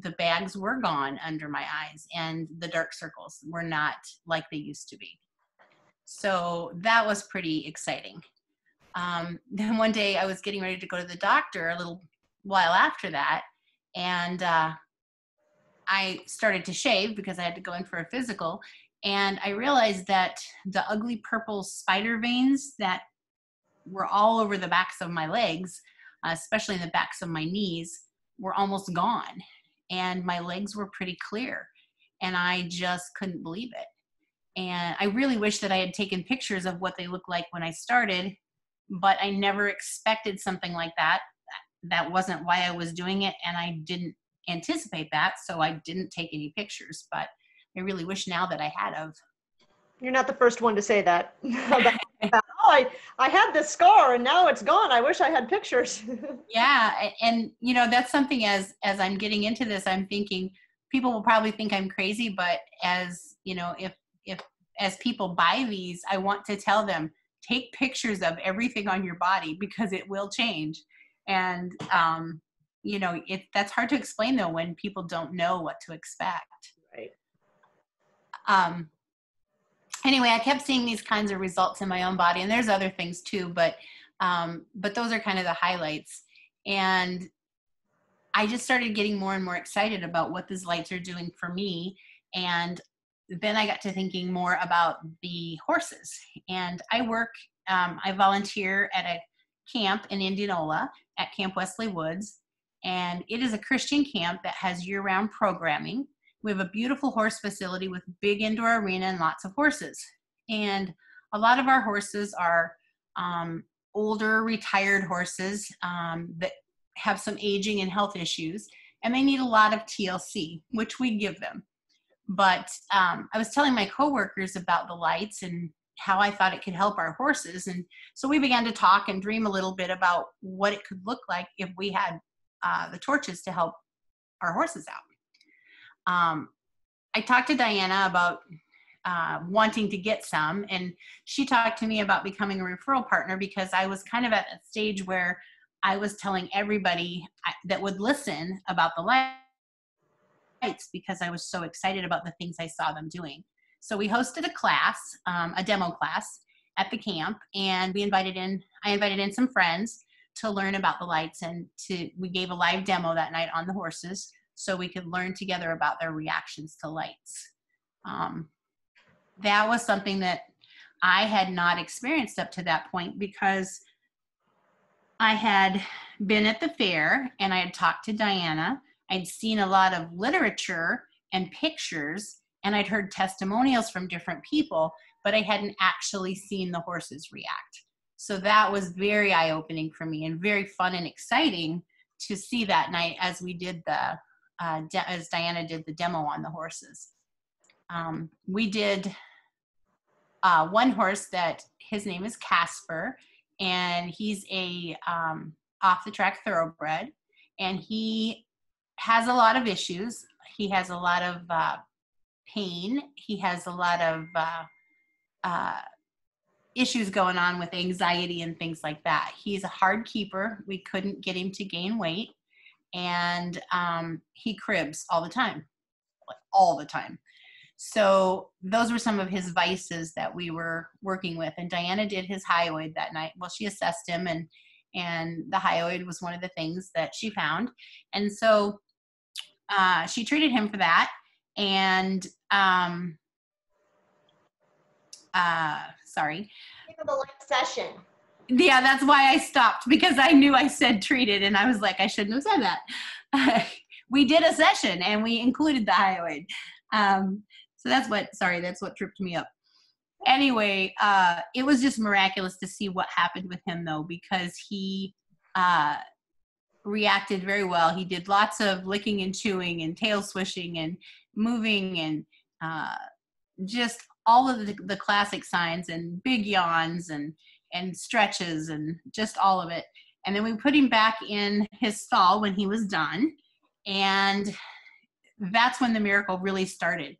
the bags were gone under my eyes and the dark circles were not like they used to be. So that was pretty exciting. Um, then one day I was getting ready to go to the doctor a little while after that, and uh, I started to shave because I had to go in for a physical. And I realized that the ugly purple spider veins that were all over the backs of my legs, uh, especially in the backs of my knees, were almost gone. And my legs were pretty clear. And I just couldn't believe it. And I really wish that I had taken pictures of what they looked like when I started, but I never expected something like that. That wasn't why I was doing it. And I didn't anticipate that. So I didn't take any pictures. But I really wish now that I had of. You're not the first one to say that. about, I, I had this scar and now it's gone. I wish I had pictures. yeah. And, you know, that's something as, as I'm getting into this, I'm thinking people will probably think I'm crazy, but as, you know, if, if, as people buy these, I want to tell them, take pictures of everything on your body because it will change. And, um, you know, it, that's hard to explain though when people don't know what to expect. Right. Um, anyway, I kept seeing these kinds of results in my own body, and there's other things too, but um, but those are kind of the highlights. And I just started getting more and more excited about what these lights are doing for me. And then I got to thinking more about the horses. And I work, um, I volunteer at a camp in Indianola at Camp Wesley Woods. And it is a Christian camp that has year round programming. We have a beautiful horse facility with big indoor arena and lots of horses. And a lot of our horses are um, older, retired horses um, that have some aging and health issues, and they need a lot of TLC, which we give them. But um, I was telling my coworkers about the lights and how I thought it could help our horses. And so we began to talk and dream a little bit about what it could look like if we had uh, the torches to help our horses out um, I talked to Diana about uh, wanting to get some, and she talked to me about becoming a referral partner because I was kind of at a stage where I was telling everybody that would listen about the lights because I was so excited about the things I saw them doing. So we hosted a class, um, a demo class at the camp, and we invited in. I invited in some friends to learn about the lights, and to we gave a live demo that night on the horses so we could learn together about their reactions to lights. Um, that was something that I had not experienced up to that point because I had been at the fair and I had talked to Diana. I'd seen a lot of literature and pictures, and I'd heard testimonials from different people, but I hadn't actually seen the horses react. So that was very eye opening for me and very fun and exciting to see that night as we did the uh, as Diana did the demo on the horses. Um, we did uh, one horse that his name is Casper, and he's a um, off the track thoroughbred, and he has a lot of issues. He has a lot of uh, pain. He has a lot of uh, uh, issues going on with anxiety and things like that. He's a hard keeper. We couldn't get him to gain weight and um, he cribs all the time, like all the time. So those were some of his vices that we were working with. And Diana did his hyoid that night. Well, she assessed him, and and the hyoid was one of the things that she found. And so uh, she treated him for that. And um, uh, sorry. The light session yeah, that's why I stopped because I knew I said treated and I was like, I shouldn't have said that. we did a session and we included the hyoid. Um, so that's what, sorry, that's what tripped me up. Anyway, uh, it was just miraculous to see what happened with him though, because he, uh, reacted very well. He did lots of licking and chewing and tail swishing and moving and uh, just all of the, the classic signs and big yawns and and stretches and just all of it. And then we put him back in his stall when he was done. And that's when the miracle really started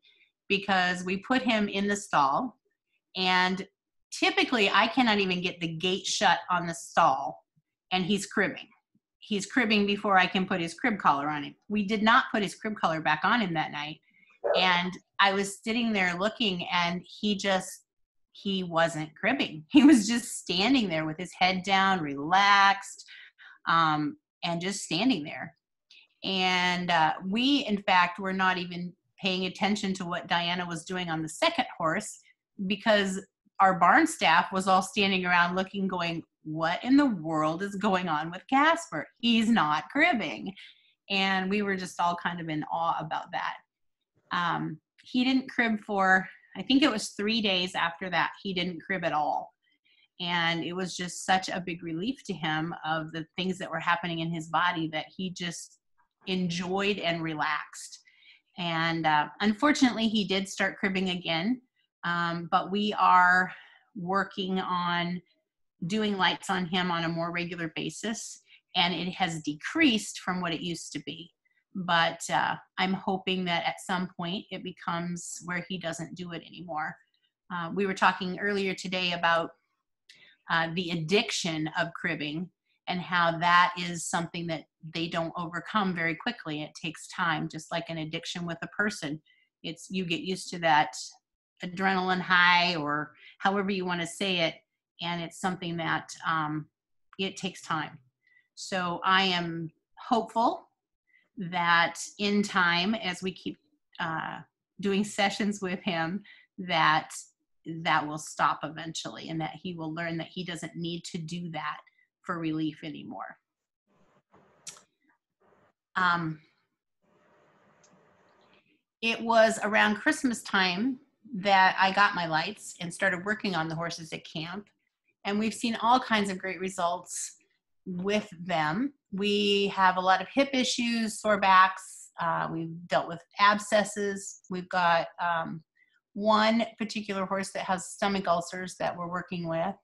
because we put him in the stall. And typically, I cannot even get the gate shut on the stall, and he's cribbing. He's cribbing before I can put his crib collar on him. We did not put his crib collar back on him that night. And I was sitting there looking, and he just he wasn't cribbing. He was just standing there with his head down, relaxed, um, and just standing there. And uh, we, in fact, were not even paying attention to what Diana was doing on the second horse because our barn staff was all standing around looking, going, What in the world is going on with Casper? He's not cribbing. And we were just all kind of in awe about that. Um, he didn't crib for I think it was three days after that, he didn't crib at all. And it was just such a big relief to him of the things that were happening in his body that he just enjoyed and relaxed. And uh, unfortunately, he did start cribbing again. Um, but we are working on doing lights on him on a more regular basis. And it has decreased from what it used to be but uh, I'm hoping that at some point it becomes where he doesn't do it anymore. Uh, we were talking earlier today about uh, the addiction of cribbing and how that is something that they don't overcome very quickly. It takes time, just like an addiction with a person. It's you get used to that adrenaline high or however you want to say it, and it's something that um, it takes time. So I am hopeful that in time, as we keep uh, doing sessions with him, that that will stop eventually and that he will learn that he doesn't need to do that for relief anymore. Um, it was around Christmas time that I got my lights and started working on the horses at camp. And we've seen all kinds of great results with them. We have a lot of hip issues, sore backs. Uh, we've dealt with abscesses. We've got um, one particular horse that has stomach ulcers that we're working with,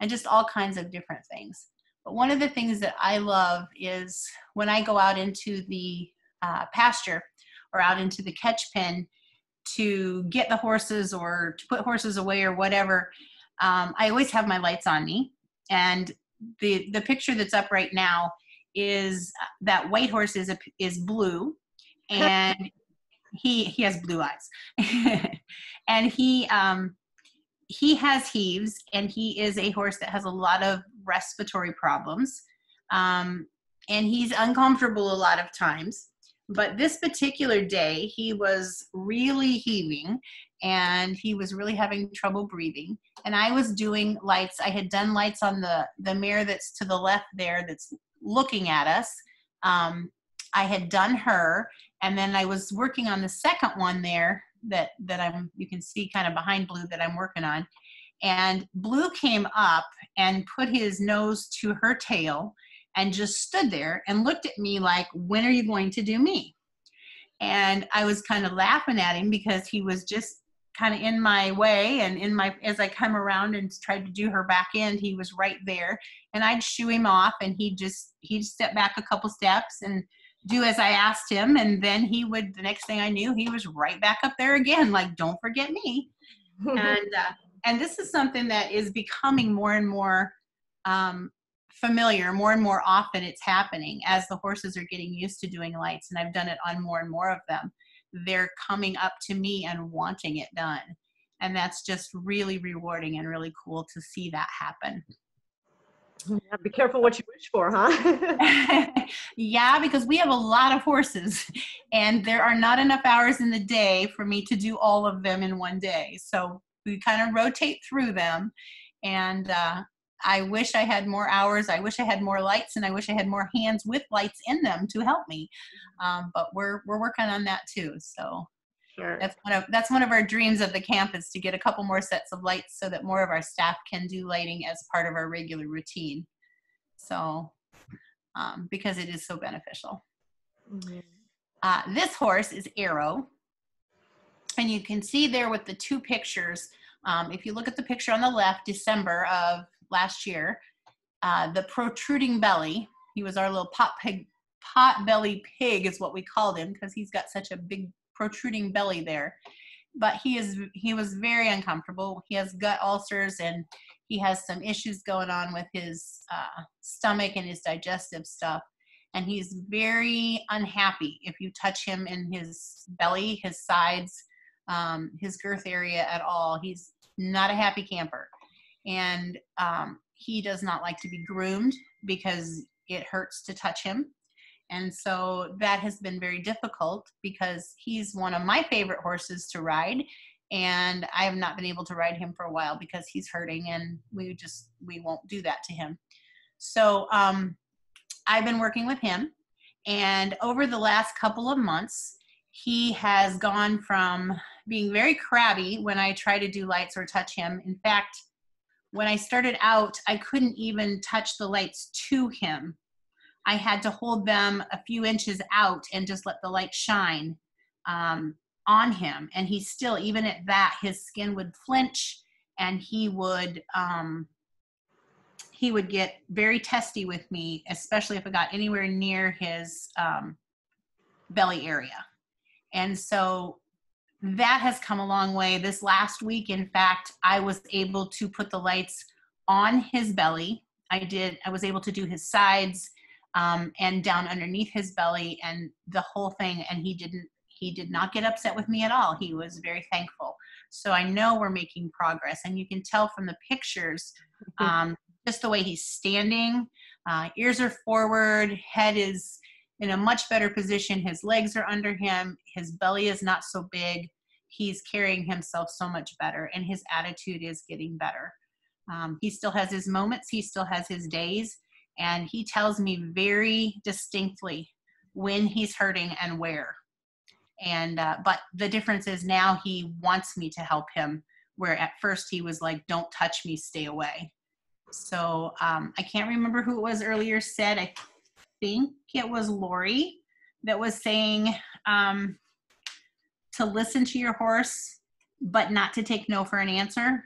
and just all kinds of different things. But one of the things that I love is when I go out into the uh, pasture or out into the catch pen to get the horses or to put horses away or whatever, um, I always have my lights on me. And the the picture that's up right now is that white horse is a, is blue and he he has blue eyes. And he um he has heaves and he is a horse that has a lot of respiratory problems um and he's uncomfortable a lot of times. But this particular day he was really heaving and he was really having trouble breathing. And i was doing lights i had done lights on the the mare that's to the left there that's looking at us. Um, i had done her and then i was working on the second one there that that i'm you can see kind of behind blue that i'm working on. And blue came up and put his nose to her tail and just stood there and looked at me like when are you going to do me? And i was kind of laughing at him because he was just kind of in my way and in my as I come around and tried to do her back end, he was right there. And I'd shoo him off and he'd just he'd step back a couple steps and do as I asked him and then he would the next thing I knew he was right back up there again like don't forget me. and uh, and this is something that is becoming more and more um, familiar more and more often it's happening as the horses are getting used to doing lights and I've done it on more and more of them they're coming up to me and wanting it done. And that's just really rewarding and really cool to see that happen. Yeah, be careful what you wish for, huh? yeah, because we have a lot of horses and there are not enough hours in the day for me to do all of them in one day. So we kind of rotate through them. And uh, I wish I had more hours. I wish I had more lights, and I wish I had more hands with lights in them to help me. Um, but we're we're working on that too. So sure. that's one of that's one of our dreams of the camp is to get a couple more sets of lights so that more of our staff can do lighting as part of our regular routine. So um, because it is so beneficial. Mm-hmm. Uh, this horse is Arrow. And you can see there with the two pictures, um, if you look at the picture on the left, December of last year, uh, the protruding belly, he was our little pot pig, pot belly pig is what we called him because he's got such a big protruding belly there. But he is he was very uncomfortable. He has gut ulcers and he has some issues going on with his uh, stomach and his digestive stuff and he's very unhappy if you touch him in his belly, his sides, um, his girth area at all. He's not a happy camper. And um, he does not like to be groomed because it hurts to touch him. And so that has been very difficult because he's one of my favorite horses to ride. And I have not been able to ride him for a while because he's hurting and we just, we won't do that to him. So um, I've been working with him. And over the last couple of months, he has gone from being very crabby when I try to do lights or touch him. In fact, when I started out, I couldn't even touch the lights to him. I had to hold them a few inches out and just let the light shine um, on him. And he still, even at that, his skin would flinch and he would um, he would get very testy with me, especially if I got anywhere near his um, belly area. And so that has come a long way. This last week, in fact, I was able to put the lights on his belly. I did, I was able to do his sides um, and down underneath his belly and the whole thing. And he didn't, he did not get upset with me at all. He was very thankful. So I know we're making progress. And you can tell from the pictures um, just the way he's standing. Uh, ears are forward, head is in a much better position. His legs are under him, his belly is not so big. He's carrying himself so much better, and his attitude is getting better. Um, he still has his moments, he still has his days, and he tells me very distinctly when he's hurting and where. And uh, but the difference is now he wants me to help him, where at first he was like, "Don't touch me, stay away." So um, I can't remember who it was earlier said. I think it was Lori that was saying um, to listen to your horse, but not to take no for an answer,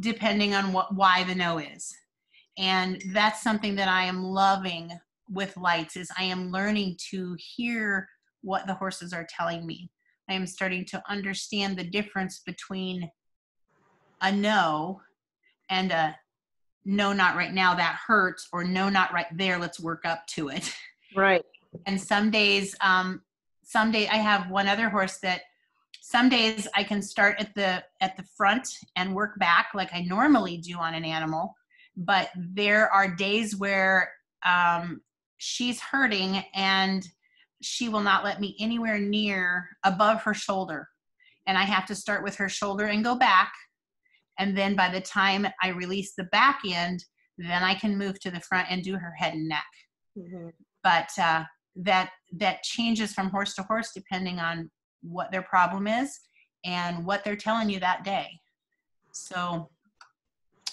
depending on what why the no is. And that's something that I am loving with lights is I am learning to hear what the horses are telling me. I am starting to understand the difference between a no and a no, not right now, that hurts, or no, not right there, let's work up to it. Right. And some days, um, some day I have one other horse that some days I can start at the at the front and work back like I normally do on an animal, but there are days where um, she's hurting and she will not let me anywhere near above her shoulder, and I have to start with her shoulder and go back and then by the time I release the back end, then I can move to the front and do her head and neck. Mm-hmm. But uh, that that changes from horse to horse depending on what their problem is and what they're telling you that day. So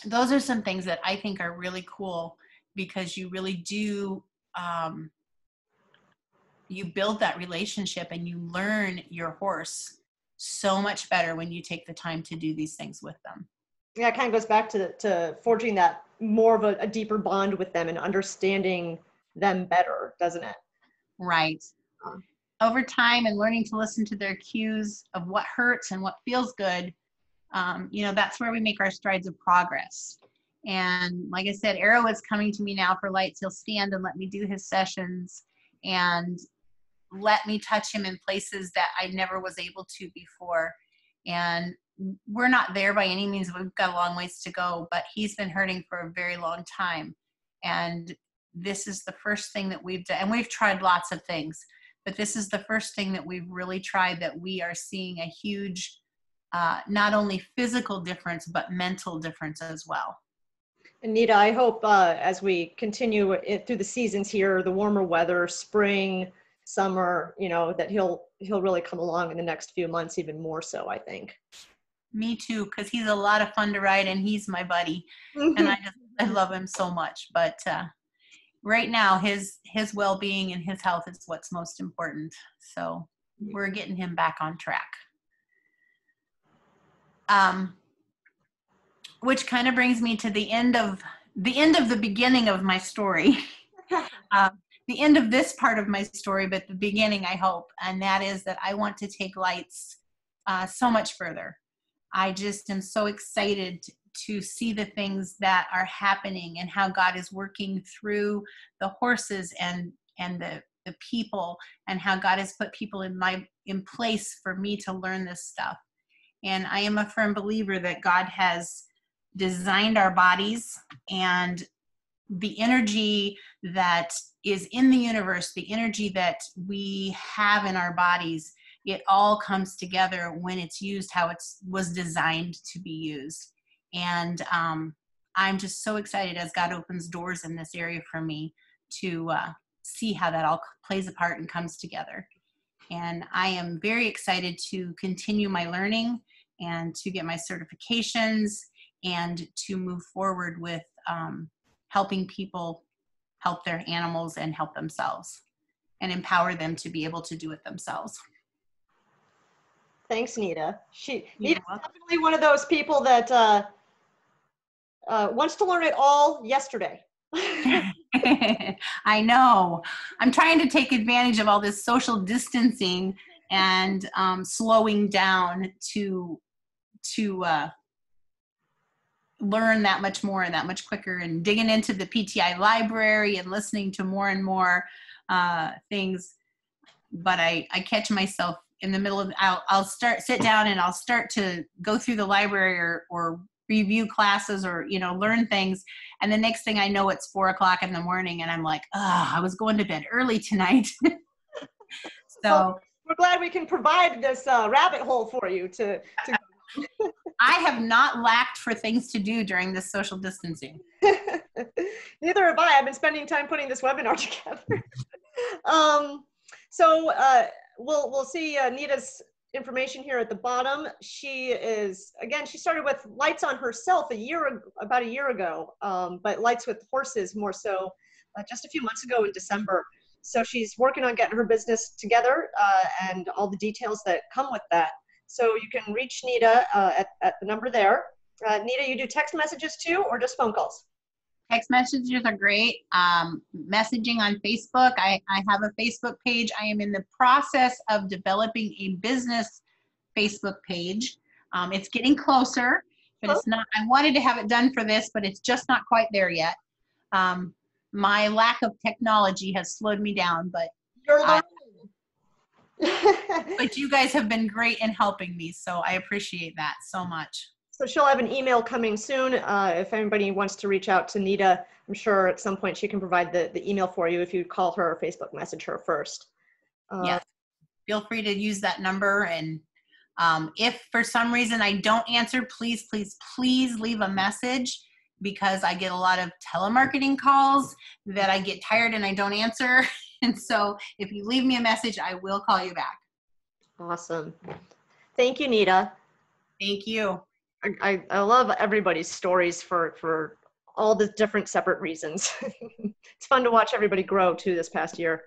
those are some things that I think are really cool because you really do um, you build that relationship and you learn your horse so much better when you take the time to do these things with them. Yeah, it kind of goes back to to forging that more of a, a deeper bond with them and understanding them better, doesn't it? Right. Over time and learning to listen to their cues of what hurts and what feels good, um, you know, that's where we make our strides of progress. And like I said, Arrow is coming to me now for lights. He'll stand and let me do his sessions and let me touch him in places that I never was able to before. And we're not there by any means. We've got a long ways to go, but he's been hurting for a very long time. And this is the first thing that we've done. And we've tried lots of things, but this is the first thing that we've really tried that we are seeing a huge, uh, not only physical difference, but mental difference as well. Anita, I hope uh, as we continue it through the seasons here, the warmer weather, spring, summer, you know, that he'll he'll really come along in the next few months even more so, I think. Me too, because he's a lot of fun to ride and he's my buddy. and I just I love him so much. But uh right now his his well-being and his health is what's most important. So we're getting him back on track. Um, which kind of brings me to the end of the end of the beginning of my story. uh, the end of this part of my story, but the beginning, I hope, and that is that I want to take lights uh, so much further. I just am so excited to see the things that are happening and how God is working through the horses and and the the people and how God has put people in my in place for me to learn this stuff. And I am a firm believer that God has designed our bodies and the energy that is in the universe, the energy that we have in our bodies, it all comes together when it's used how it was designed to be used. And um, I'm just so excited as God opens doors in this area for me to uh, see how that all plays a part and comes together. And I am very excited to continue my learning and to get my certifications and to move forward with um, helping people help their animals and help themselves and empower them to be able to do it themselves. Thanks, Nita. She Nita's definitely one of those people that uh, uh, wants to learn it all yesterday. I know. I'm trying to take advantage of all this social distancing and um, slowing down to to uh, learn that much more and that much quicker and digging into the PTI library and listening to more and more uh, things. But I, I catch myself in the middle of, I'll, I'll start, sit down and I'll start to go through the library or, or review classes or, you know, learn things. And the next thing I know, it's four o'clock in the morning and I'm like, oh, I was going to bed early tonight. so. Well, we're glad we can provide this uh, rabbit hole for you to, to I have not lacked for things to do during this social distancing. Neither have I. I've been spending time putting this webinar together. um, so uh, we'll we'll see uh, Nita's information here at the bottom. She is again. She started with lights on herself a year about a year ago, um, but lights with horses more so uh, just a few months ago in December. So she's working on getting her business together uh, and all the details that come with that. So you can reach Nita uh, at, at the number there. Uh, Nita, you do text messages too or just phone calls? Text messages are great. Um, messaging on Facebook. I, I have a Facebook page. I am in the process of developing a business Facebook page. Um, it's getting closer, but it's not. I wanted to have it done for this, but it's just not quite there yet. Um, my lack of technology has slowed me down, but but you guys have been great in helping me, so I appreciate that so much. So she'll have an email coming soon. Uh, if anybody wants to reach out to Nita, I'm sure at some point she can provide the, the email for you if you call her or Facebook message her first. Uh, yeah, feel free to use that number. And um, if for some reason I don't answer, please, please, please leave a message because I get a lot of telemarketing calls that I get tired and I don't answer. And so if you leave me a message, I will call you back. Awesome. Thank you, Nita. Thank you. I, I love everybody's stories for, for all the different separate reasons. it's fun to watch everybody grow too this past year.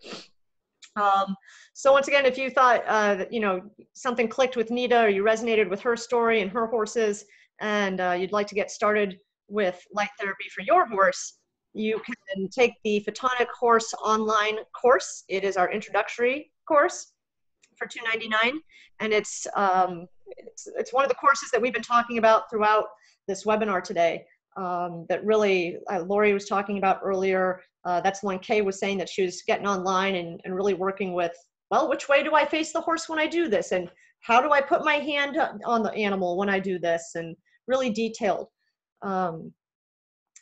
Um, so once again, if you thought uh, that, you know something clicked with Nita or you resonated with her story and her horses, and uh, you'd like to get started with light therapy for your horse, you can take the Photonic Horse online course. It is our introductory course for 299 and it's, um, it's, it's one of the courses that we've been talking about throughout this webinar today um, that really uh, Lori was talking about earlier. Uh, that's when Kay was saying that she was getting online and, and really working with, well, which way do I face the horse when I do this? And how do I put my hand on the animal when I do this? And really detailed. Um,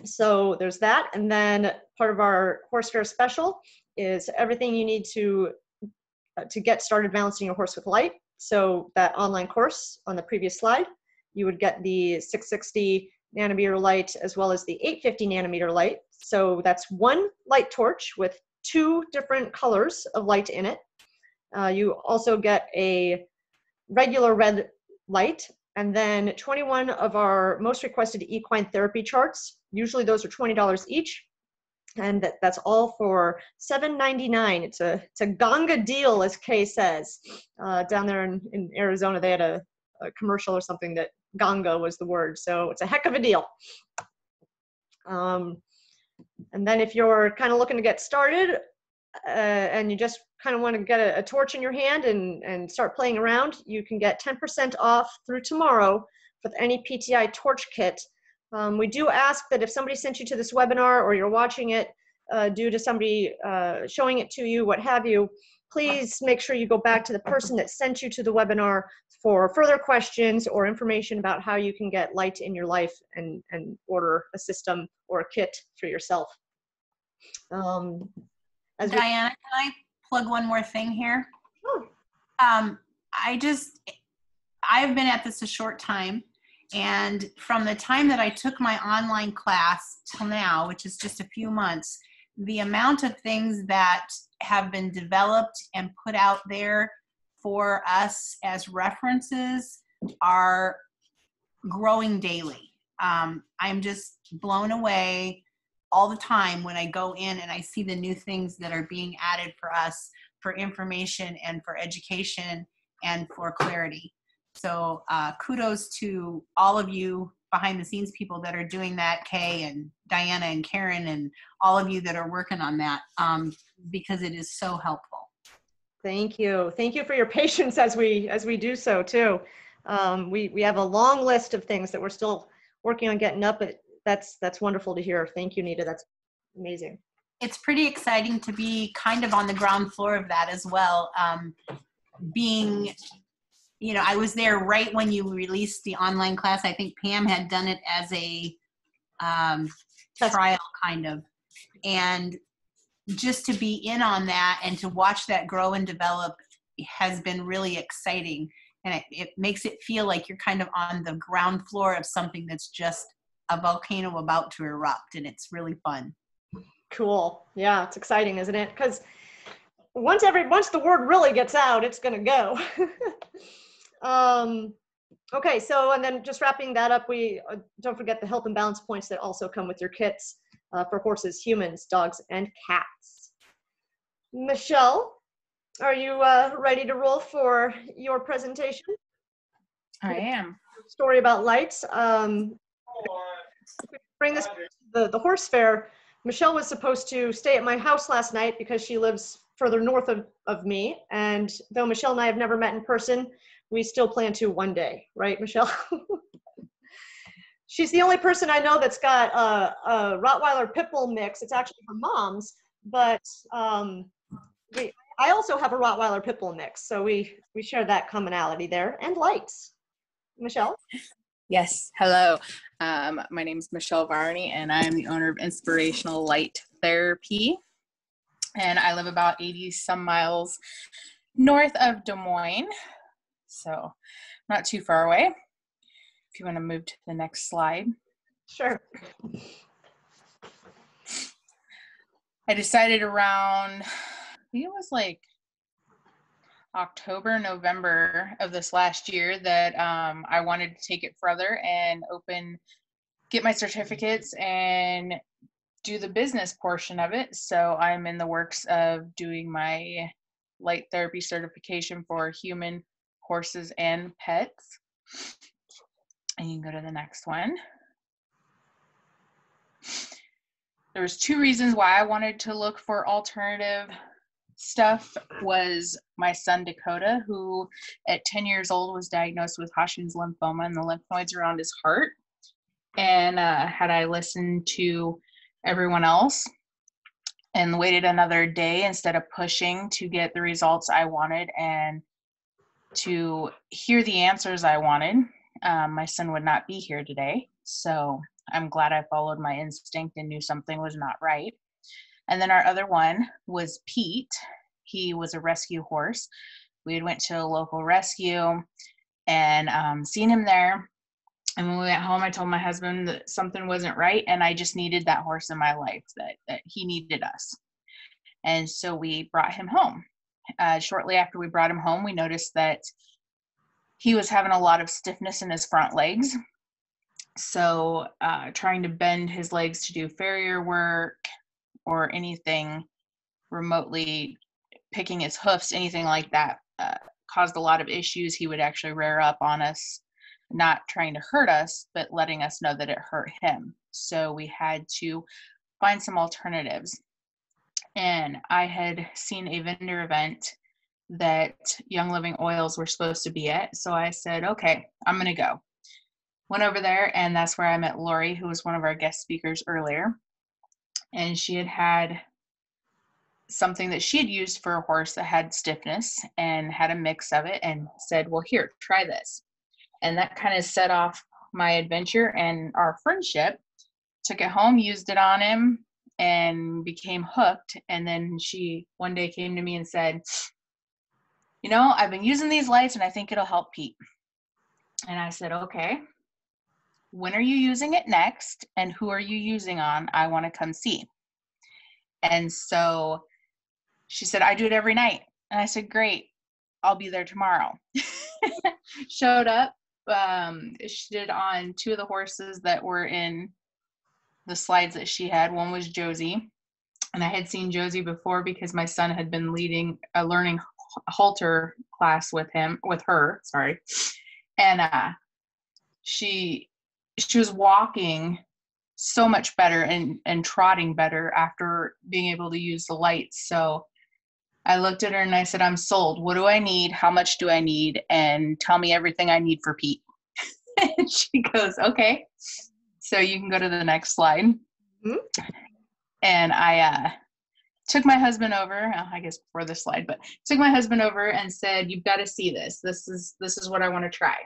so there's that. And then part of our horse fair special is everything you need to to get started balancing your horse with light. So that online course on the previous slide, you would get the 660 nanometer light as well as the 850 nanometer light. So that's one light torch with two different colors of light in it. Uh, you also get a regular red light and then 21 of our most requested equine therapy charts. Usually those are $20 each. And that, that's all for $7.99. It's a it's a Ganga deal, as Kay says. Uh, down there in, in Arizona, they had a, a commercial or something that Ganga was the word, so it's a heck of a deal. Um, and then if you're kind of looking to get started uh, and you just kind of want to get a, a, torch in your hand and, and start playing around, you can get 10% off through tomorrow with any PTI torch kit. Um, we do ask that if somebody sent you to this webinar or you're watching it uh, due to somebody uh, showing it to you, what have you, please make sure you go back to the person that sent you to the webinar for further questions or information about how you can get light in your life and, and order a system or a kit for yourself. Um, Diana, can I plug one more thing here? Sure. Um, I just, I've been at this a short time. And from the time that I took my online class till now, which is just a few months, the amount of things that have been developed and put out there for us as references are growing daily. Um, I'm just blown away all the time when I go in and I see the new things that are being added for us for information and for education and for clarity. So uh, kudos to all of you behind the scenes people that are doing that, Kay and Diana and Karen and all of you that are working on that um, because it is so helpful. Thank you. Thank you for your patience as we as we do so too. Um, we we have a long list of things that we're still working on getting up, but that's that's wonderful to hear. Thank you, Nita. That's amazing. It's pretty exciting to be kind of on the ground floor of that as well. Um, being, you know, I was there right when you released the online class. I think Pam had done it as a um, trial kind of, and just to be in on that and to watch that grow and develop has been really exciting. And it, it makes it feel like you're kind of on the ground floor of something that's just a volcano about to erupt and it's really fun. Cool. Yeah it's exciting isn't it? Because once every once the word really gets out it's going to go um okay so and then just wrapping that up we uh, don't forget the health and balance points that also come with your kits uh, for horses, humans, dogs, and cats. Michelle, are you uh, ready to roll for your presentation? I am. Story about lights. Um, bring this the the horse fair. Michelle was supposed to stay at my house last night because she lives further north of, of me. And though Michelle and I have never met in person, we still plan to one day, right, Michelle? she's the only person I know that's got a, a Rottweiler pit bull mix. It's actually her mom's, but um, we, I also have a Rottweiler pit bull mix, so we we share that commonality there. And lights, Michelle. Yes. Hello. Um, my name is Michelle Varney, and I am the owner of Inspirational Light Therapy. And I live about 80 some miles north of Des Moines, so not too far away if you want to move to the next slide. Sure. I decided around, I think it was like October, November of this last year that um, I wanted to take it further and open, get my certificates and do the business portion of it. So I'm in the works of doing my light therapy certification for human, horses, and pets. And you can go to the next one. There was two reasons why I wanted to look for alternative stuff was my son Dakota, who at 10 years old was diagnosed with Hodgkin's lymphoma and the lymph nodes around his heart. And uh, had I listened to everyone else and waited another day instead of pushing to get the results I wanted and to hear the answers I wanted, um, my son would not be here today. So I'm glad I followed my instinct and knew something was not right. And then our other one was Pete. He was a rescue horse. We had went to a local rescue and um, seen him there. And when we went home, I told my husband that something wasn't right, and I just needed that horse in my life. That that he needed us. And so we brought him home. Uh, shortly after we brought him home, we noticed that he was having a lot of stiffness in his front legs. So, uh, trying to bend his legs to do farrier work, or anything remotely picking his hoofs, anything like that, uh, caused a lot of issues. He would actually rear up on us, not trying to hurt us, but letting us know that it hurt him. So we had to find some alternatives. And I had seen a vendor event that Young Living Oils were supposed to be at. So I said, okay, I'm going to go. Went over there, and that's where I met Lori, who was one of our guest speakers earlier. And she had had something that she had used for a horse that had stiffness and had a mix of it and said, Well, here, try this. And that kind of set off my adventure and our friendship. Took it home, used it on him, and became hooked. And then she one day came to me and said, You know, I've been using these lights and I think it'll help Pete. And I said, Okay. When are you using it next? And who are you using on? I want to come see. And so she said, I do it every night. And I said, Great, I'll be there tomorrow. Showed up. Um, she did on two of the horses that were in the slides that she had. One was Josie. And I had seen Josie before because my son had been leading a learning halter class with him, with her, sorry. And uh, she she was walking so much better and and trotting better after being able to use the lights. So I looked at her and I said, I'm sold. What do I need? How much do I need? And tell me everything I need for Pete. and she goes, Okay. So you can go to the next slide. Mm-hmm. And I uh, took my husband over, uh, I guess before the slide, but took my husband over and said, You've got to see this. This is this is what I want to try.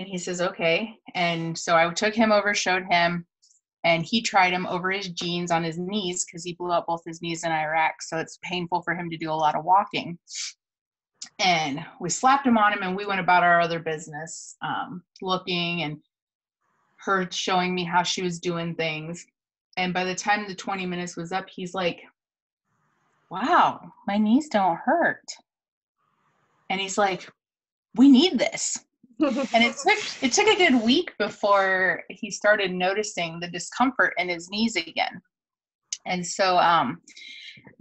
And he says, Okay. And so I took him over, showed him, and he tried him over his jeans on his knees because he blew up both his knees in Iraq. So it's painful for him to do a lot of walking. And we slapped him on him and we went about our other business, um, looking and her showing me how she was doing things. And by the time the 20 minutes was up, he's like, Wow, my knees don't hurt. And he's like, We need this and it took it took a good week before he started noticing the discomfort in his knees again. And so um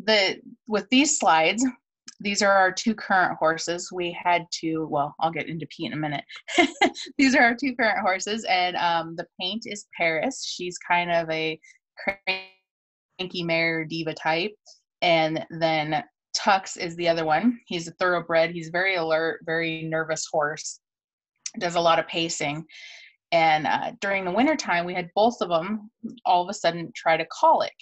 the with these slides, these are our two current horses. We had to, well, I'll get into Pete in a minute. these are our two current horses, and um, the paint is Paris. She's kind of a cranky mare diva type. And then Tux is the other one. He's a thoroughbred. He's very alert, very nervous horse does a lot of pacing. And uh, during the wintertime, we had both of them all of a sudden try to colic.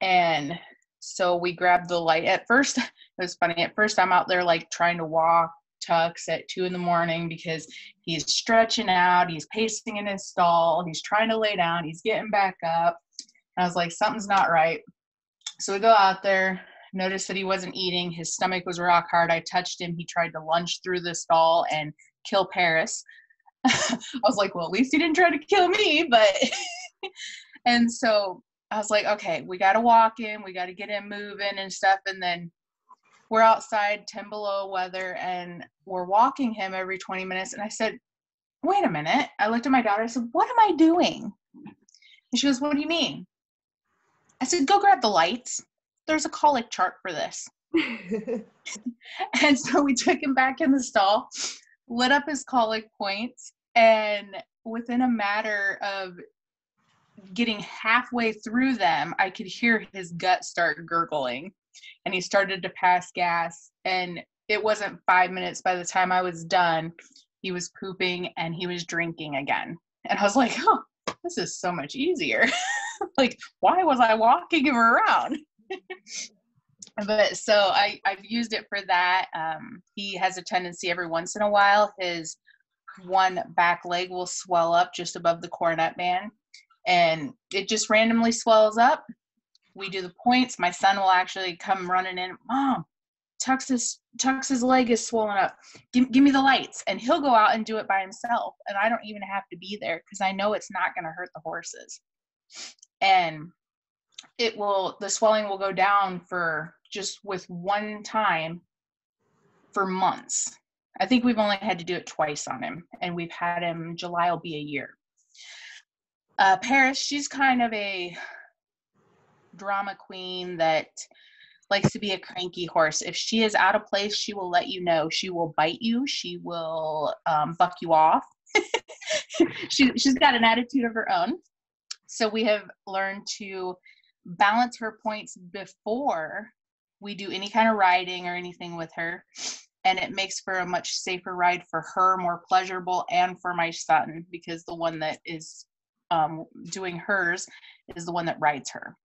And so we grabbed the light. At first, it was funny. At first, I'm out there like trying to walk Tux at two in the morning because he's stretching out, he's pacing in his stall, he's trying to lay down, he's getting back up. And I was like, something's not right. So we go out there, notice that he wasn't eating, his stomach was rock hard. I touched him, he tried to lunge through the stall and kill Paris. I was like, well, at least he didn't try to kill me, but and so I was like, okay, we got to walk in, we got to get him moving and stuff, and then we're outside 10 below weather and we're walking him every 20 minutes and i said wait a minute. I looked at my daughter i said what am i doing? And she goes what do you mean? I said go grab the lights. There's a colic chart for this. And so we took him back in the stall lit up his colic points, and within a matter of getting halfway through them, I could hear his gut start gurgling, and he started to pass gas. And it wasn't five minutes by the time I was done, he was pooping and he was drinking again. And I was like, oh, this is so much easier. like, why was I walking him around? but so I, I've used it for that. Um, he has a tendency every once in a while, his one back leg will swell up just above the coronet band and it just randomly swells up. We do the points. My son will actually come running in, Mom, Tux's Tux's leg is swollen up. Give, give me the lights. And he'll go out and do it by himself. And I don't even have to be there because I know it's not going to hurt the horses. And it will, the swelling will go down for just with one time for months. I think we've only had to do it twice on him, and we've had him, July will be a year. Uh, Paris, she's kind of a drama queen that likes to be a cranky horse. If she is out of place, she will let you know. She will bite you. She will um, buck you off. she, she's got an attitude of her own. So we have learned to balance her points before we do any kind of riding or anything with her. And it makes for a much safer ride for her, more pleasurable, and for my son because the one that is um, doing hers is the one that rides her.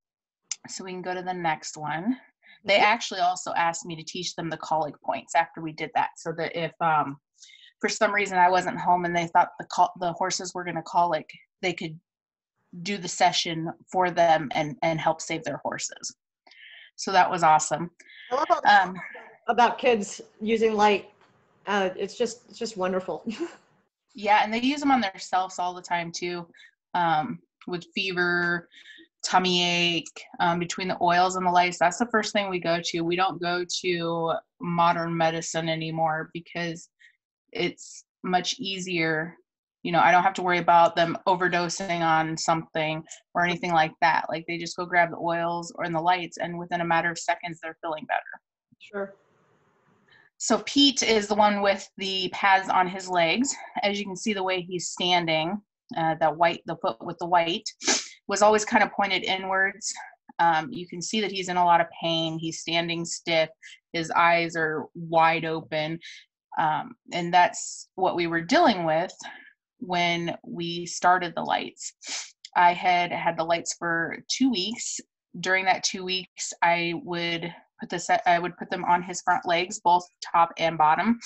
So we can go to the next one. They actually also asked me to teach them the colic points after we did that, so that if um, for some reason I wasn't home and they thought the col- the horses were going to colic, they could do the session for them and and help save their horses. So that was awesome. I love all Um, about kids using light. Uh, it's just it's just wonderful. Yeah, and they use them on themselves all the time too, um, with fever, tummy ache, um, between the oils and the lights. That's the first thing we go to. We don't go to modern medicine anymore because it's much easier. You know, I don't have to worry about them overdosing on something or anything like that. Like they just go grab the oils or in the lights, and within a matter of seconds, they're feeling better. sure. So Pete is the one with the pads on his legs. As you can see, the way he's standing, uh, that white, the foot with the white, was always kind of pointed inwards. Um, you can see that he's in a lot of pain. He's standing stiff. His eyes are wide open. Um, and that's what we were dealing with when we started the lights. I had had the lights for two weeks. During that two weeks, I would put the set, I would put them on his front legs, both top and bottom,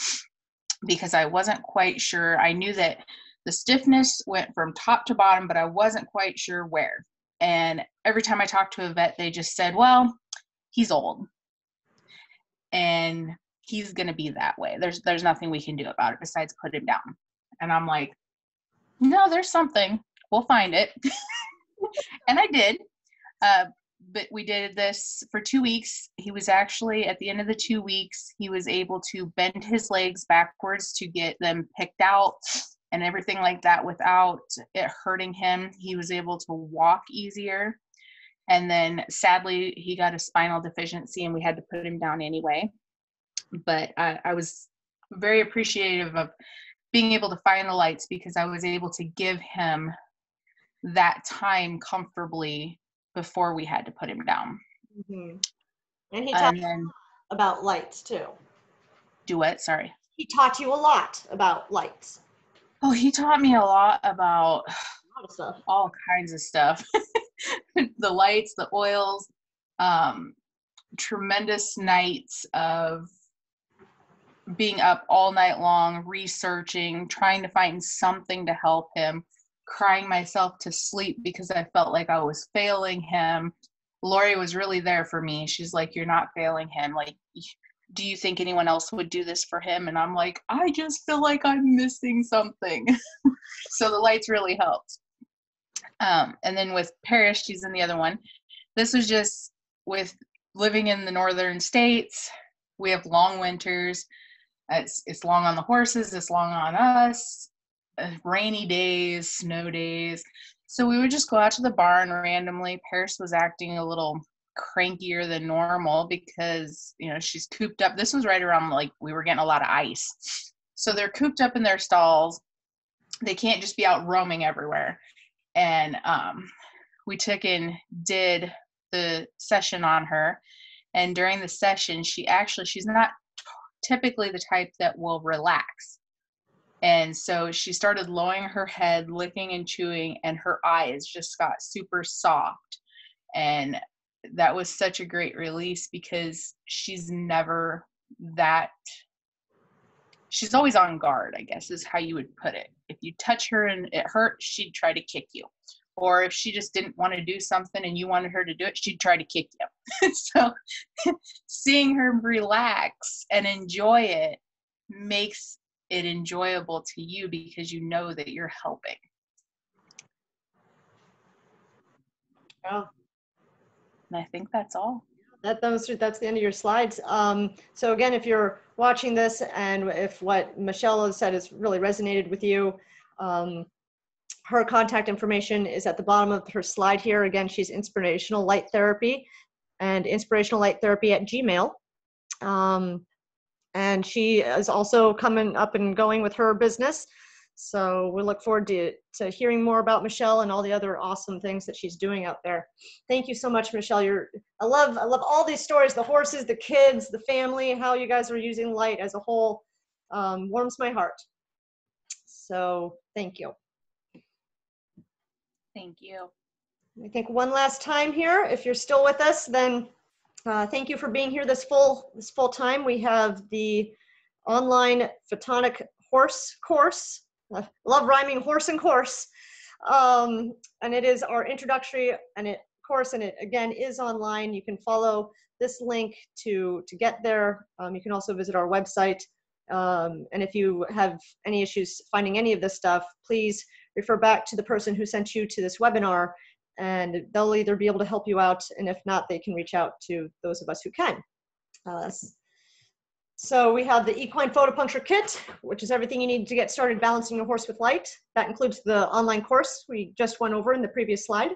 because I wasn't quite sure. I knew that the stiffness went from top to bottom, but I wasn't quite sure where. And every time I talked to a vet, they just said, well, he's old. And he's gonna be that way. There's there's nothing we can do about it besides put him down. And I'm like, no, there's something. We'll find it. and I did. Uh, but we did this for two weeks. He was actually at the end of the two weeks, he was able to bend his legs backwards to get them picked out and everything like that without it hurting him. He was able to walk easier. And then sadly, he got a spinal deficiency and we had to put him down anyway. But I, I was very appreciative of being able to find the lights because I was able to give him that time comfortably before we had to put him down. Mhm. And he taught And about lights too. do what? sorry. He taught you a lot about lights. Oh, he taught me a lot about A lot of stuff. all kinds of stuff. the lights, the oils, um, tremendous nights of being up all night long, researching, trying to find something to help him, crying myself to sleep because I felt like I was failing him. Lori was really there for me. She's like, You're not failing him. Like, do you think anyone else would do this for him? And I'm like, I just feel like I'm missing something. so the lights really helped. Um, and then with Paris, she's in the other one. This was just with living in the northern states. We have long winters. It's it's long on the horses. It's long on us. Uh, rainy days, snow days. So we would just go out to the barn randomly. Paris was acting a little crankier than normal because you know she's cooped up. This was right around like we were getting a lot of ice. So they're cooped up in their stalls. They can't just be out roaming everywhere and um, we took and did the session on her and during the session she actually she's not typically the type that will relax and so she started lowering her head licking and chewing and her eyes just got super soft and that was such a great release because she's never that she's always on guard i guess is how you would put it. If you touch her and it hurt she'd try to kick you. Or if she just didn't want to do something and you wanted her to do it she'd try to kick you. So seeing her relax and enjoy it makes it enjoyable to you because you know that you're helping. Yeah. And i think that's all That, that's the end of your slides. Um, so again, if you're watching this and if what Michelle has said has really resonated with you, um, her contact information is at the bottom of her slide here. Again, she's Inspirational Light Therapy and Inspirational Light Therapy at Gmail. Um, and she is also coming up and going with her business. So we look forward to, to hearing more about Michelle and all the other awesome things that she's doing out there. Thank you so much, Michelle. You're I love I love all these stories, the horses, the kids, the family, how you guys are using light as a whole. Um, warms my heart. So thank you. Thank you. I think one last time here, if you're still with us, then uh, thank you for being here this full this full time. We have the online photonic horse course. Love rhyming horse and course. Um, and it is our introductory and it course and it again is online. You can follow this link to to get there. Um, you can also visit our website. Um, and if you have any issues finding any of this stuff, please refer back to the person who sent you to this webinar and they'll either be able to help you out and if not, they can reach out to those of us who can. Uh, so we have the equine photopuncture kit, which is everything you need to get started balancing your horse with light. That includes the online course we just went over in the previous slide.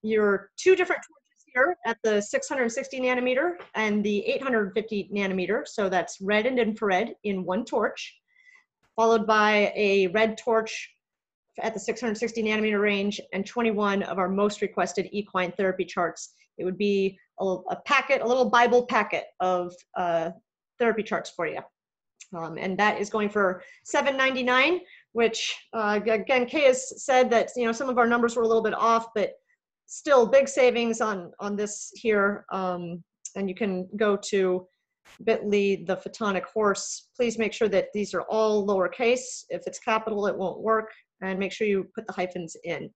Your two different torches here at the 660 nanometer and the 850 nanometer. So that's red and infrared in one torch, followed by a red torch at the 660 nanometer range and 21 of our most requested equine therapy charts. It would be a, a packet, a little Bible packet of uh, therapy charts for you. Um, and that is going for 7.99, which uh, again, Kay has said that you know some of our numbers were a little bit off, but still big savings on on this here. Um, and you can go to bit.ly the photonic horse. Please make sure that these are all lowercase. If it's capital, it won't work and make sure you put the hyphens in.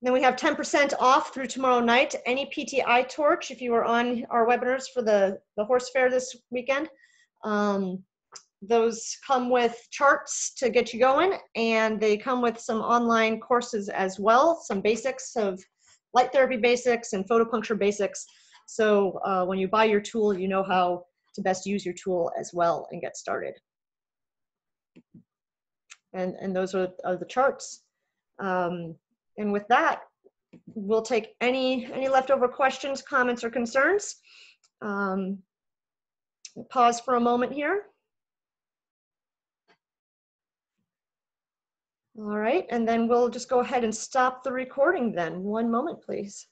Then we have 10% off through tomorrow night. Any PTI torch, if you were on our webinars for the, the horse fair this weekend, um, those come with charts to get you going, and they come with some online courses as well, some basics of light therapy basics and photopuncture basics. So uh, when you buy your tool, you know how to best use your tool as well and get started and, and those are, are the charts. Um, and with that, we'll take any, any leftover questions, comments, or concerns. Um, pause for a moment here. All right, and then we'll just go ahead and stop the recording then. One moment, please.